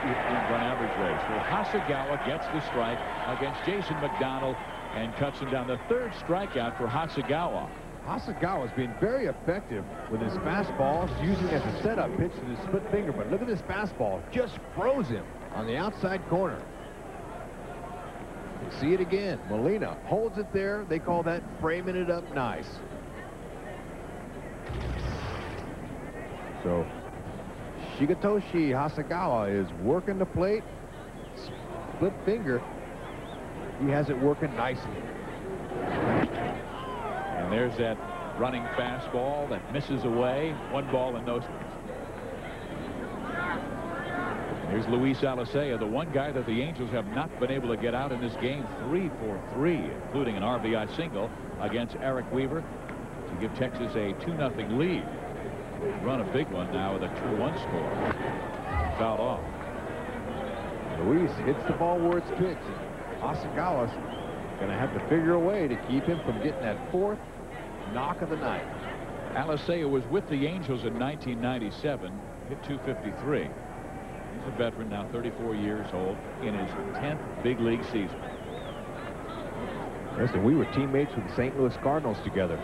run average race. Well, Hasegawa gets the strike against Jason McDonald and cuts him down. The third strikeout for Hasegawa. Hasegawa has been very effective with his fastball, using as a setup pitch to the split finger. But look at this fastball. Just froze him on the outside corner. See it again. Molina holds it there. They call that framing it up nice. So Shigetoshi Hasegawa is working the plate. Split finger. He has it working nicely. And there's that running fastball that misses away. One ball and no. Here's Luis Alicea, the one guy that the Angels have not been able to get out in this game. Three for three, including an RBI single against Eric Weaver to give Texas a 2-0 lead run a big one now with a 2-1 score. Fouled off. Luis hits the ball where it's pitched. Hasegawa's going to have to figure a way to keep him from getting that fourth knock of the night. Alicea was with the Angels in 1997, hit 253. He's a veteran now, 34 years old, in his 10th big league season. Listen, we were teammates with the St. Louis Cardinals together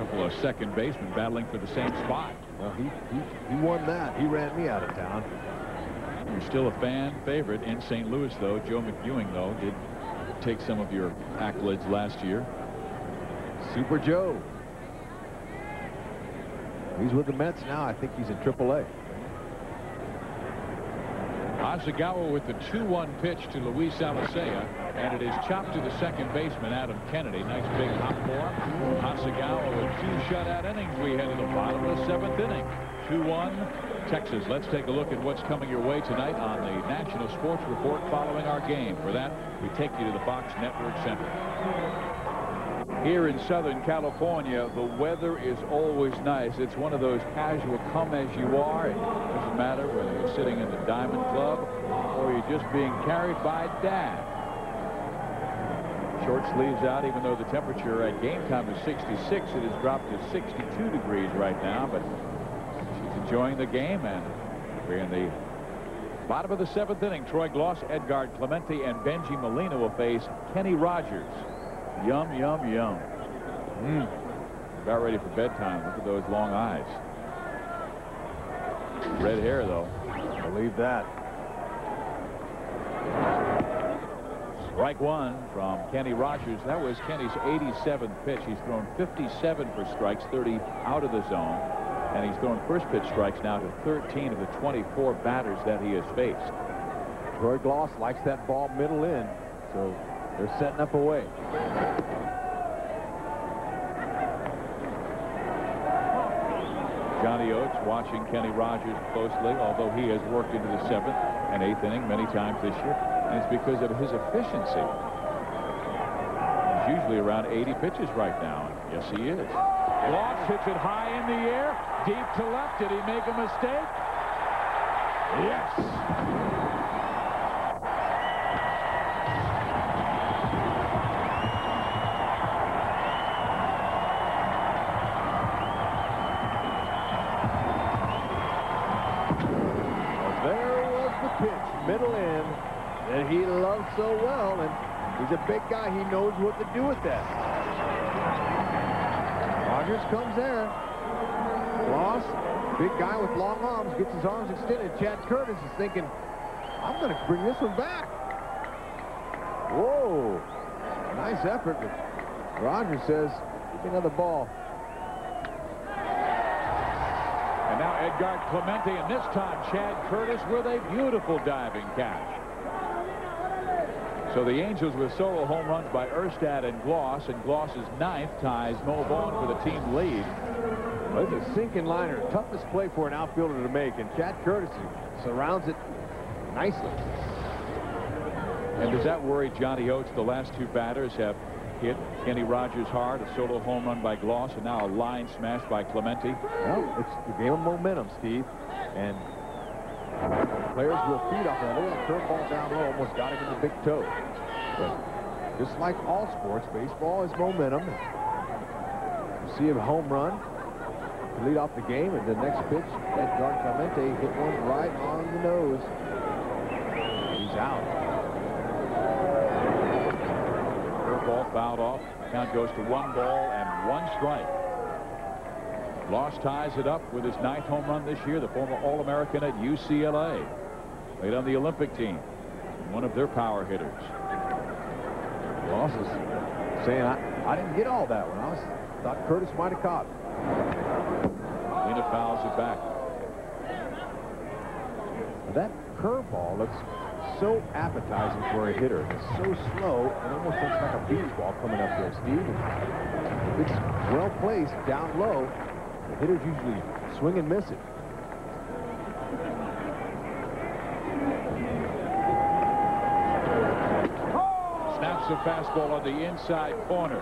couple of second basemen battling for the same spot. Well, he, he, he won that. He ran me out of town. You're still a fan favorite in St. Louis, though. Joe McEwing, though, did take some of your accolades last year. Super Joe. He's with the Mets now. I think he's in AAA. Hasegawa with the 2-1 pitch to Luis Alicea, and it is chopped to the second baseman, Adam Kennedy. Nice big hop for him. Hasegawa with two shutout innings. We head to the bottom of the seventh inning. 2-1 Texas. Let's take a look at what's coming your way tonight on the National Sports Report following our game. For that, we take you to the Fox Network Center. Here in Southern California, the weather is always nice. It's one of those casual come as you are. It doesn't matter whether you're sitting in the Diamond Club or you're just being carried by dad. Short sleeves out, even though the temperature at game time is 66, it has dropped to 62 degrees right now, but she's enjoying the game, and we're in the bottom of the seventh inning. Troy Glaus, Edgard Clemente, and Benji Molina will face Kenny Rogers. Yum, yum, yum. Mm. About ready for bedtime. Look at those long eyes. Red hair, though. Believe that. Strike one from Kenny Rogers. That was Kenny's 87th pitch. He's thrown 57 for strikes, 30 out of the zone. And he's thrown first pitch strikes now to 13 of the 24 batters that he has faced. Troy Glaus likes that ball middle in. So they're setting up a way. Johnny Oates watching Kenny Rogers closely, although he has worked into the seventh and eighth inning many times this year, it's because of his efficiency. He's usually around 80 pitches right now. Yes, he is. Glaus hits it high in the air, deep to left. Did he make a mistake? Yes. He loves so well, and he's a big guy. He knows what to do with that. Rogers comes there. Ross, big guy with long arms, gets his arms extended. Chad Curtis is thinking, I'm going to bring this one back. Whoa. Nice effort. Rogers says, give me another ball. And now Edgard Clemente, and this time Chad Curtis with a beautiful diving catch. So the Angels with solo home runs by Erstad and Glaus, and Glaus's ninth ties Mo Vaughn for the team lead. Well, it's a sinking liner, toughest play for an outfielder to make, and Chad Curtis surrounds it nicely. And does that worry Johnny Oates? The last two batters have hit Kenny Rogers hard, a solo home run by Glaus, and now a line smash by Clemente. Well, it's the game of momentum, Steve. And players will feed off that. That curveball down low, almost got it in the big toe. But just like all sports, baseball is momentum. You see a home run to lead off the game, and the next pitch, Edgard Clemente hit one right on the nose. He's out. Curveball fouled off. Count goes to one ball and one strike. Glaus ties it up with his ninth home run this year, the former All-American at UCLA. Played on the Olympic team. One of their power hitters. Glaus is saying, I, I didn't get all that one. I was, thought Curtis might have caught Lena fouls it back. That curveball looks so appetizing for a hitter. It's so slow, it almost looks like a beach ball coming up there, Steve. It's well placed down low, the hitters usually swing and miss it. Snaps a fastball on the inside corner.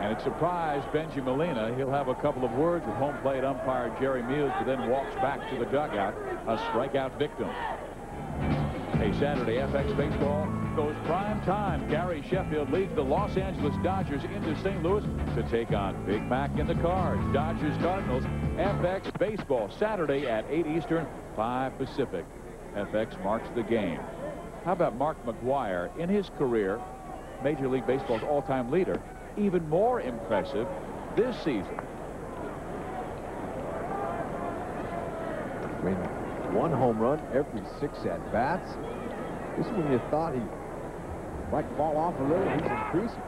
And it surprised Benji Molina. He'll have a couple of words with home plate umpire Jerry Meals, but then walks back to the dugout, a strikeout victim. A Saturday FX Baseball goes prime time. Gary Sheffield leads the Los Angeles Dodgers into St. Louis to take on Big Mac in the Cards. Dodgers Cardinals FX Baseball Saturday at 8 Eastern, 5 Pacific. FX marks the game. How about Mark McGwire? in his career, Major League Baseball's all-time leader, even more impressive this season. I mean, one home run every six at-bats. This is when you thought he might fall off a little. He's increasing.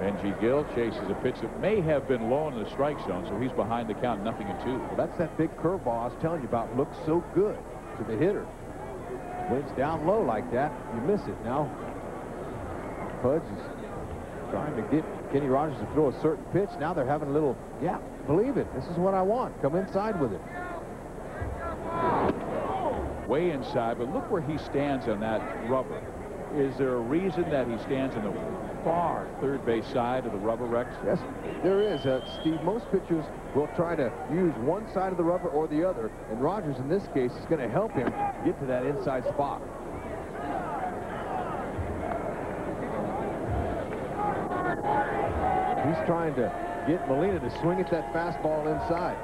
Benji Gil chases a pitch that may have been low in the strike zone, so he's behind the count, nothing in two. Well, that's that big curveball I was telling you about. Looks so good to the hitter. When it's down low like that, you miss it. Now, Pudge is trying to get Kenny Rogers to throw a certain pitch. Now they're having a little, yeah, believe it. This is what I want. Come inside with it way inside, but look where he stands on that rubber. Is there a reason that he stands on the far third base side of the rubber, Rex? Yes, there is. Uh, Steve, most pitchers will try to use one side of the rubber or the other, and Rogers, in this case, is going to help him get to that inside spot. He's trying to get Molina to swing at that fastball inside.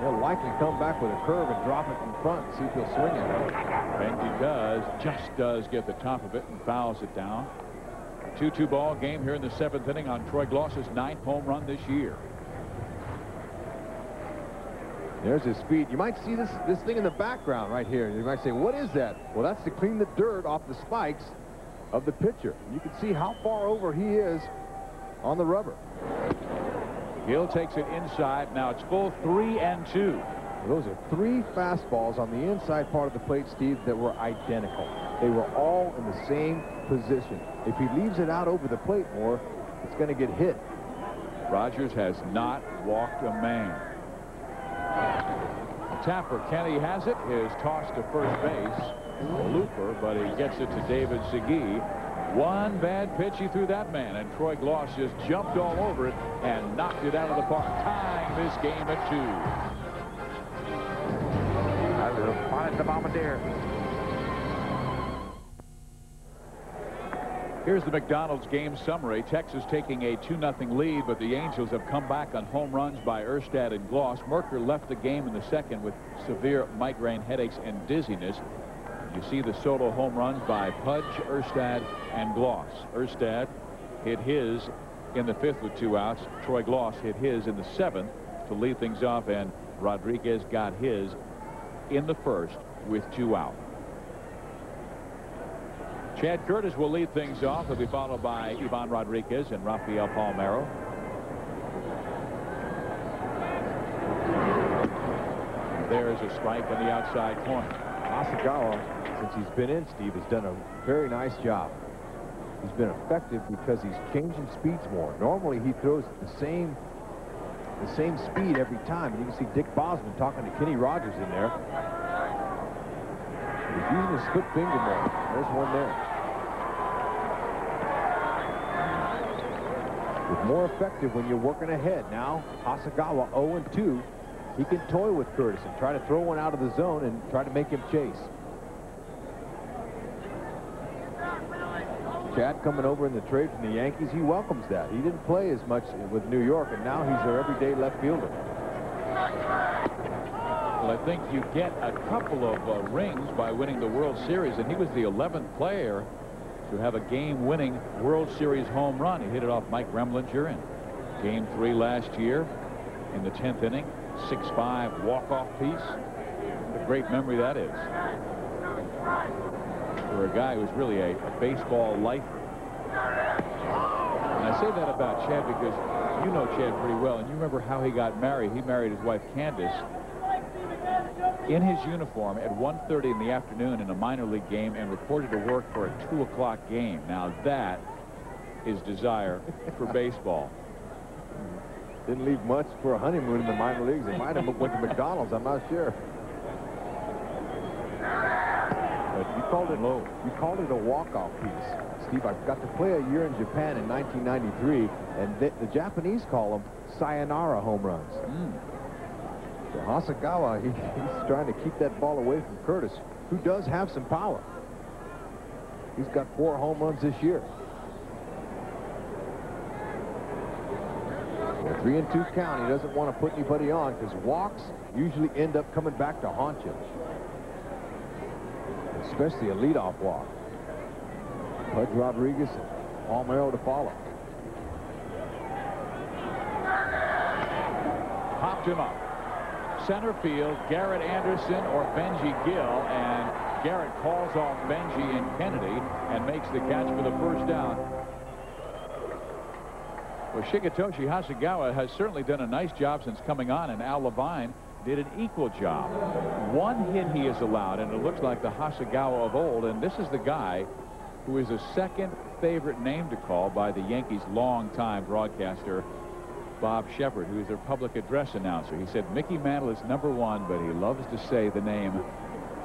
He'll likely come back with a curve and drop it in front and see if he'll swing it. And he does, just does get the top of it and fouls it down. 2-2 ball game here in the seventh inning on Troy Glaus's ninth home run this year. There's his speed. You might see this this thing in the background right here. You might say, what is that? Well, that's to clean the dirt off the spikes of the pitcher. You can see how far over he is on the rubber. Gil takes it inside. Now it's full three and two. Those are three fastballs on the inside part of the plate, Steve, that were identical. They were all in the same position. If he leaves it out over the plate more, it's going to get hit. Rogers has not walked a man. Tapper, Kenny has it, is tossed to first base. A looper, but he gets it to David Segui. One bad pitch, he threw that man, and Troy Glaus just jumped all over it and knocked it out of the park, tying this game at two. A fun at the Bombardier. Here's the McDonald's game summary. Texas taking a 2-0 lead, but the Angels have come back on home runs by Erstad and Glaus. Mercker left the game in the second with severe migraine headaches and dizziness. You see the solo home runs by Pudge, Erstad, and Glaus. Erstad hit his in the fifth with two outs. Troy Glaus hit his in the seventh to lead things off, and Rodriguez got his in the first with two out. Chad Curtis will lead things off. He'll be followed by Ivan Rodriguez and Rafael Palmeiro. There's a strike on the outside corner. Hasegawa, since he's been in, Steve, has done a very nice job. He's been effective because he's changing speeds more. Normally, he throws the same the same speed every time. And you can see Dick Bosman talking to Kenny Rogers in there. He's using his split finger more. There's one there. It's more effective when you're working ahead. Now, Hasegawa 0-2. He can toy with Curtis and try to throw one out of the zone and try to make him chase. Chad coming over in the trade from the Yankees, he welcomes that. He didn't play as much with New York, and now he's their everyday left fielder. Well, I think you get a couple of uh, rings by winning the World Series, and he was the 11th player to have a game-winning World Series home run. He hit it off Mike Remlinger in Game 3 last year in the 10th inning. 6-5 walk-off piece. What a great memory that is. For a guy who's really a, a baseball lifer. And I say that about Chad because you know Chad pretty well, and you remember how he got married. He married his wife, Candace, in his uniform at 1.30 in the afternoon in a minor league game and reported to work for a 2 o'clock game. Now that is desire for baseball. Didn't leave much for a honeymoon in the minor leagues. They might have went to McDonald's. I'm not sure. But you called it low. You called it a walk-off piece. Steve, I got to play a year in Japan in 1993, and the, the Japanese call them sayonara home runs. Mm. So Hasegawa, he, he's trying to keep that ball away from Curtis, who does have some power. He's got four home runs this year. Three and two count. He doesn't want to put anybody on because walks usually end up coming back to haunt you. Especially a leadoff walk. Pudge Rodriguez and Palmeiro to follow. Popped him up. Center field, Garrett Anderson or Benji Gil, and Garrett calls off Benji and Kennedy and makes the catch for the first down. Well, Shigetoshi Hasegawa has certainly done a nice job since coming on, and Al Levine did an equal job. One hit he has allowed, and it looks like the Hasegawa of old, and this is the guy who is a second favorite name to call by the Yankees' longtime broadcaster, Bob Sheppard, who is their public address announcer. He said Mickey Mantle is number one, but he loves to say the name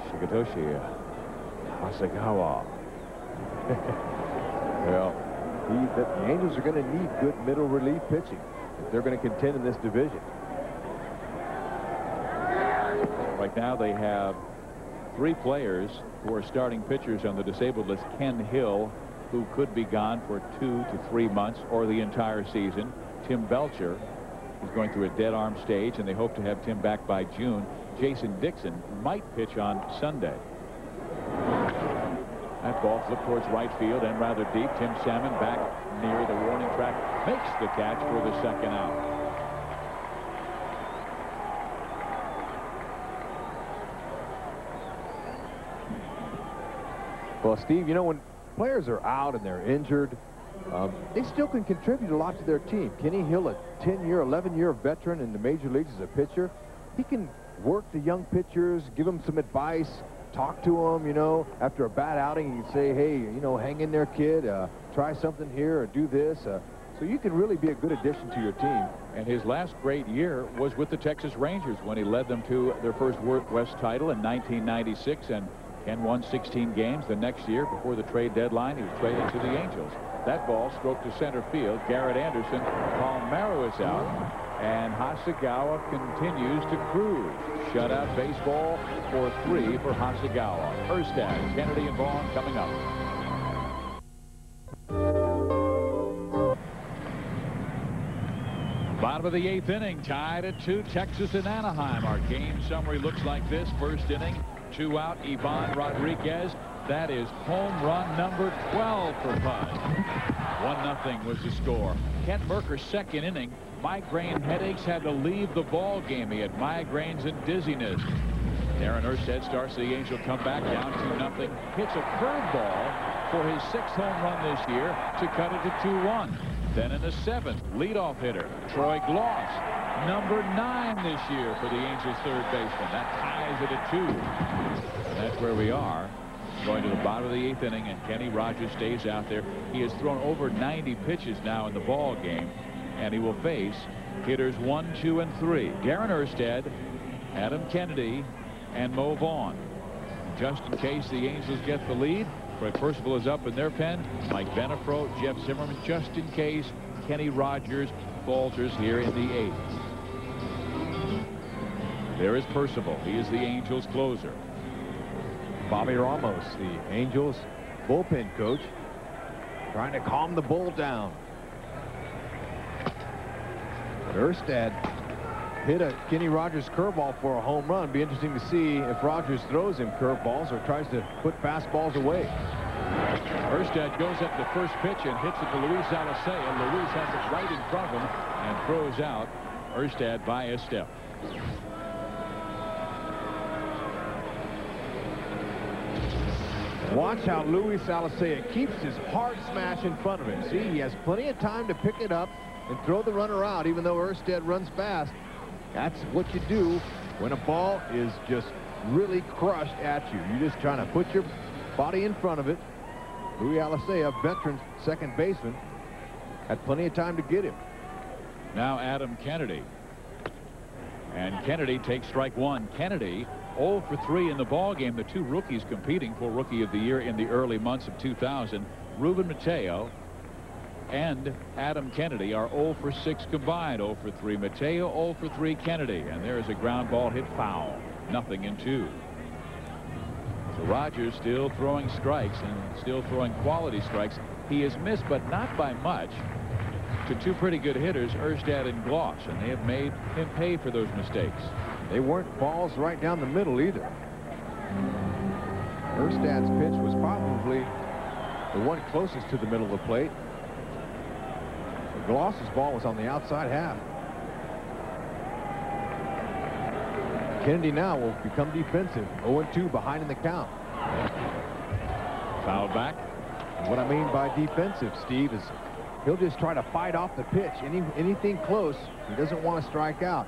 Shigetoshi Hasegawa. well, the, the Angels are going to need good middle relief pitching if they're going to contend in this division. Right now they have three players who are starting pitchers on the disabled list. Ken Hill, who could be gone for two to three months or the entire season. Tim Belcher is going through a dead arm stage, and they hope to have Tim back by June. Jason Dickson might pitch on Sunday. That ball flipped towards right field and rather deep. Tim Salmon back near the warning track makes the catch for the second out. Well, Steve, you know, when players are out and they're injured, um, they still can contribute a lot to their team. Kenny Hill, a 10-year, 11-year veteran in the major leagues as a pitcher, he can work the young pitchers, give them some advice, talk to them, you know, after a bad outing, you can say, hey, you know, hang in there, kid, uh, try something here or do this. Uh, so you can really be a good addition to your team. And his last great year was with the Texas Rangers when he led them to their first West title in 1996 and Ken won 16 games. The next year, before the trade deadline, he was traded to the Angels. That ball stroked to center field. Garrett Anderson. Palmeiro is out. And Hasegawa continues to cruise. Shutout baseball for three for Hasegawa. Erstad, Kennedy, and Vaughn coming up. Bottom of the eighth inning, tied at two, Texas and Anaheim. Our game summary looks like this. First inning, two out, Ivan Rodriguez. That is home run number 12 for Bud. 1-0 was the score. Kent Mercker's second inning, migraine headaches had to leave the ball game. He had migraines and dizziness. Darren Erstad starts the Angel comeback down 2-0. Hits a curveball for his sixth home run this year to cut it to 2-1. Then in the seventh, leadoff hitter, Troy Glaus, number nine this year for the Angels third baseman. That ties it at two. And that's where we are. Going to the bottom of the eighth inning, and Kenny Rogers stays out there. He has thrown over 90 pitches now in the ball game, and he will face hitters one, two, and three. Darren Erstad, Adam Kennedy, and Mo Vaughn. Just in case the Angels get the lead, Troy Percival is up in their pen. Mike Venafro, Jeff Zimmerman, just in case Kenny Rogers falters here in the eighth. There is Percival. He is the Angels closer. Bobby Ramos, the Angels bullpen coach, trying to calm the bull down. But Erstad hit a Kenny Rogers curveball for a home run. Be interesting to see if Rogers throws him curveballs or tries to put fastballs away. Erstad goes up the first pitch and hits it to Luis Alicea. Luis has it right in front of him and throws out Erstad by a step. Watch how Luis Alicea keeps his hard smash in front of him. See, he has plenty of time to pick it up and throw the runner out, even though Erstad runs fast. That's what you do when a ball is just really crushed at you. You're just trying to put your body in front of it. Luis Alicea, veteran second baseman, had plenty of time to get him. Now Adam Kennedy. And Kennedy takes strike one. Kennedy 0 for 3 in the ball game. The two rookies competing for Rookie of the Year in the early months of 2000, Ruben Mateo and Adam Kennedy are 0 for 6 combined. 0 for 3 Mateo, 0 for 3 Kennedy. And there's a ground ball hit foul. Nothing in two. So Rogers still throwing strikes and still throwing quality strikes. He has missed, but not by much, to two pretty good hitters, Erstad and Glaus, and they have made him pay for those mistakes. They weren't balls right down the middle either. Erstad's pitch was probably the one closest to the middle of the plate. Glaus's ball was on the outside half. Kennedy now will become defensive. 0-2 behind in the count. Foul back. And what I mean by defensive, Steve, is he'll just try to fight off the pitch. Any anything close, he doesn't want to strike out.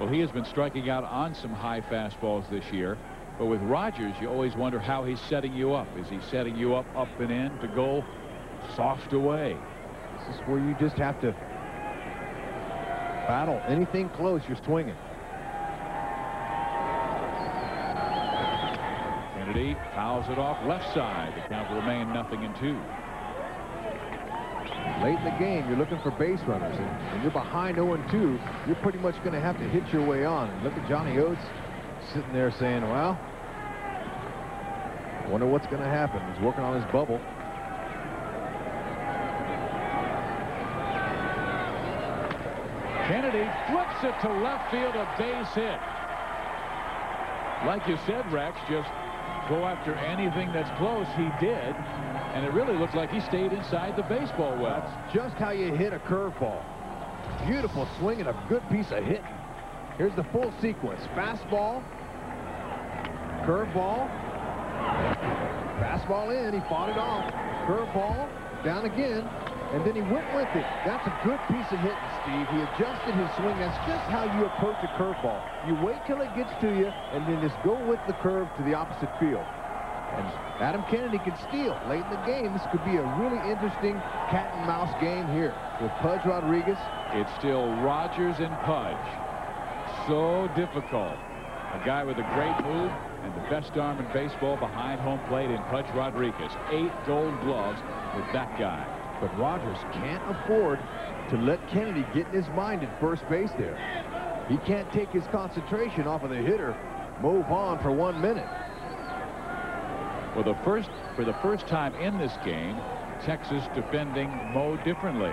Well, he has been striking out on some high fastballs this year. But with Rogers, you always wonder how he's setting you up. Is he setting you up up and in to go soft away? This is where you just have to battle. Anything close, you're swinging. Kennedy fouls it off left side. The count will remain nothing in two. Late in the game, you're looking for base runners. And when you're behind 0-2, you're pretty much going to have to hit your way on. And look at Johnny Oates sitting there saying, well, wonder what's going to happen. He's working on his bubble. Kennedy flips it to left field, a base hit. Like you said, Rex, just go after anything that's close. He did, and it really looks like he stayed inside the baseball well. That's just how you hit a curveball. Beautiful swing and a good piece of hitting. Here's the full sequence. Fastball, curveball, fastball in. He fought it off. Curveball, down again, and then he went with it. That's a good piece of hitting, Steve. He adjusted his swing. That's just how you approach a curveball. You wait till it gets to you, and then just go with the curve to the opposite field. And Adam Kennedy can steal late in the game. This could be a really interesting cat and mouse game here with Pudge Rodriguez. It's still Rogers and Pudge. So difficult A guy with a great move and the best arm in baseball behind home plate in Pudge Rodriguez. Eight gold gloves with that guy. But Rogers can't afford to let Kennedy get in his mind at first base there. He can't take his concentration off of the hitter, move on for one minute. For the first for the first time in this game, Texas defending Mo differently.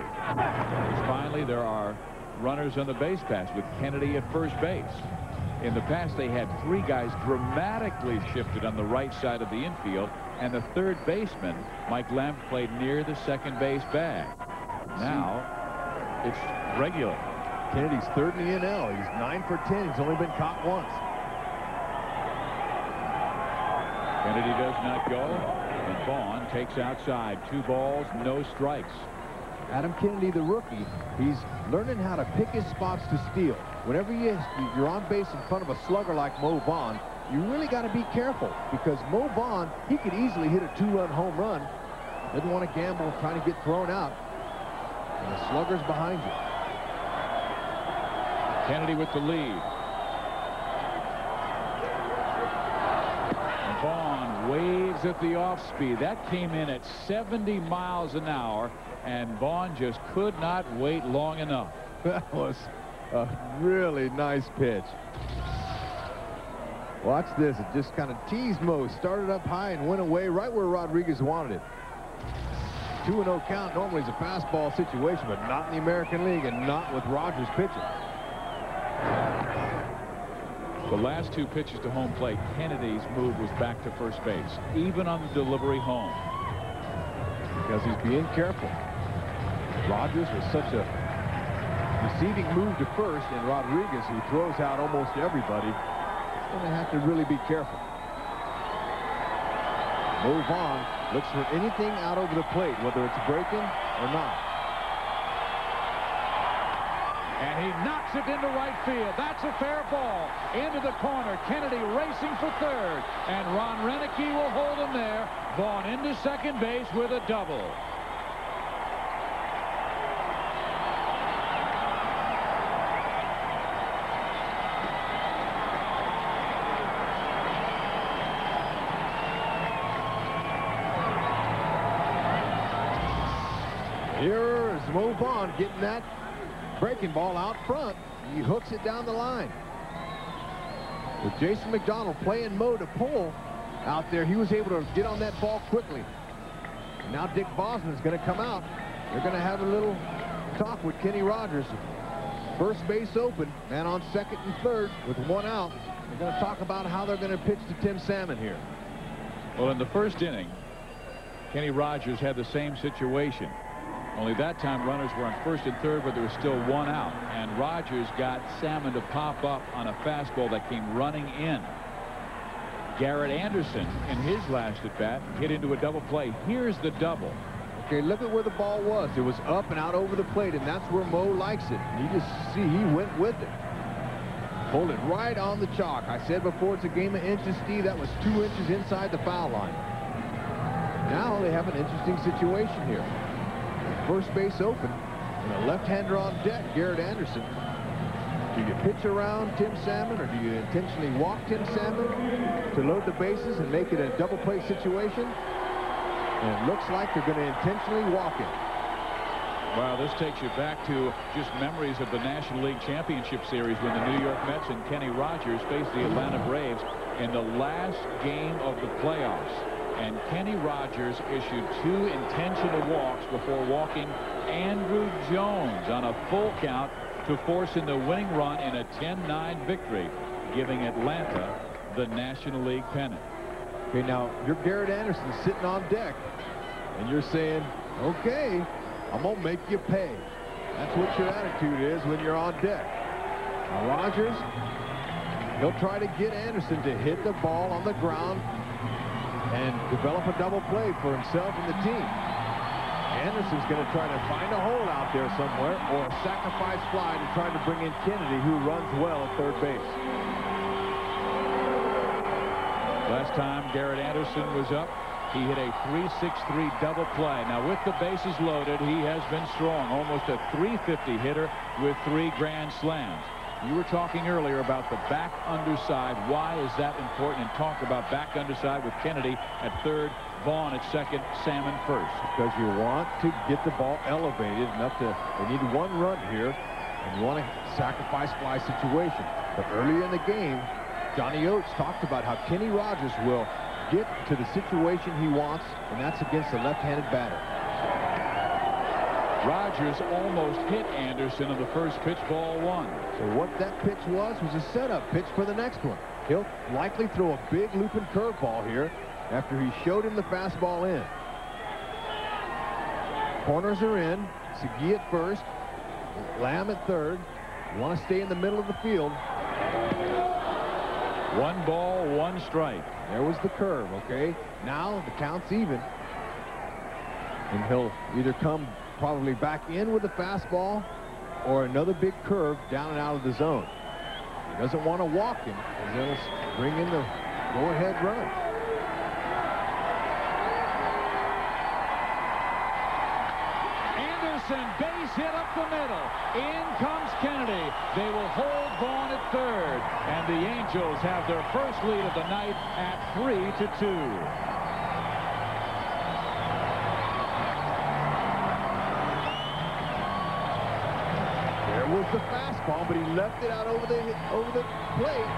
Finally, there are runners on the base pass with Kennedy at first base. In the past, they had three guys dramatically shifted on the right side of the infield, and the third baseman, Mike Lamb, played near the second base bag. Now, it's regular. Kennedy's third in the NL. He's 9 for 10. He's only been caught once. Kennedy does not go, and Vaughn takes outside. Two balls, no strikes. Adam Kennedy, the rookie, he's learning how to pick his spots to steal. Whenever you, you're on base in front of a slugger like Mo Vaughn, you really got to be careful because Mo Vaughn, he could easily hit a two-run home run. Doesn't want to gamble trying to get thrown out. And the slugger's behind you. Kennedy with the lead. Vaughn waves at the off speed. That came in at 70 miles an hour, and Vaughn just could not wait long enough. That was a really nice pitch. Watch this. It just kind of teased Mo. Started up high and went away right where Rodriguez wanted it. 2-0 count normally is a fastball situation, but not in the American League and not with Rogers pitching. The last two pitches to home plate, Kennedy's move was back to first base, even on the delivery home. Because he's being careful. Rogers was such a receiving move to first, and Rodriguez, who throws out almost everybody, is going to have to really be careful. Mo Vaughn looks for anything out over the plate, whether it's breaking or not. And he knocks it into right field. That's a fair ball. Into the corner. Kennedy racing for third. And Ron Roenicke will hold him there. Vaughn into second base with a double. Here is Mo Vaughn getting that breaking ball out front. He hooks it down the line. With Jason McDonald playing Mo to pull out there, he was able to get on that ball quickly. And now Dick Bosman is going to come out. They're going to have a little talk with Kenny Rogers. First base open, man on second and third with one out. They're going to talk about how they're going to pitch to Tim Salmon here. Well, in the first inning, Kenny Rogers had the same situation. Only that time runners were on first and third, but there was still one out. And Rogers got Salmon to pop up on a fastball that came running in. Garrett Anderson, in his last at bat, hit into a double play. Here's the double. Okay, look at where the ball was. It was up and out over the plate, and that's where Mo likes it. You just see he went with it. Pulled it right on the chalk. I said before it's a game of inches, Steve. That was two inches inside the foul line. Now they have an interesting situation here first base open and a left-hander on deck, Garrett Anderson. Do you pitch around Tim Salmon or do you intentionally walk Tim Salmon to load the bases and make it a double play situation? And it looks like they're going to intentionally walk him. Wow, this takes you back to just memories of the National League Championship Series when the New York Mets and Kenny Rogers faced the Atlanta Braves in the last game of the playoffs and Kenny Rogers issued two intentional walks before walking Andruw Jones on a full count to force in the winning run in a 10-9 victory, giving Atlanta the National League pennant. Okay, now you're Garrett Anderson sitting on deck, and you're saying, okay, I'm going to make you pay. That's what your attitude is when you're on deck. Now Rogers, he'll try to get Anderson to hit the ball on the ground and develop a double play for himself and the team. Anderson's going to try to find a hole out there somewhere or a sacrifice fly to try to bring in Kennedy, who runs well at third base. Last time Garrett Anderson was up, he hit a 3-6-3 double play. Now, with the bases loaded, he has been strong. Almost a 350 hitter with three grand slams. You were talking earlier about the back underside. Why is that important? And talk about back underside with Kennedy at third, Vaughn at second, Salmon first. Because you want to get the ball elevated enough to, they need one run here, and you want to sacrifice fly situation. But earlier in the game, Johnny Oates talked about how Kenny Rogers will get to the situation he wants, and that's against the left-handed batter. Rogers almost hit Anderson on the first pitch, ball one. So what that pitch was was a setup pitch for the next one. He'll likely throw a big looping curveball here after he showed him the fastball in. Corners are in. Segui at first. Lamb at third. Want to stay in the middle of the field. One ball, one strike. There was the curve, okay? Now the count's even. And he'll either come probably back in with a fastball or another big curve down and out of the zone. He doesn't want to walk him, and he'll bring in the go-ahead run. Anderson, base hit up the middle. In comes Kennedy. They will hold Vaughn at third. And the Angels have their first lead of the night at 3 to 2. Was the fastball, but he left it out over the over the plate.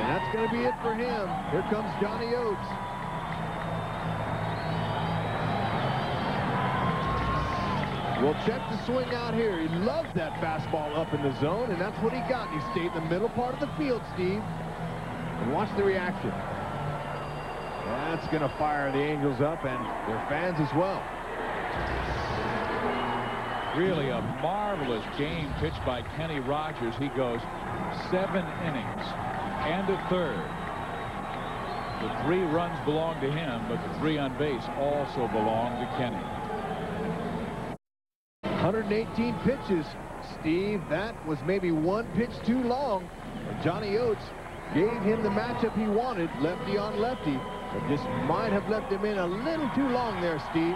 And that's going to be it for him. Here comes Johnny Oates. We'll check the swing out here. He loves that fastball up in the zone, and that's what he got. He stayed in the middle part of the field, Steve. And watch the reaction. That's going to fire the Angels up and their fans as well. Really a marvelous game pitched by Kenny Rogers. He goes seven innings and a third. The three runs belong to him, but the three on base also belong to Kenny. 118 pitches, Steve. That was maybe one pitch too long. Johnny Oates gave him the matchup he wanted, lefty on lefty, but just might have left him in a little too long there, Steve.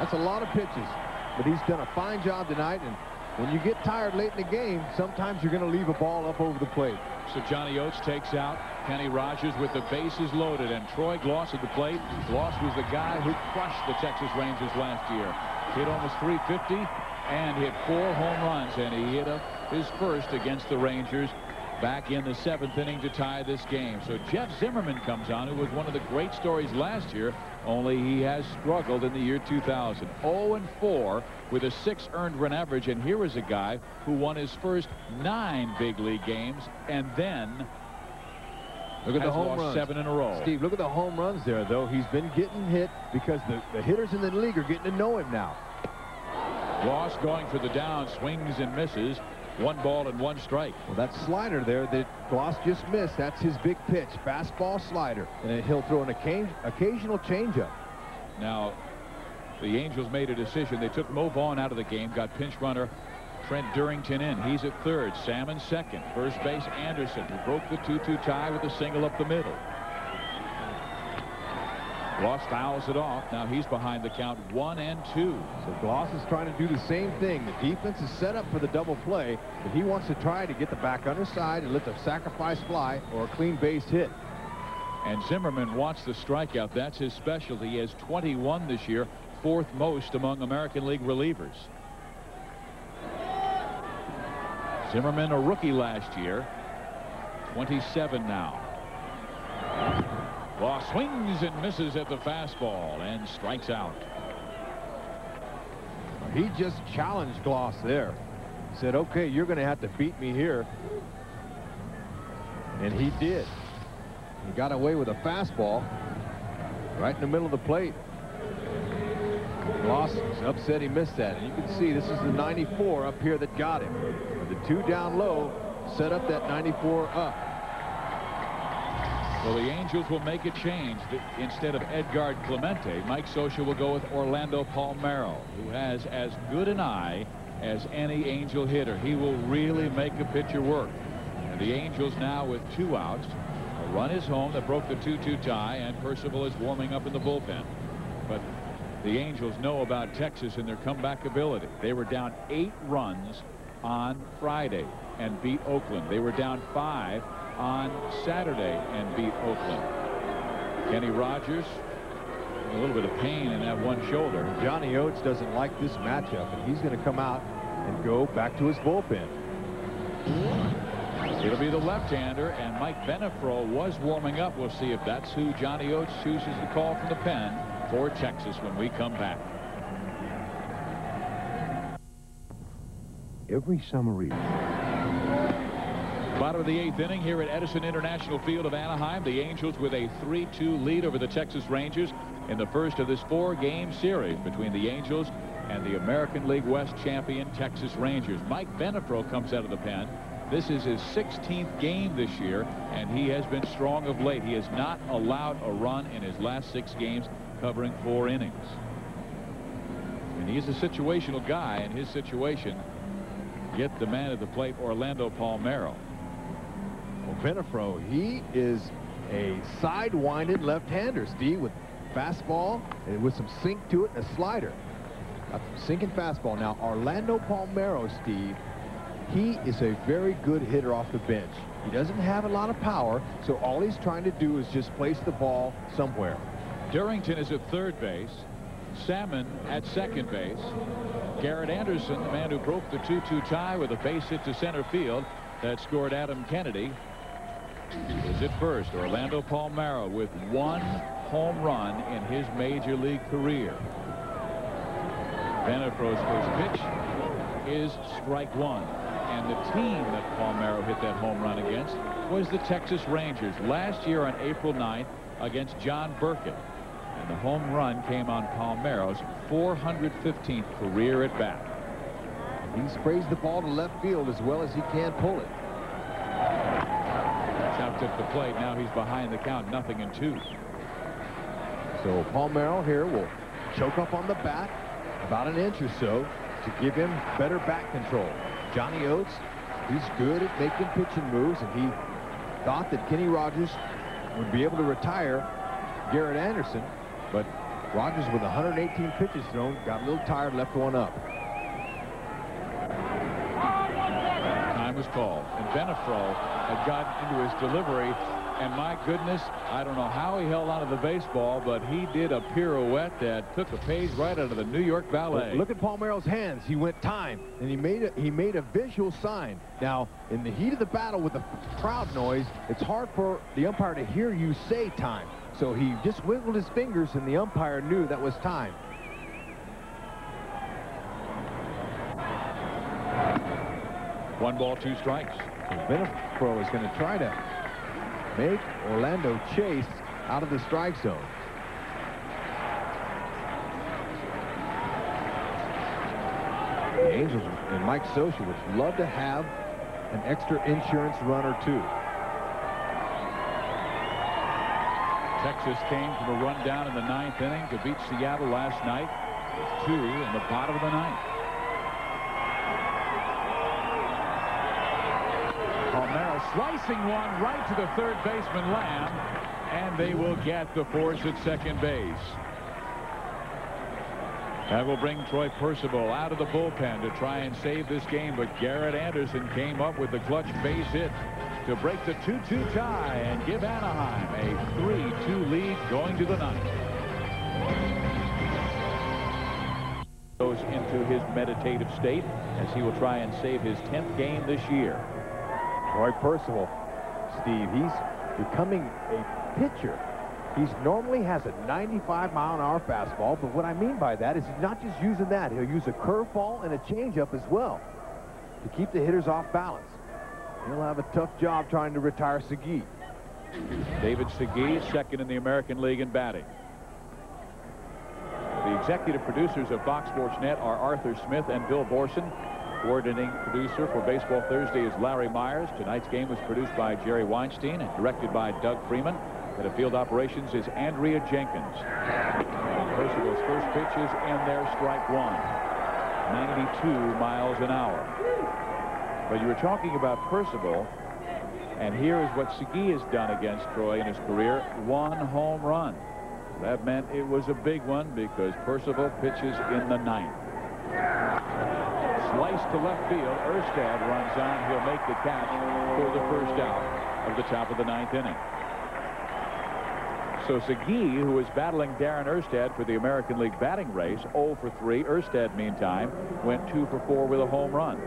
That's a lot of pitches. But he's done a fine job tonight, and when you get tired late in the game, sometimes you're going to leave a ball up over the plate. So Johnny Oates takes out Kenny Rogers with the bases loaded, and Troy Glaus at the plate. Glaus was the guy who crushed the Texas Rangers last year. Hit almost 350 and hit four home runs, and he hit a, his first against the Rangers back in the seventh inning to tie this game. So Jeff Zimmerman comes on, who was one of the great stories last year, only he has struggled in the year 2000. 0-4 with a six earned run average, and here is a guy who won his first nine big league games, and then Look at the home runs. seven in a row. Steve, look at the home runs there, though. He's been getting hit because the, the hitters in the league are getting to know him now. Ross going for the down, swings and misses. One ball and one strike. Well, that slider there that Glaus just missed, that's his big pitch. Fastball slider. And he'll throw an occasional changeup. Now, the Angels made a decision. They took Mo Vaughn out of the game, got pinch runner Trent Durrington in. He's at third. Salmon second. First base Anderson, who broke the 2-2 tie with a single up the middle. Glaus fouls it off. Now he's behind the count one and two. So Glaus is trying to do the same thing. The defense is set up for the double play, but he wants to try to get the back underside and let the sacrifice fly or a clean base hit. And Zimmerman wants the strikeout. That's his specialty. He has 21 this year, fourth most among American League relievers. Zimmerman, a rookie last year, 27 now. Glaus swings and misses at the fastball and strikes out. He just challenged Glaus there. He said, okay, you're going to have to beat me here. And he did. He got away with a fastball right in the middle of the plate. Glaus is upset he missed that. And you can see this is the 94 up here that got him. The two down low set up that 94 up. Well, the Angels will make a change. Instead of Edgard Clemente, Mike Scioscia will go with Orlando Palmeiro, who has as good an eye as any Angel hitter. He will really make a pitcher work. And the Angels now with two outs. A run is home that broke the 2-2 tie, and Percival is warming up in the bullpen. But the Angels know about Texas and their comeback ability. They were down eight runs on Friday. and beat Oakland. They were down five on Saturday and beat Oakland. Kenny Rogers, a little bit of pain in that one shoulder. Johnny Oates doesn't like this matchup, and he's going to come out and go back to his bullpen. It'll be the left-hander, and Mike Venafro was warming up. We'll see if that's who Johnny Oates chooses to call from the pen for Texas when we come back. Every summer evening. Bottom of the eighth inning here at Edison International Field of Anaheim. The Angels with a 3-2 lead over the Texas Rangers in the first of this four-game series between the Angels and the American League West champion Texas Rangers. Mike Venafro comes out of the pen. This is his 16th game this year, and he has been strong of late. He has not allowed a run in his last six games, covering four innings. And he's a situational guy, and his situation get the man at the plate, Orlando Palmeiro. Venafro, he is a side-winded left-hander, Steve, with fastball and with some sink to it and a slider. A sinking fastball. Now, Orlando Palmeiro, Steve, he is a very good hitter off the bench. He doesn't have a lot of power, so all he's trying to do is just place the ball somewhere. Durrington is at third base. Salmon at second base. Garrett Anderson, the man who broke the 2-2 tie with a base hit to center field that scored Adam Kennedy, is at first. Orlando Palmeiro with one home run in his major league career. Venafro's first pitch is strike one. And the team that Palmeiro hit that home run against was the Texas Rangers last year on April 9th against John Burkett. And the home run came on Palmeiro's 415th career at bat. He sprays the ball to left field as well as he can pull it. Up the plate. Now he's behind the count, nothing in two. So Palmeiro here will choke up on the bat about an inch or so to give him better bat control. Johnny Oates, he's good at making pitching moves, and he thought that Kenny Rogers would be able to retire Garrett Anderson, but Rogers with 118 pitches thrown got a little tired, left one up. And Venafro had gotten into his delivery and my goodness, I don't know how he held onto the baseball, but he did a pirouette that took a page right out of the New York Ballet. Look at Palmeiro's hands. He went time, and he made a, he made a visual sign. Now, in the heat of the battle with the crowd noise, it's hard for the umpire to hear you say time. So he just wiggled his fingers, and the umpire knew that was time. One ball, two strikes. Venafro is going to try to make Orlando Chase out of the strike zone. The Angels and Mike Scioscia would love to have an extra insurance run or two. Texas came from a run down in the ninth inning to beat Seattle last night with two in the bottom of the ninth. Slicing one right to the third baseman Lamb and they will get the force at second base. That will bring Troy Percival out of the bullpen to try and save this game but Garrett Anderson came up with the clutch base hit to break the 2-2 tie and give Anaheim a 3-2 lead going to the ninth. Goes into his meditative state as he will try and save his 10th game this year. Troy Percival, Steve, he's becoming a pitcher. He's normally has a 95 mile an hour fastball, but what I mean by that is he's not just using that. He'll use a curveball and a changeup as well to keep the hitters off balance. He'll have a tough job trying to retire Segui. David Segui, second in the American League in batting. The executive producers of Fox Sports Net are Arthur Smith and Bill Borson. Coordinating producer for Baseball Thursday is Larry Myers. Tonight's game was produced by Jerry Weinstein and directed by Doug Freeman. Head of field operations is Andrea Jenkins. Percival's first pitch is in there, strike one. 92 miles an hour. But you were talking about Percival, and here is what Segui has done against Troy in his career. One home run. That meant it was a big one because Percival pitches in the ninth. Slice to left field. Erstad runs on. He'll make the catch for the first out of the top of the ninth inning. So Segui, who is battling Darren Erstad for the American League batting race, 0 for 3. Erstad, meantime, went 2 for 4 with a home run.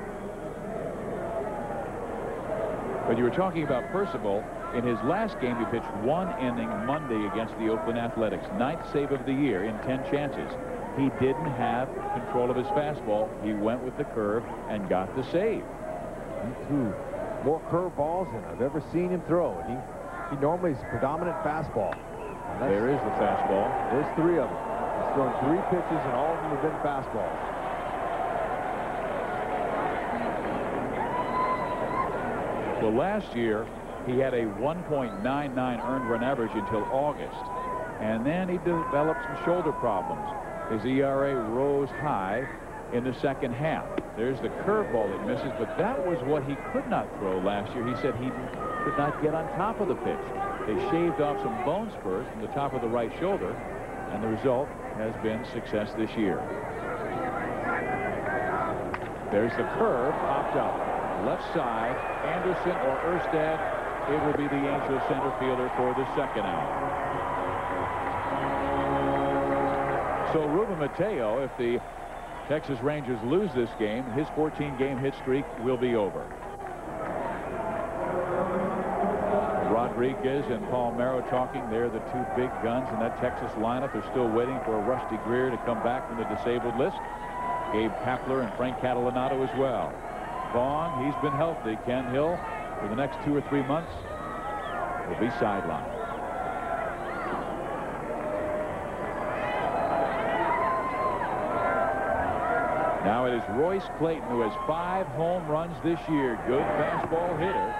But you were talking about Percival. In his last game, he pitched one inning Monday against the Oakland Athletics. Ninth save of the year in 10 chances. He didn't have control of his fastball. He went with the curve and got the save. He threw more curveballs than I've ever seen him throw. He, he normally is predominant fastball. There is the fastball. There's three of them. He's thrown three pitches, and all of them have been fastballs. Well, last year, he had a 1.99 earned run average until August. And then he developed some shoulder problems. His ERA rose high in the second half. There's the curveball that misses, but that was what he could not throw last year. He said he could not get on top of the pitch. They shaved off some bone spurs from the top of the right shoulder, and the result has been success this year. There's the curve popped up. Left side, Anderson or Erstad. It will be the Angels center fielder for the second out. So Ruben Mateo, if the Texas Rangers lose this game, his 14-game hit streak will be over. Rodriguez and Palmeiro talking. They're the two big guns in that Texas lineup. They're still waiting for Rusty Greer to come back from the disabled list. Gabe Kapler and Frank Catalanotto as well. Vaughn, he's been healthy. Ken Hill, for the next two or three months, will be sidelined. Now it is Royce Clayton who has five home runs this year. Good fastball hitter.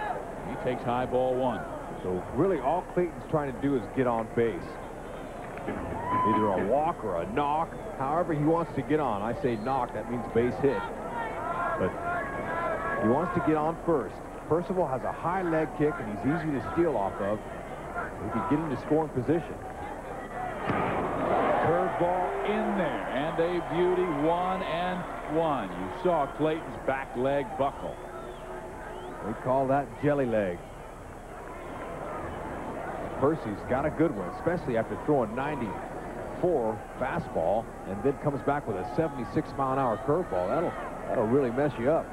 He takes high ball one. So really all Clayton's trying to do is get on base. Either a walk or a knock. However he wants to get on. I say knock, that means base hit. But he wants to get on first. Percival has a high leg kick and he's easy to steal off of. He could get into scoring position. Curveball in there and a beauty one and one. You saw Clayton's back leg buckle. We call that jelly leg. Percy's got a good one, especially after throwing 94 fastball and then comes back with a 76 mile an hour curveball. That'll that'll really mess you up.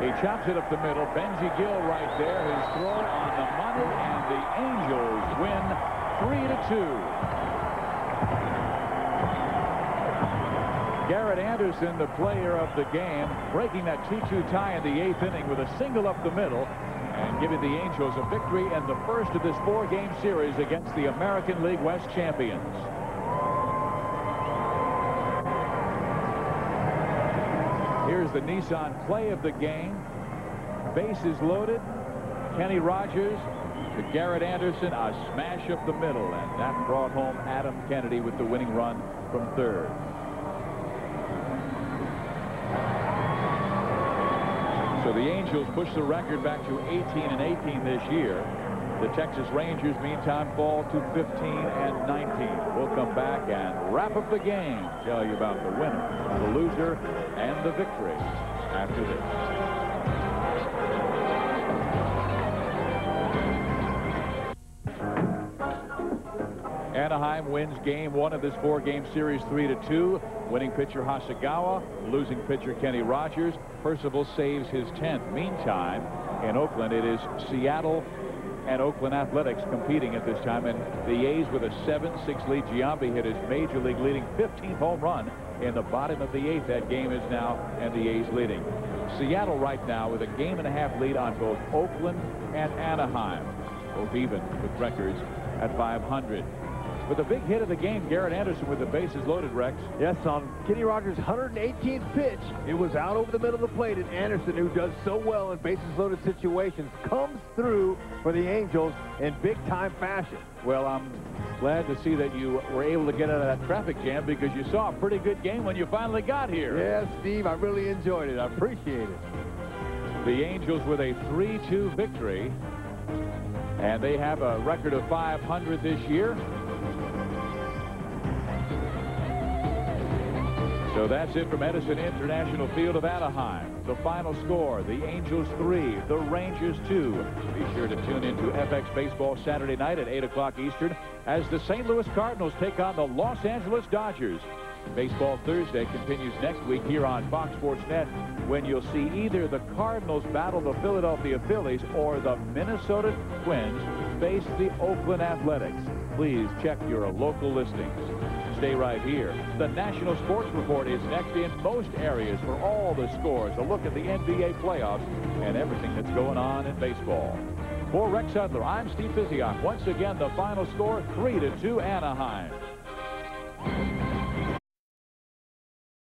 He chops it up the middle. Benji Gil right there. His throw on the money, and the Angels win three to two. Garrett Anderson, the player of the game, breaking that 2-2 tie in the eighth inning with a single up the middle and giving the Angels a victory in the first of this four-game series against the American League West champions. Here's the Nissan play of the game. Bases loaded. Kenny Rogers to Garrett Anderson, a smash up the middle, and that brought home Adam Kennedy with the winning run from third. So the Angels push the record back to 18 and 18 this year. The Texas Rangers, meantime, fall to 15 and 19. We'll come back and wrap up the game, tell you about the winner, the loser, and the victory after this. Anaheim wins game one of this four-game series 3 to 2. Winning pitcher Hasegawa, losing pitcher Kenny Rogers. Percival saves his 10th. Meantime, in Oakland, it is Seattle and Oakland Athletics competing at this time. And the A's with a 7-6 lead. Giambi hit his major league leading 15th home run in the bottom of the eighth. That game is now, and the A's leading. Seattle right now with a game and a half lead on both Oakland and Anaheim. Both even with records at 500. But the big hit of the game, Garrett Anderson with the bases loaded, Rex. Yes, on Kenny Rogers' 118th pitch, it was out over the middle of the plate, and Anderson, who does so well in bases loaded situations, comes through for the Angels in big-time fashion. Well, I'm glad to see that you were able to get out of that traffic jam because you saw a pretty good game when you finally got here. Yes, Steve, I really enjoyed it. I appreciate it. The Angels with a 3-2 victory, and they have a record of 500 this year. So that's it from Edison International Field of Anaheim. The final score, the Angels 3, the Rangers 2. Be sure to tune in to FX Baseball Saturday night at 8 o'clock Eastern as the St. Louis Cardinals take on the Los Angeles Dodgers. Baseball Thursday continues next week here on Fox Sports Net when you'll see either the Cardinals battle the Philadelphia Phillies or the Minnesota Twins face the Oakland Athletics. Please check your local listings. Stay right here. The National Sports Report is next in most areas for all the scores, a look at the NBA playoffs, and everything that's going on in baseball. For Rex Hudler, I'm Steve Physioc. Once again, the final score, 3 to 2 Anaheim.